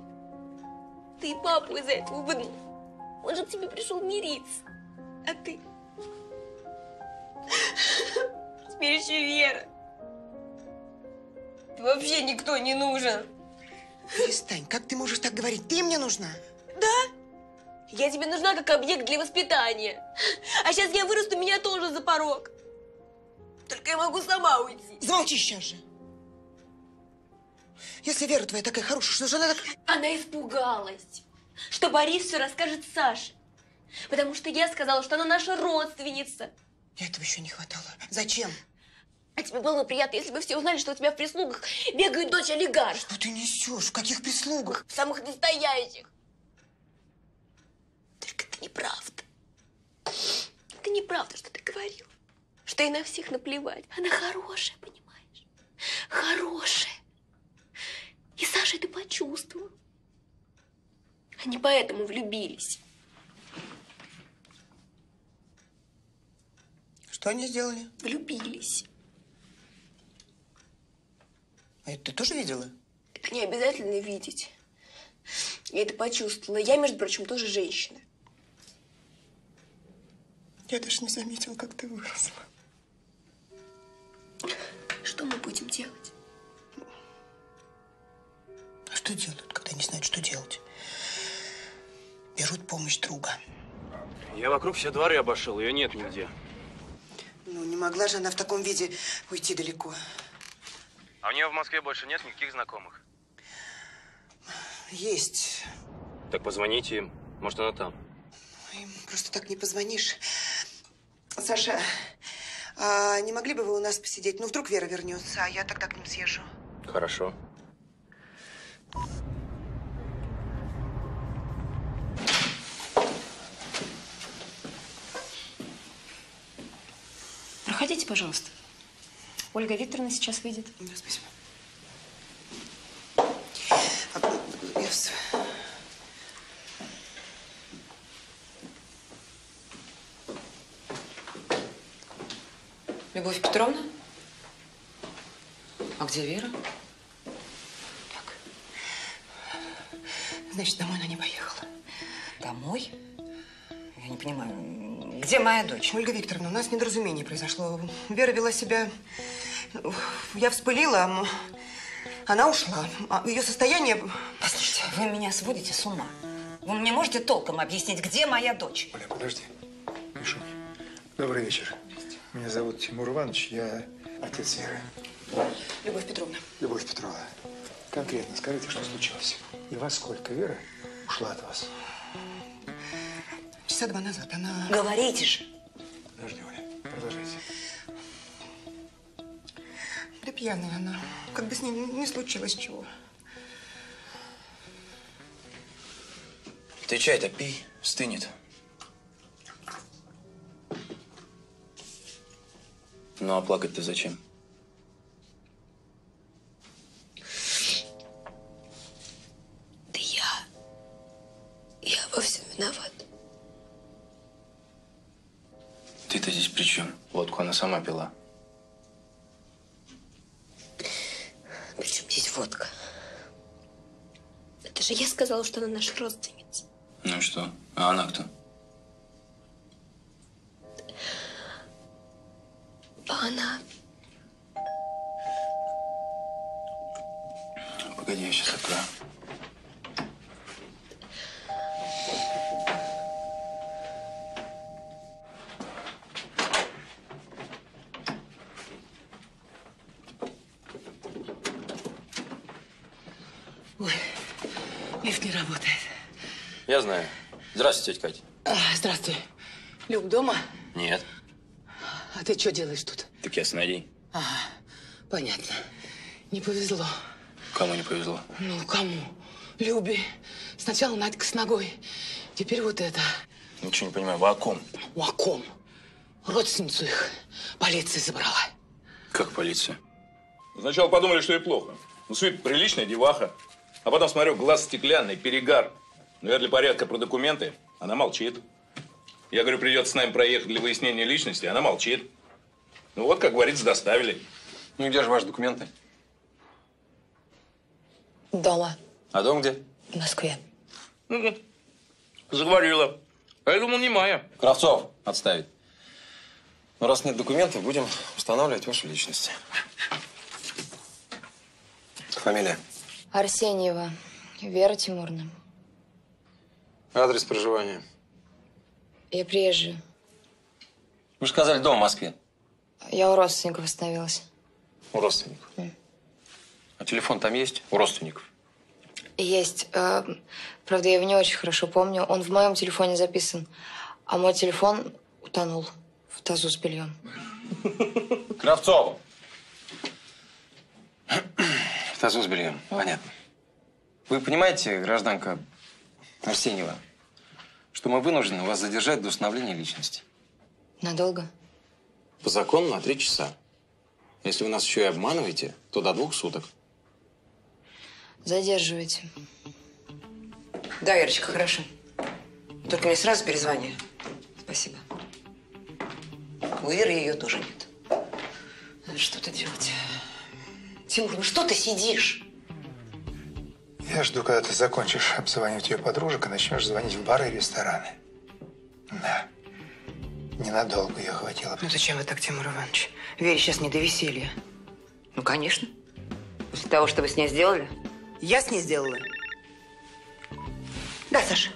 Ты папу из-за этого выгнал. Он же к тебе пришел мириться. А ты? Теперь еще Вера. Ты вообще никто не нужен. Перестань, как ты можешь так говорить? Ты мне нужна. Я тебе нужна как объект для воспитания. А сейчас я вырасту, меня тоже за порог. Только я могу сама уйти. Замолчи сейчас же. Если Вера твоя такая хорошая, что же она так... Она испугалась, что Борис все расскажет Саше. Потому что я сказала, что она наша родственница. Этого еще не хватало. Зачем? А тебе было бы приятно, если бы все узнали, что у тебя в прислугах бегает дочь олигарха. Что ты несешь? В каких прислугах? В самых настоящих. Это неправда. Это неправда, что ты говорил. Что ей на всех наплевать. Она хорошая, понимаешь? Хорошая. И Саша это почувствовал. Они поэтому влюбились. Что они сделали? Влюбились. А это ты тоже видела? Это не обязательно видеть. Я это почувствовала. Я, между прочим, тоже женщина. Я даже не заметила, как ты выросла. Что мы будем делать? А что делают, когда не знают, что делать? Берут помощь друга. Я вокруг все дворы обошел, ее нет нигде. Ну, не могла же она в таком виде уйти далеко. А у нее в Москве больше нет никаких знакомых. Есть. Так позвоните им, может она там. Им просто так не позвонишь. Саша, а не могли бы вы у нас посидеть? Ну, вдруг Вера вернется, а я тогда к ним съезжу. Хорошо. Проходите, пожалуйста. Ольга Викторовна сейчас выйдет. Да, спасибо. А, я Любовь Петровна? А где Вера? Значит, домой она не поехала. Домой? Я не понимаю, где моя дочь? Ольга Викторовна, у нас недоразумение произошло. Вера вела себя... Я вспылила, м, она ушла. А ее состояние... Послушайте, вы меня сводите с ума. Вы мне можете толком объяснить, где моя дочь? Оля, подожди. Мишунь, добрый вечер. Меня зовут Тимур Иванович, я отец Веры. Любовь Петровна. Любовь Петровна, конкретно скажите, что случилось? И во сколько Вера ушла от вас? Часа два назад она... Говорите же. Подожди, Оля, продолжайте. Да пьяная она. Как бы с ней не случилось чего. Ты чай-то пей, стынет. Ну а плакать-то зачем? Да я... Я во всем виноват. Ты-то здесь при чем? Водку она сама пила. Причем здесь водка? Это же я сказала, что она наша родственница. Ну и что? А она кто? Она... Погоди, я сейчас открою. Ой, лифт не работает. Я знаю. Здравствуйте, тетя Катя. А, здравствуй. Люк дома? Нет. А ты что делаешь тут? Так я с Надей. Ага, понятно. Не повезло. Кому не повезло? Ну, кому? Любе. Сначала Надька с ногой, теперь вот это. Ничего не понимаю. Вы о ком? О ком? Родственницу их полиция забрала. Как полиция? Сначала подумали, что ей плохо. Ну, Свет приличная деваха. А потом смотрю, глаз стеклянный, перегар. Но я для порядка про документы. Она молчит. Я говорю, придется с нами проехать для выяснения личности. Она молчит. Ну вот, как говорится, доставили. Ну и где же ваши документы? Дома, А дом где? в Москве. Заговорила. А я думал, не моя. Кравцов, отставить. Ну, раз нет документов, будем устанавливать вашу личность. Фамилия? Арсеньева Вера Тимуровна. Адрес проживания? Я приезжаю. Вы же сказали, дом в Москве. Я у родственников остановилась. У родственников. А телефон там есть? У родственников. Есть. э, правда, я его не очень хорошо помню. Он в моем телефоне записан. А мой телефон утонул в тазу с бельем. Кравцов! В тазу с бельем. Понятно. Вы понимаете, гражданка Арсеньева, что мы вынуждены вас задержать до установления личности? Надолго? По закону на три часа. Если вы нас еще и обманываете, то до двух суток. Задерживайте. Да, Верочка, хорошо. Только мне сразу перезвони. Спасибо. У Иры ее тоже нет. Надо что-то делать. Тимур, ну что ты сидишь? Я жду, когда ты закончишь обзванивать ее подружек и начнешь звонить в бары и рестораны. Да. Ненадолго ее хватило. Ну зачем вы так, Тимур Иванович? Вере сейчас не до веселья. Ну, конечно. После того, что вы с ней сделали. Я с ней сделала. Да, Саша.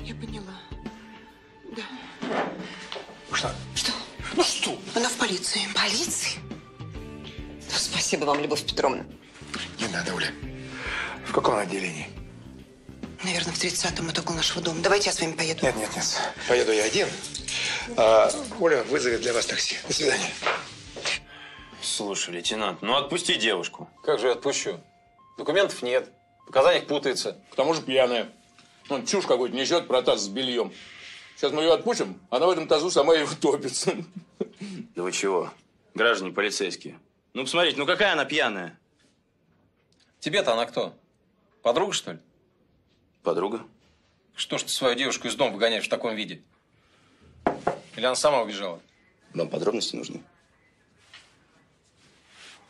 Я поняла. Да. Что? Что? Ну что? Она в полиции. Полиции? Ну, спасибо вам, Любовь Петровна. Не надо, Оля. В каком отделении? Наверное, в 30-м от около нашего дома. Давайте я с вами поеду. Нет, нет, нет. Поеду я один. А Оля вызовет для вас такси. До свидания. Слушай, лейтенант, ну отпусти девушку. Как же я отпущу? Документов нет. В показаниях путается. К тому же пьяная. Он чушь какую-то несет про таз с бельем. Сейчас мы ее отпустим, она в этом тазу сама и утопится. Да вы чего? Граждане полицейские. Ну, посмотрите, ну какая она пьяная? Тебе-то она кто? Подруга, что ли? Подруга? Что ж ты свою девушку из дома выгоняешь в таком виде? Или она сама убежала? Вам подробности нужны?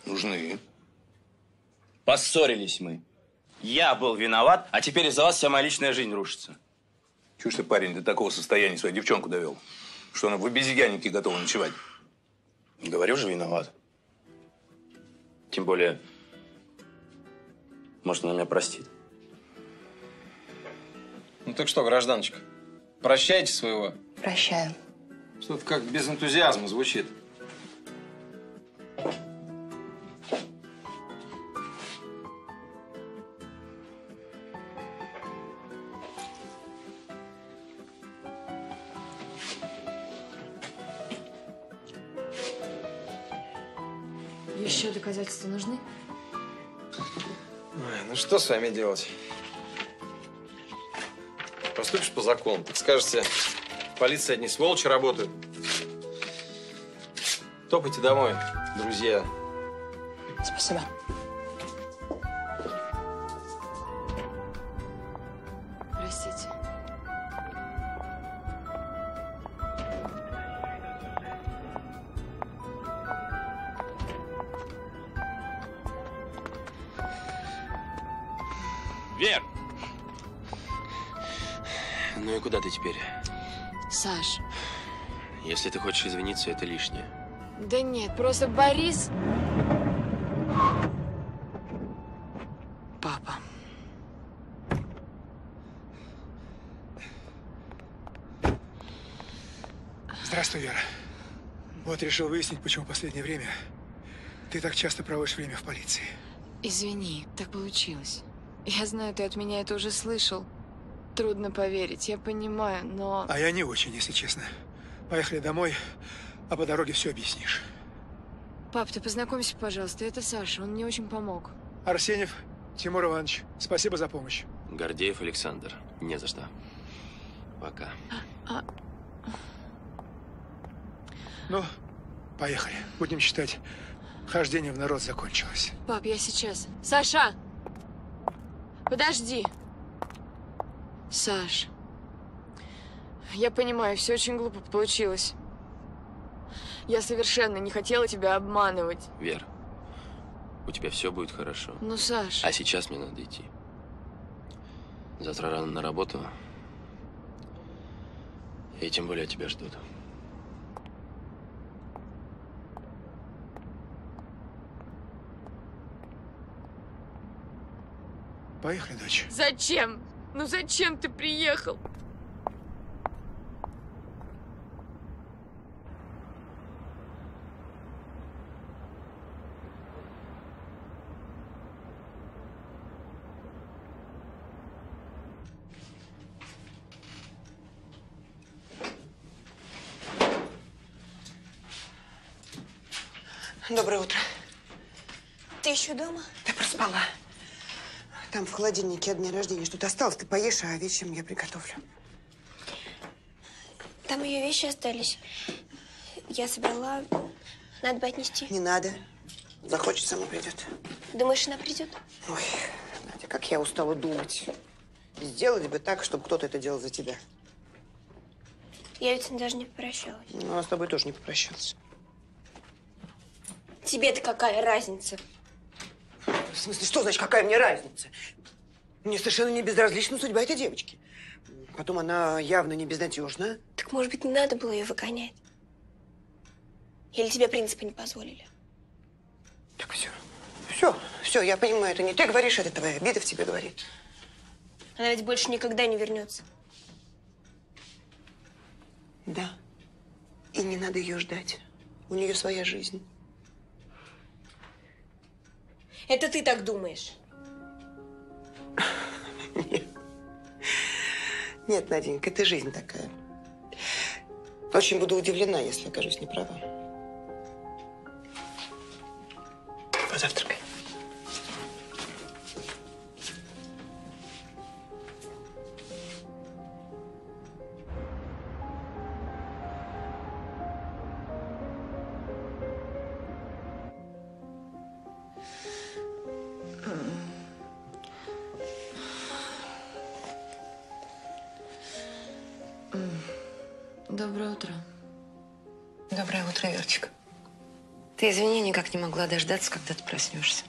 Нужны. Поссорились мы. Я был виноват, а теперь из-за вас вся моя личная жизнь рушится. Ж ты, парень, до такого состояния свою девчонку довел? Что она в обезьяннике готова ночевать? Говорю же, виноват. Тем более, может, она меня простит. Ну так что, гражданочка, прощаете своего? Прощаю. Что-то как без энтузиазма звучит. Еще доказательства нужны? Ну что с вами делать? Поступишь по закону, так скажете, в полиции одни сволочи работают. Топайте домой, друзья. Спасибо. Если ты хочешь извиниться, это лишнее. да нет, просто Борис... Папа. Здравствуй, Вера. Вот решил выяснить, почему в последнее время ты так часто проводишь время в полиции. Извини, так получилось. Я знаю, ты от меня это уже слышал. Трудно поверить, я понимаю, но... А я не очень, если честно. Поехали домой, а по дороге все объяснишь. Пап, ты познакомься, пожалуйста, это Саша, он мне очень помог. Арсеньев Тимур Иванович, спасибо за помощь. Гордеев Александр. Не за что. Пока. А, Ну, поехали. Будем считать, хождение в народ закончилось. пап, я сейчас. Саша! Подожди. Саш. Я понимаю, все очень глупо получилось. Я совершенно не хотела тебя обманывать. Вер, у тебя все будет хорошо. Ну, Саш. А сейчас мне надо идти. Завтра рано на работу. И тем более тебя ждут. Поехали, дочь. Зачем? Ну зачем ты приехал? Доброе утро. Ты еще дома? Да проспала. Там в холодильнике от дня рождения что-то осталось. Ты поешь, а вечером я приготовлю. Там ее вещи остались. Я собрала. Надо бы отнести. Не надо. Захочет, сама придет. Думаешь, она придет? Ой, Надя, как я устала думать. Сделать бы так, чтобы кто-то это делал за тебя. Я ведь даже не попрощалась. Ну, она с тобой тоже не попрощалась. Тебе-то какая разница? В смысле, что значит, какая мне разница? Мне совершенно не безразлична судьба этой девочки. Потом она явно не безнадежна. Так, может быть, не надо было ее выгонять? Или тебе принципы не позволили? Так все. Все, все, я понимаю, это не ты говоришь, это твоя обида в тебе говорит. Она ведь больше никогда не вернется. Да. И не надо ее ждать. У нее своя жизнь. Это ты так думаешь? Нет, Наденька, это жизнь такая. Очень буду удивлена, если окажусь неправа. Позавтракай. Могла дождаться, когда ты проснешься.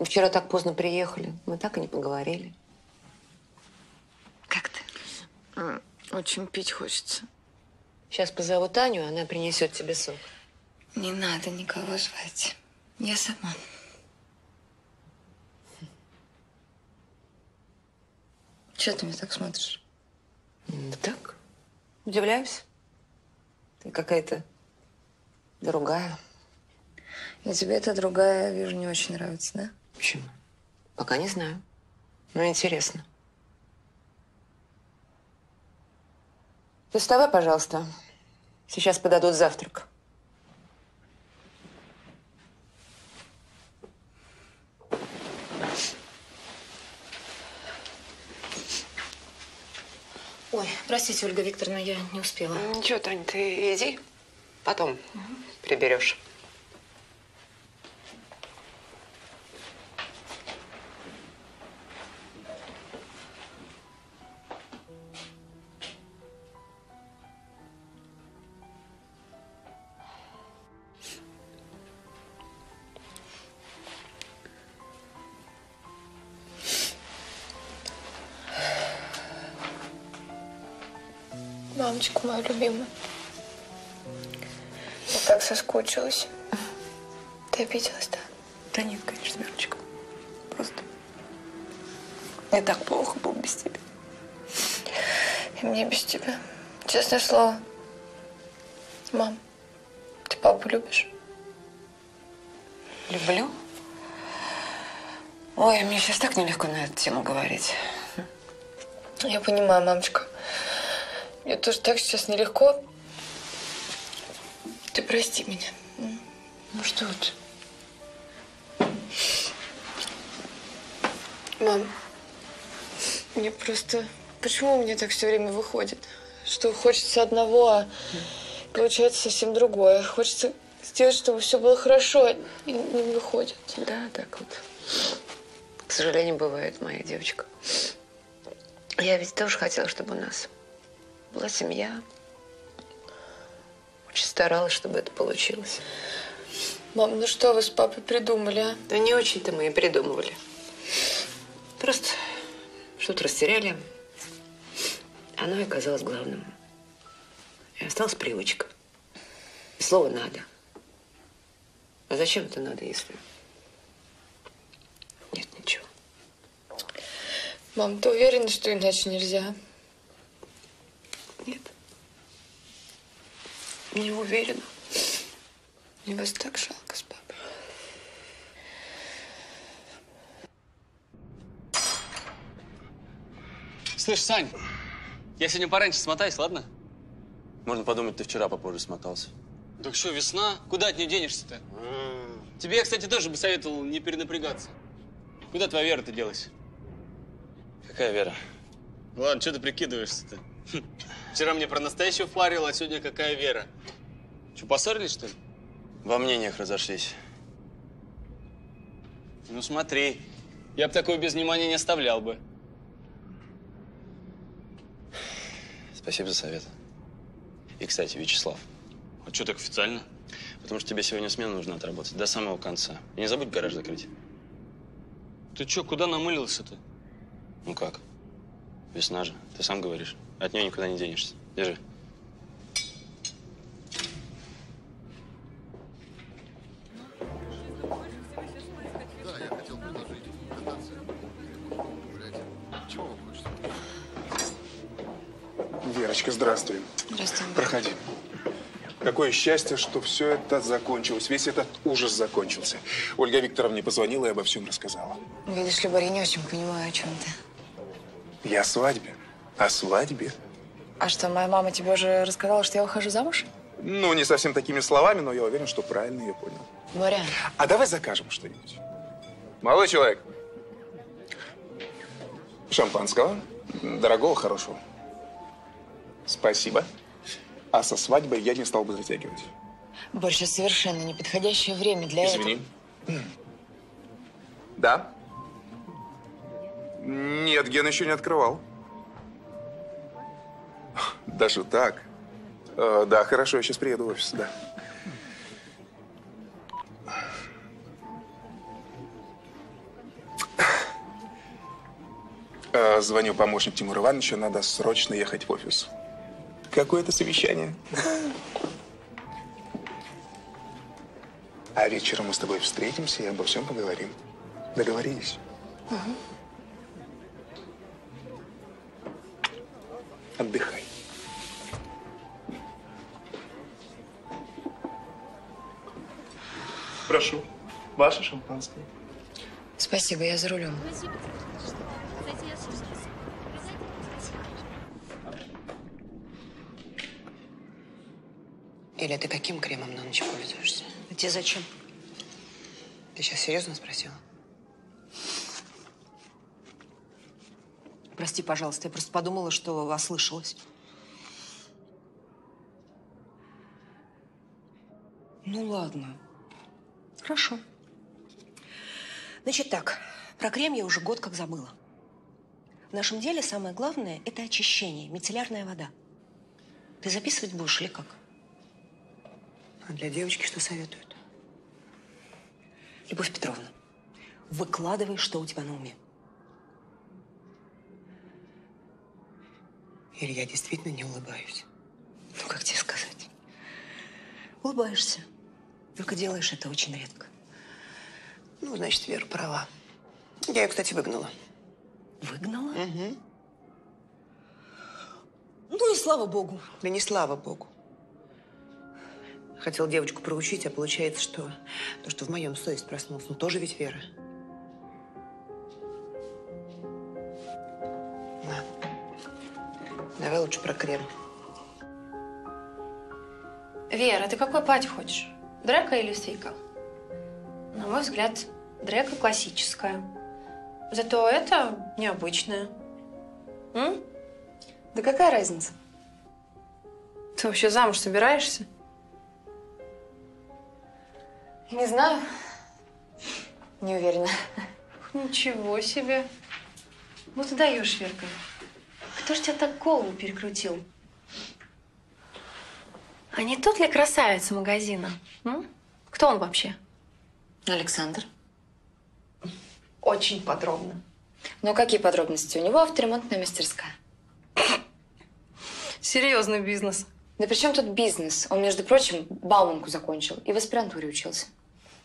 Вчера так поздно приехали, мы так и не поговорили. Как ты? Очень пить хочется. Сейчас позову Таню, она принесет тебе сок. Не надо никого звать. Я сама. Чего ты меня так смотришь? Да так, удивляюсь. Ты какая-то другая. И тебе эта другая, вижу, не очень нравится, да? Почему? Пока не знаю. Но интересно. Ты вставай, пожалуйста. Сейчас подадут завтрак. Ой, простите, Ольга Викторовна, я не успела. Ничего, Тань, ты иди. Потом приберешь. Любимая. Я так соскучилась. Ты обиделась, да? Да нет, конечно, Верочка. Просто мне так плохо было без тебя. И мне без тебя. Честное слово. Мам, ты папу любишь? Люблю. Ой, мне сейчас так нелегко на эту тему говорить. Я понимаю, мамочка. Мне тоже так сейчас нелегко. Ты прости меня. Ну что ты? Мам, мне просто... Почему у меня так все время выходит? Что хочется одного, а получается совсем другое. Хочется сделать, чтобы все было хорошо, а и не выходит. Да, так вот. К сожалению, бывает, моя девочка. Я ведь тоже хотела, чтобы у нас была семья. Очень старалась, чтобы это получилось. Мам, ну что вы с папой придумали, а? Да не очень-то мы и придумывали. Просто что-то растеряли. Оно и оказалось главным. И осталась привычка. И слово «надо». А зачем это надо, если нет ничего? Мам, ты уверена, что иначе нельзя? Нет. Не уверена. Мне вас так жалко с папой. Слышь, Сань, я сегодня пораньше смотаюсь, ладно? Можно подумать, ты вчера попозже смотался. Так что, весна? Куда от нее денешься-то? Тебе я, кстати, тоже бы советовал не перенапрягаться. Куда твоя Вера-то делась? Какая Вера? Ладно, что ты прикидываешься-то? Хм. Вчера мне про настоящую впарил, а сегодня какая Вера? Что, поссорились, что ли? Во мнениях разошлись. Ну смотри, я бы такое без внимания не оставлял бы. Спасибо за совет. И, кстати, Вячеслав, А что так официально? потому что тебе сегодня смена нужно отработать до самого конца. И не забудь гараж закрыть. Ты что, куда намылился-то? Ну как? Весна же, ты сам говоришь. От нее никуда не денешься. Держи. Верочка, здравствуй. Здравствуй. Проходи. Какое счастье, что все это закончилось. Весь этот ужас закончился. Ольга Викторовна мне позвонила и обо всем рассказала. Видишь ли, Боря, не очень понимаю, о чем ты. Я о свадьбе. О свадьбе. А что, моя мама тебе уже рассказала, что я выхожу замуж? Ну, не совсем такими словами, но я уверен, что правильно ее понял. Боря, А давай закажем что-нибудь. Молодой человек. Шампанского. Дорогого, хорошего. Спасибо. А со свадьбой я не стал бы затягивать. Сейчас совершенно неподходящее время для Извини. Да? Нет, Ген еще не открывал. Даже так? Э, да, хорошо, я сейчас приеду в офис, да. Э, Звоню помощник Тимура Ивановича, надо срочно ехать в офис. Какое-то совещание. А вечером мы с тобой встретимся и обо всем поговорим. Договорились? Отдыхай. Прошу. Ваше шампанское. Спасибо, я за рулем. Или ты каким кремом на ночь пользуешься? А тебе зачем? Ты сейчас серьезно спросила? Прости, пожалуйста, я просто подумала, что ослышалась. Ну ладно. Хорошо. Значит так, про крем я уже год как забыла. В нашем деле самое главное – это очищение, мицеллярная вода. Ты записывать будешь или как? А для девочки что советуют? Любовь Петровна, выкладывай, что у тебя на уме. Или я действительно не улыбаюсь? Ну, как тебе сказать? Улыбаешься. Только делаешь это очень редко. Ну, значит, Вера права. Я ее, кстати, выгнала. Выгнала? Угу. Ну и слава богу. Да не слава богу. Хотел девочку проучить, а получается, что то, что в моем совесть проснулся, ну тоже ведь Вера. Давай лучше про крем. Вера, ты какой платье хочешь? Дрека или свика? На мой взгляд, дрека классическая. Зато это необычное. М? Да какая разница? Ты вообще замуж собираешься? Не знаю. Не уверена. Ничего себе. Ну ты даешь, Верка. Кто ж тебя так голову перекрутил? А не тот ли красавица магазина? М? Кто он вообще? Александр. Очень подробно. Ну, какие подробности? У него авторемонтная мастерская. Серьезный бизнес. Да при чем тут бизнес? Он, между прочим, Бауманку закончил и в аспирантуре учился.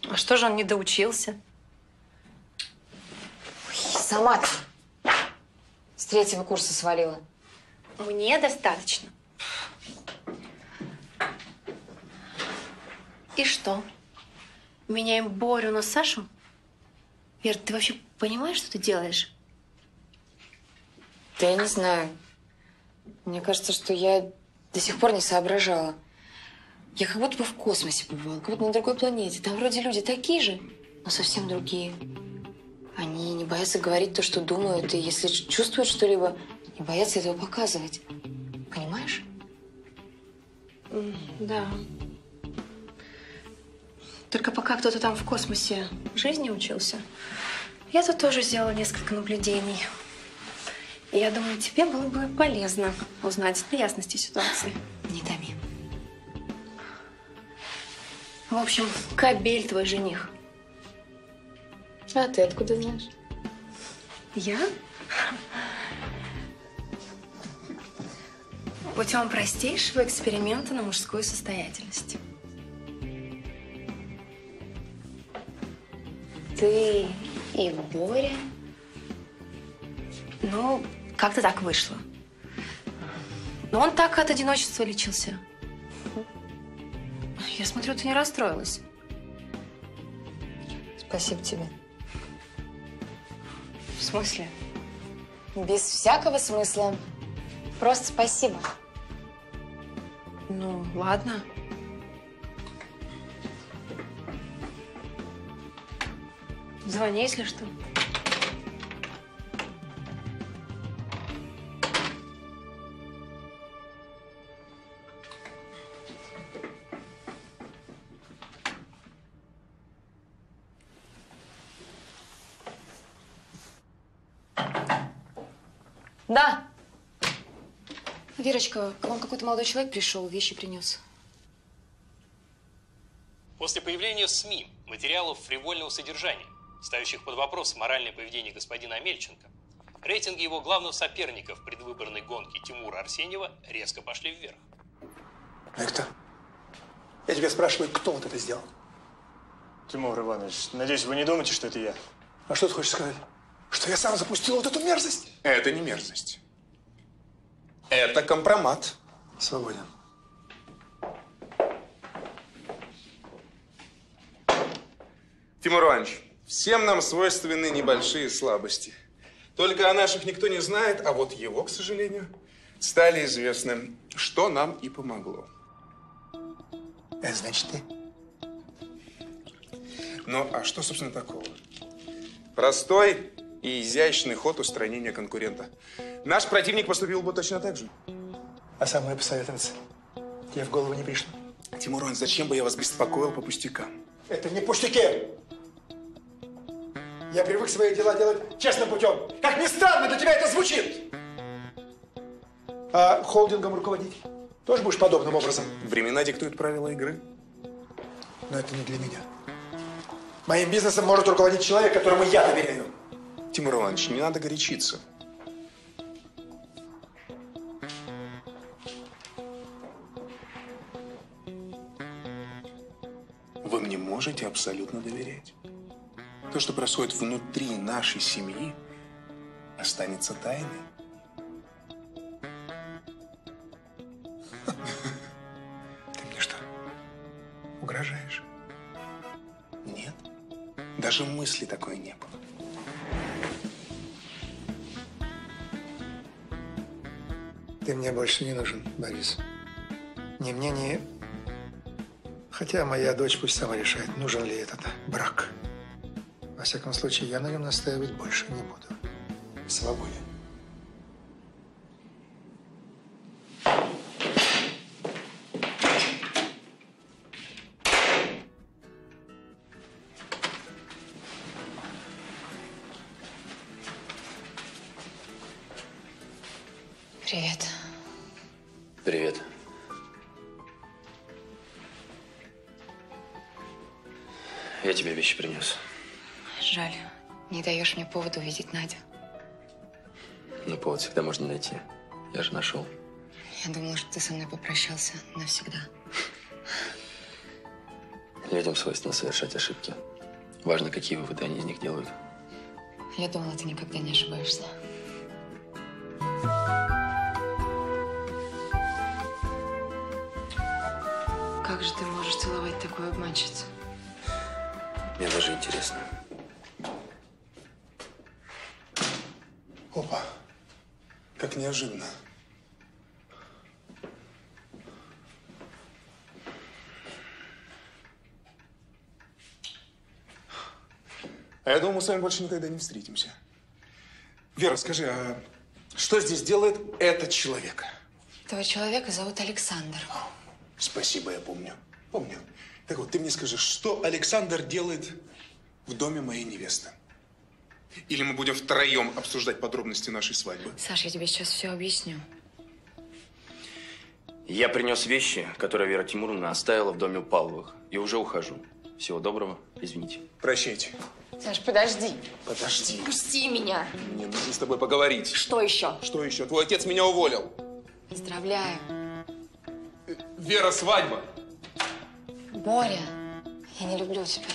А что же он не доучился? Сама ты с третьего курса свалила. Мне достаточно. И что? Меняем Борю на Сашу? Вер, ты вообще понимаешь, что ты делаешь? Да я не знаю. Мне кажется, что я до сих пор не соображала. Я как будто бы в космосе побывала, как будто на другой планете. Там вроде люди такие же, но совсем другие. Они не боятся говорить то, что думают, и если чувствуют что-либо, не боятся этого показывать. Понимаешь? Да. Только пока кто-то там в космосе жизни учился, я тут тоже сделала несколько наблюдений. Я думаю, тебе было бы полезно узнать ясности ситуации. Не томи. В общем, Кабель твой жених. А ты откуда знаешь? Я? Путем простейшего эксперимента на мужскую состоятельность. Ты и Боря? Ну, как-то так вышло. Но он так от одиночества лечился. Я смотрю, ты не расстроилась. Спасибо тебе. Смысле? Без всякого смысла. Просто спасибо. Ну, ладно. Звони, если что. Верочка, к вам какой-то молодой человек пришел, вещи принес. После появления в СМИ материалов фривольного содержания, ставящих под вопрос моральное поведение господина Амельченко, рейтинги его главного соперника в предвыборной гонке Тимура Арсеньева резко пошли вверх. Виктор, я тебя спрашиваю, кто вот это сделал? Тимур Иванович, надеюсь, вы не думаете, что это я? А что ты хочешь сказать? Что я сам запустил вот эту мерзость? Это не мерзость. Это компромат. Свободен. Тимур Иванович, всем нам свойственны небольшие слабости. Только о наших никто не знает, а вот его, к сожалению, стали известны, что нам и помогло. Это значит ты? Ну, а что, собственно, такого? Простой и изящный ход устранения конкурента. Наш противник поступил бы точно так же. А со мной посоветоваться тебе в голову не пришло? Тимур Иванович, зачем бы я вас беспокоил по пустякам? Это не пустяки. Я привык свои дела делать честным путем. Как ни странно, для тебя это звучит. А холдингом руководить тоже будешь подобным образом? Времена диктуют правила игры. Но это не для меня. Моим бизнесом может руководить человек, которому я доверяю. Тимур Иванович, не надо горячиться. Вы мне можете абсолютно доверять. То, что происходит внутри нашей семьи, останется тайной. Ты мне что, угрожаешь? Нет. Даже мысли такой не было. Ты мне больше не нужен, Борис. Ни мне, ни... Хотя моя дочь пусть сама решает, нужен ли этот брак. Во всяком случае, я на нем настаивать больше не буду. Свободен. Увидеть Надю. Но повод всегда можно найти. Я же нашел. Я думала, что ты со мной попрощался навсегда. Людям свойственно совершать ошибки. Важно, какие выводы они из них делают. Я думала, ты никогда не ошибаешься. Как же ты можешь целовать такую обманщицу? Мне даже интересно. Опа. Как неожиданно. А я думал, мы с вами больше никогда не встретимся. Вера, скажи, а что здесь делает этот человек? Этого человека зовут Александр. Спасибо, я помню. Помню. Так вот, ты мне скажи, что Александр делает в доме моей невесты? Или мы будем втроем обсуждать подробности нашей свадьбы? Саш, я тебе сейчас все объясню. Я принес вещи, которые Вера Тимуровна оставила в доме у Павловых. И уже ухожу. Всего доброго. Извините. Прощайте. Саш, подожди. Подожди. Пусти меня. Мне нужно с тобой поговорить. Что еще? Что еще? Твой отец меня уволил. Поздравляю. Вера, свадьба. Боря, я не люблю тебя.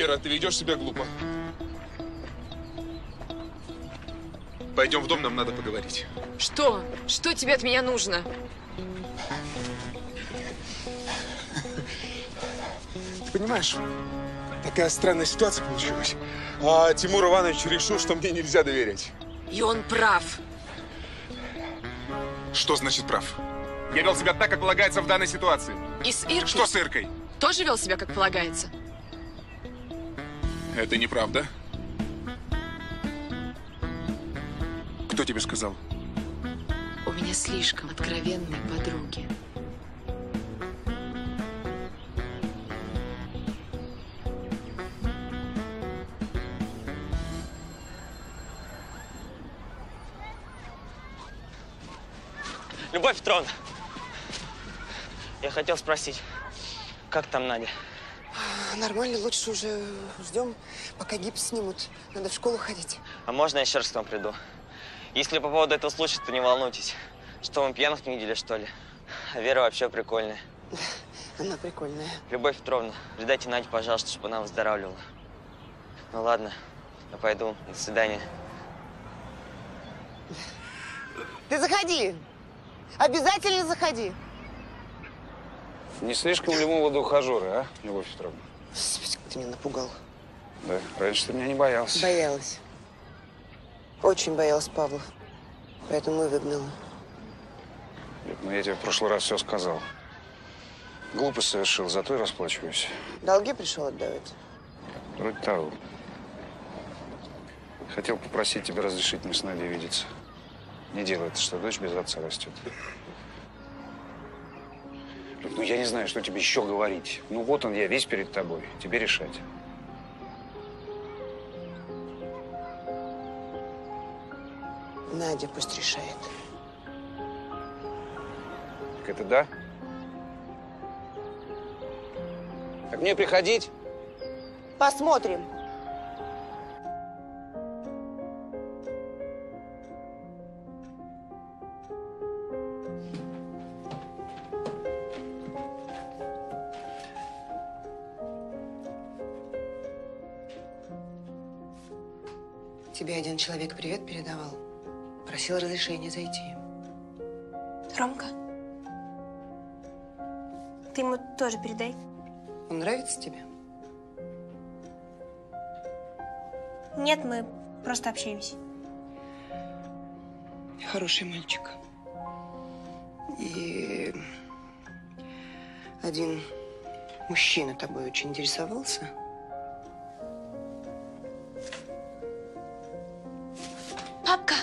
Вера, ты ведешь себя глупо. Пойдем в дом, нам надо поговорить. Что? Что тебе от меня нужно? Ты понимаешь, такая странная ситуация получилась. А Тимур Иванович решил, что мне нельзя доверять. И он прав. Что значит прав? Я вел себя так, как полагается в данной ситуации. И с Иркой Что с Иркой? тоже вел себя как полагается. Это неправда. Кто тебе сказал? У меня слишком откровенные подруги. Любовь Петровна, я хотел спросить, как там Надя? Нормально, лучше уже ждем, пока гипс снимут. Надо в школу ходить. А можно я еще раз к вам приду? Если по поводу этого случая, то не волнуйтесь. Что, мы пьяных не видели, что ли? А Вера вообще прикольная. Она прикольная. Любовь Петровна, передайте Наде, пожалуйста, чтобы она выздоравливала. Ну ладно, я пойду. До свидания. Ты заходи. Обязательно заходи. Не слишком ли молоды ухажеры, а, Любовь Петровна? Господи, как ты меня напугал. Да, раньше ты меня не боялся. Боялась. Очень боялась Павла. Поэтому и выгнала. Нет, ну я тебе в прошлый раз все сказал. Глупость совершил, зато и расплачиваюсь. Долги пришел отдавать. Вроде того. Хотел попросить тебя разрешить мне с Надей видеться. Не делай это, что дочь без отца растет. Ну, я не знаю, что тебе еще говорить. Ну, вот он, я весь перед тобой. Тебе решать. Надя пусть решает. Так это да? Так мне приходить? Посмотрим. Тебе один человек привет передавал. Просил разрешения зайти. Ромка, ты ему тоже передай. Он нравится тебе? Нет, мы просто общаемся. Хороший мальчик. И один мужчина тобой очень интересовался. Папка!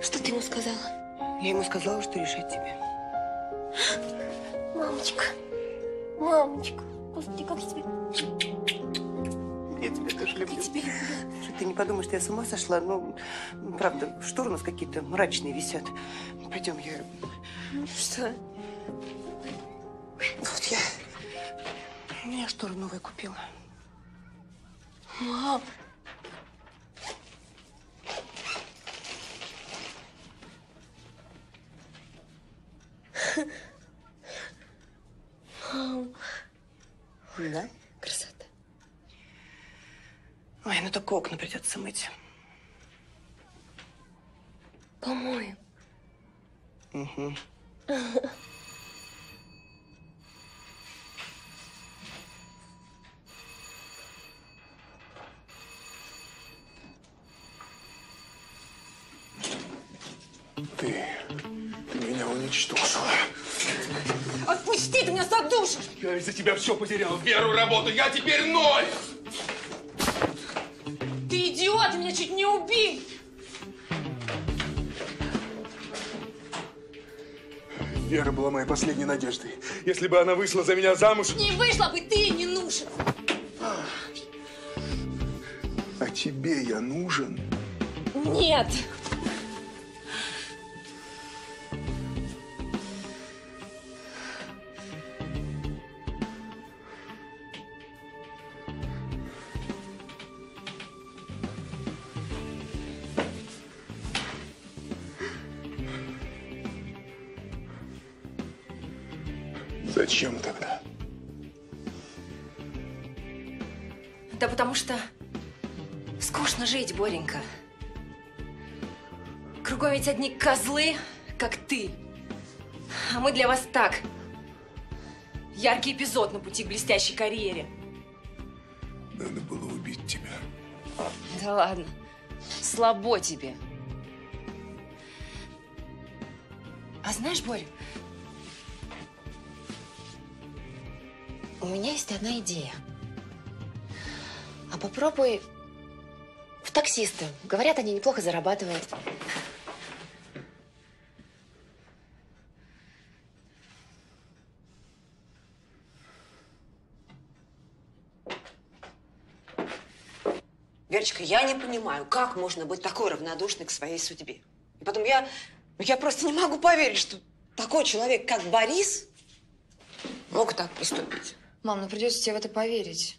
Что ты ему сказала? Я ему сказала, что решать тебе. Мамочка, мамочка, господи, как я тебя... Я тебя тоже люблю. Я тебя люблю. Слушай, Ты не подумай, что я с ума сошла. Ну, правда, шторы у нас какие-то мрачные висят. Пойдем, я... Что? Вот я... Я шторы новые купила. Мам, Да? Красота. Ой, ну только окна придется мыть. Помоем. Угу. Ты, уничтожила. Отпусти, ты меня задушишь! Я из-за тебя все потерял. Веру, работу. Я теперь ноль. Ты идиот, ты меня чуть не убил! Вера была моей последней надеждой. Если бы она вышла за меня замуж... Не вышла бы, ты не нужен! А тебе я нужен? Нет! Ведь одни козлы, как ты. А мы для вас так. Яркий эпизод на пути к блестящей карьере. Надо было убить тебя. Да ладно. Слабо тебе. А знаешь, Боря, у меня есть одна идея. А попробуй в таксисты. Говорят, они неплохо зарабатывают. Верочка, я не понимаю, как можно быть такой равнодушной к своей судьбе. И потом я, я просто не могу поверить, что такой человек, как Борис, мог так поступить. Мам, ну придется тебе в это поверить.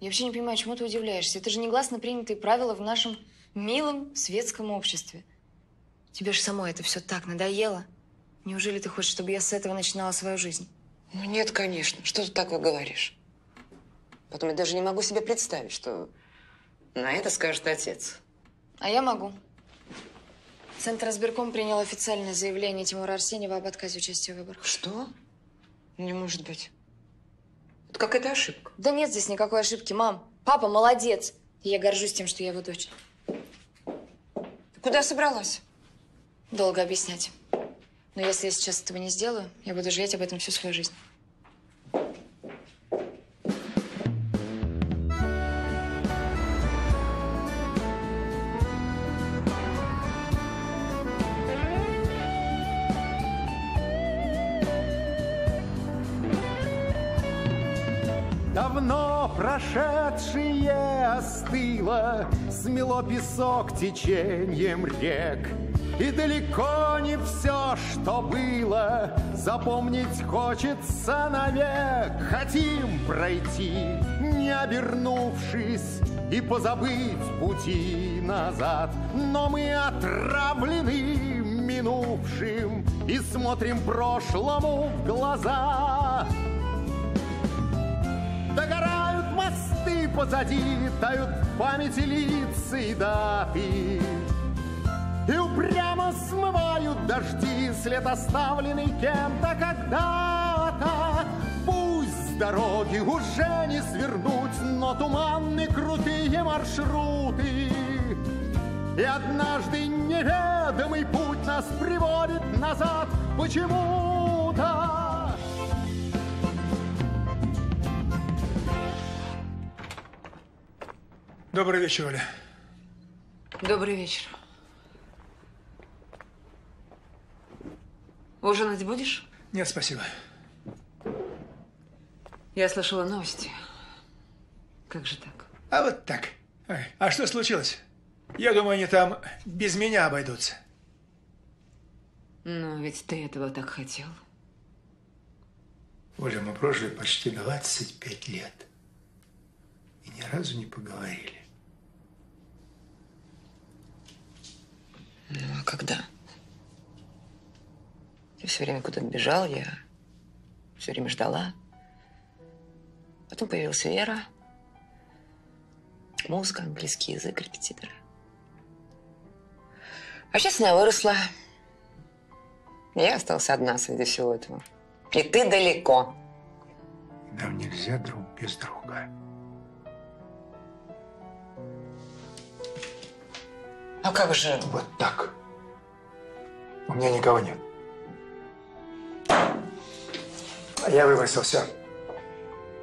Я вообще не понимаю, чему ты удивляешься. Это же негласно принятые правила в нашем милом светском обществе. Тебе же самой это все так надоело. Неужели ты хочешь, чтобы я с этого начинала свою жизнь? Ну нет, конечно. Что ты такое говоришь? Потом я даже не могу себе представить, что на это скажет отец. А я могу. Центр избирком принял официальное заявление Тимура Арсеньева об отказе участия в выборах. Что? Не может быть. Это какая-то ошибка. Да нет здесь никакой ошибки, мам. Папа молодец. И я горжусь тем, что я его дочь. Ты куда собралась? Долго объяснять. Но если я сейчас этого не сделаю, я буду жалеть об этом всю свою жизнь. Давно прошедшее остыло, Смело песок течением рек. И далеко не все, что было, Запомнить хочется навек. Хотим пройти, не обернувшись, И позабыть пути назад. Но мы отравлены минувшим И смотрим прошлому в глаза. Догорают мосты позади, тают памяти лица и даты. И упрямо смывают дожди, след оставленный кем-то когда-то. Пусть с дороги уже не свернуть, но туманны крутые маршруты. И однажды неведомый путь нас приводит назад почему-то. Добрый вечер, Оля. Добрый вечер. Ужинать будешь? Нет, спасибо. Я слышала новости. Как же так? А вот так. Ой, А что случилось? Я думаю, они там без меня обойдутся. Ну, ведь ты этого так хотел. Оля, мы прожили почти 25 лет. И ни разу не поговорили. Ну, а когда? Ты все время куда-то бежал, я все время ждала. Потом появилась Вера. Музыка, английский язык, репетиторы. А сейчас она выросла. Я осталась одна среди всего этого. И ты далеко. Нам нельзя друг без друга. А как же? Вот так. У меня никого нет. А я выбросил все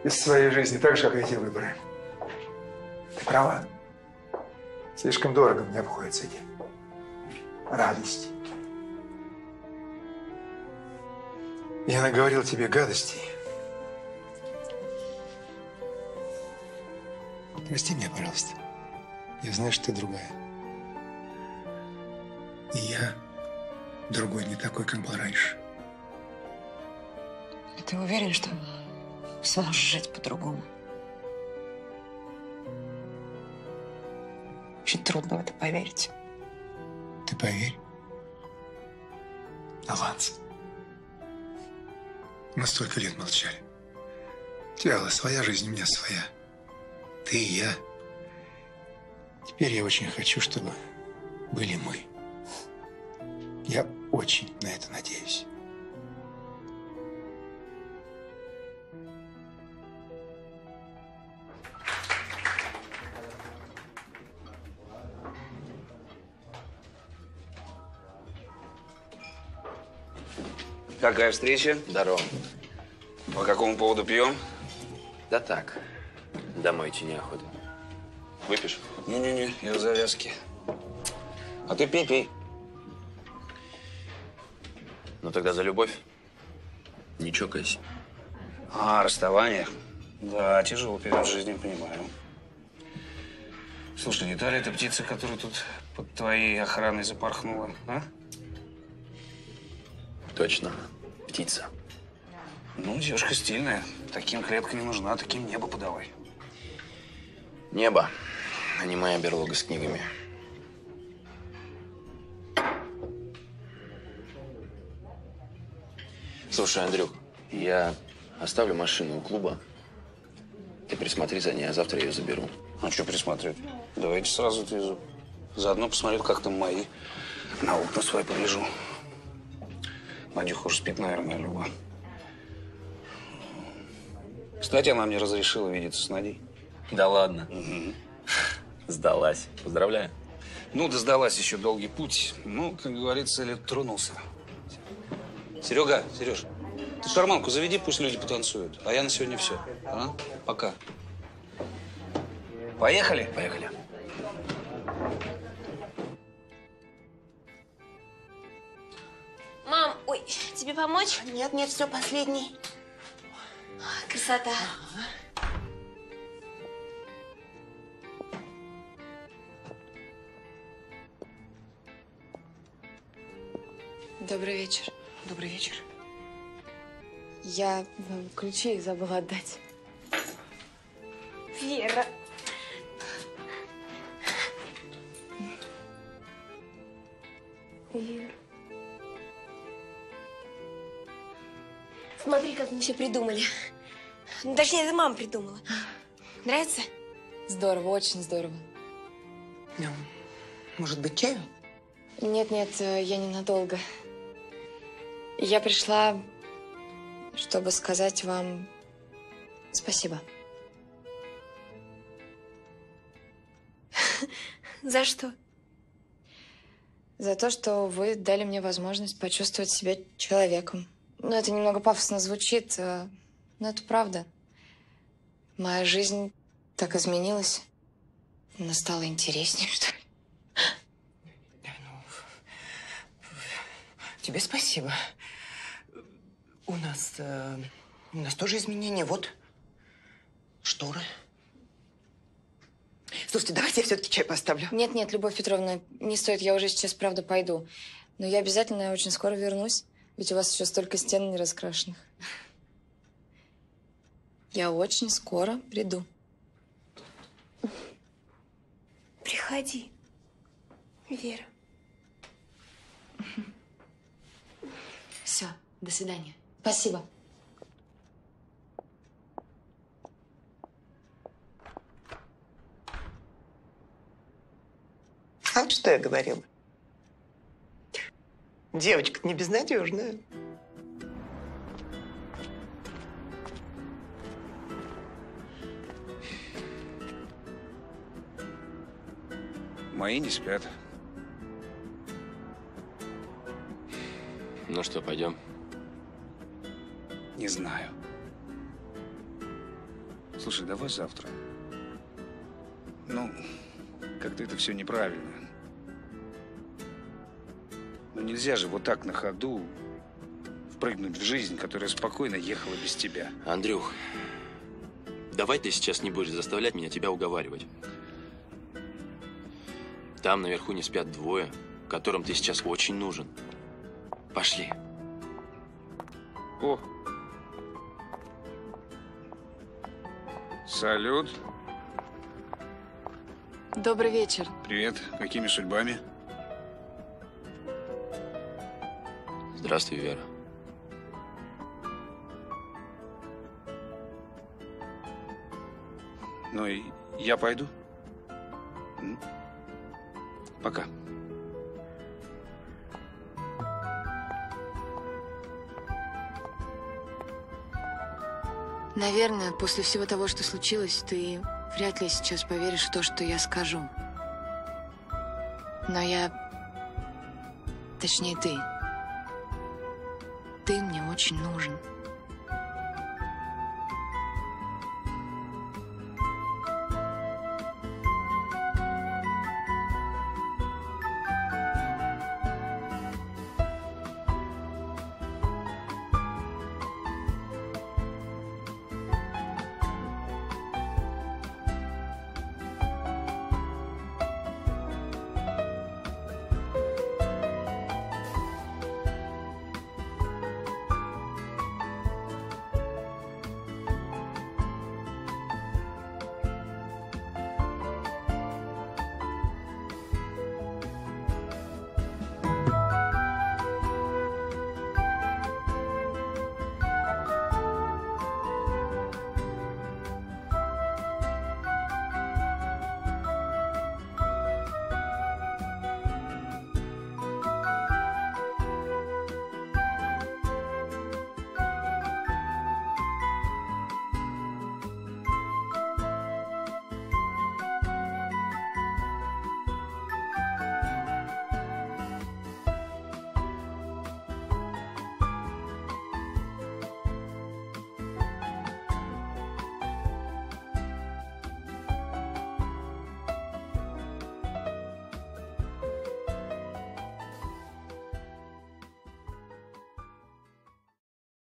из своей жизни, так же, как и эти выборы. Ты права. Слишком дорого мне обходятся эти радости. Я наговорил тебе гадостей. Прости меня, пожалуйста. Я знаю, что ты другая. И я другой, не такой, как был раньше. А ты уверен, что сможешь жить по-другому? Очень трудно в это поверить. Ты поверь. Аванс. Мы столько лет молчали. Была своя жизнь, у меня своя. Ты и я. Теперь я очень хочу, чтобы были мы. Я очень на это надеюсь. Какая встреча? Здорово. По какому поводу пьем? Да так. Домой идти неохота. Выпьешь? Не-не-не, я в завязке. А ты пей, пей. Ну тогда за любовь. Не чокайся. А, расставание? Да, тяжело перед жизнью, понимаю. Слушай, не та ли эта птица, которая тут под твоей охраной запорхнула, а? Точно. Птица. Ну, девушка стильная. Таким клетка не нужна, таким небо подавай. Небо, а не моя берлога с книгами. Слушай, Андрюх, я оставлю машину у клуба. Ты присмотри за ней, а завтра я ее заберу. А что присмотреть? Давайте сразу отвезу. Заодно посмотрю, как там мои. На окна свои погляжу. Надюха уж спит, наверное, Люба. Кстати, она мне разрешила видеться с Надей. Да ладно. Сдалась. Поздравляю. Ну, да сдалась еще долгий путь. Ну, как говорится, лет тронулся. Серега, Сереж, ты шарманку заведи, пусть люди потанцуют. А я на сегодня все. А? Пока. Поехали? Поехали. Мам, ой, тебе помочь? Нет, нет, все, последний. Красота. Добрый вечер. Добрый вечер. Я вам ключи забыла отдать. Вера. Вера. Смотри, как мы все придумали. Ну, точнее, это мама придумала. Нравится? Здорово, очень здорово. Ну, может быть, чаю? Нет-нет, э, я ненадолго. Я пришла, чтобы сказать вам спасибо. За что? За то, что вы дали мне возможность почувствовать себя человеком. Ну, это немного пафосно звучит, э, но это правда. Моя жизнь так изменилась. Она стала интереснее, что ли. Тебе спасибо. У нас, э, у нас тоже изменения. Вот шторы. Слушайте, давайте я все-таки чай поставлю. Нет-нет, Любовь Петровна, не стоит, я уже сейчас, правда, пойду. Но я обязательно очень скоро вернусь, ведь у вас еще столько стен не раскрашенных. Я очень скоро приду. Приходи, Вера. Все, до свидания. Спасибо. А вот что я говорила? Девочка не безнадежная. Мои не спят. Ну что, пойдем? Не знаю. Слушай, давай завтра. Ну, как-то это все неправильно. Ну нельзя же вот так на ходу впрыгнуть в жизнь, которая спокойно ехала без тебя. Андрюх, давай ты сейчас не будешь заставлять меня тебя уговаривать. Там наверху не спят двое, которым ты сейчас очень нужен. Пошли. О! Салют. Добрый вечер. Привет. Какими судьбами? Здравствуй, Вера. Ну и я пойду. Пока. Наверное, после всего того, что случилось, ты вряд ли сейчас поверишь в то, что я скажу. Но я... Точнее, ты. Ты мне очень нужен.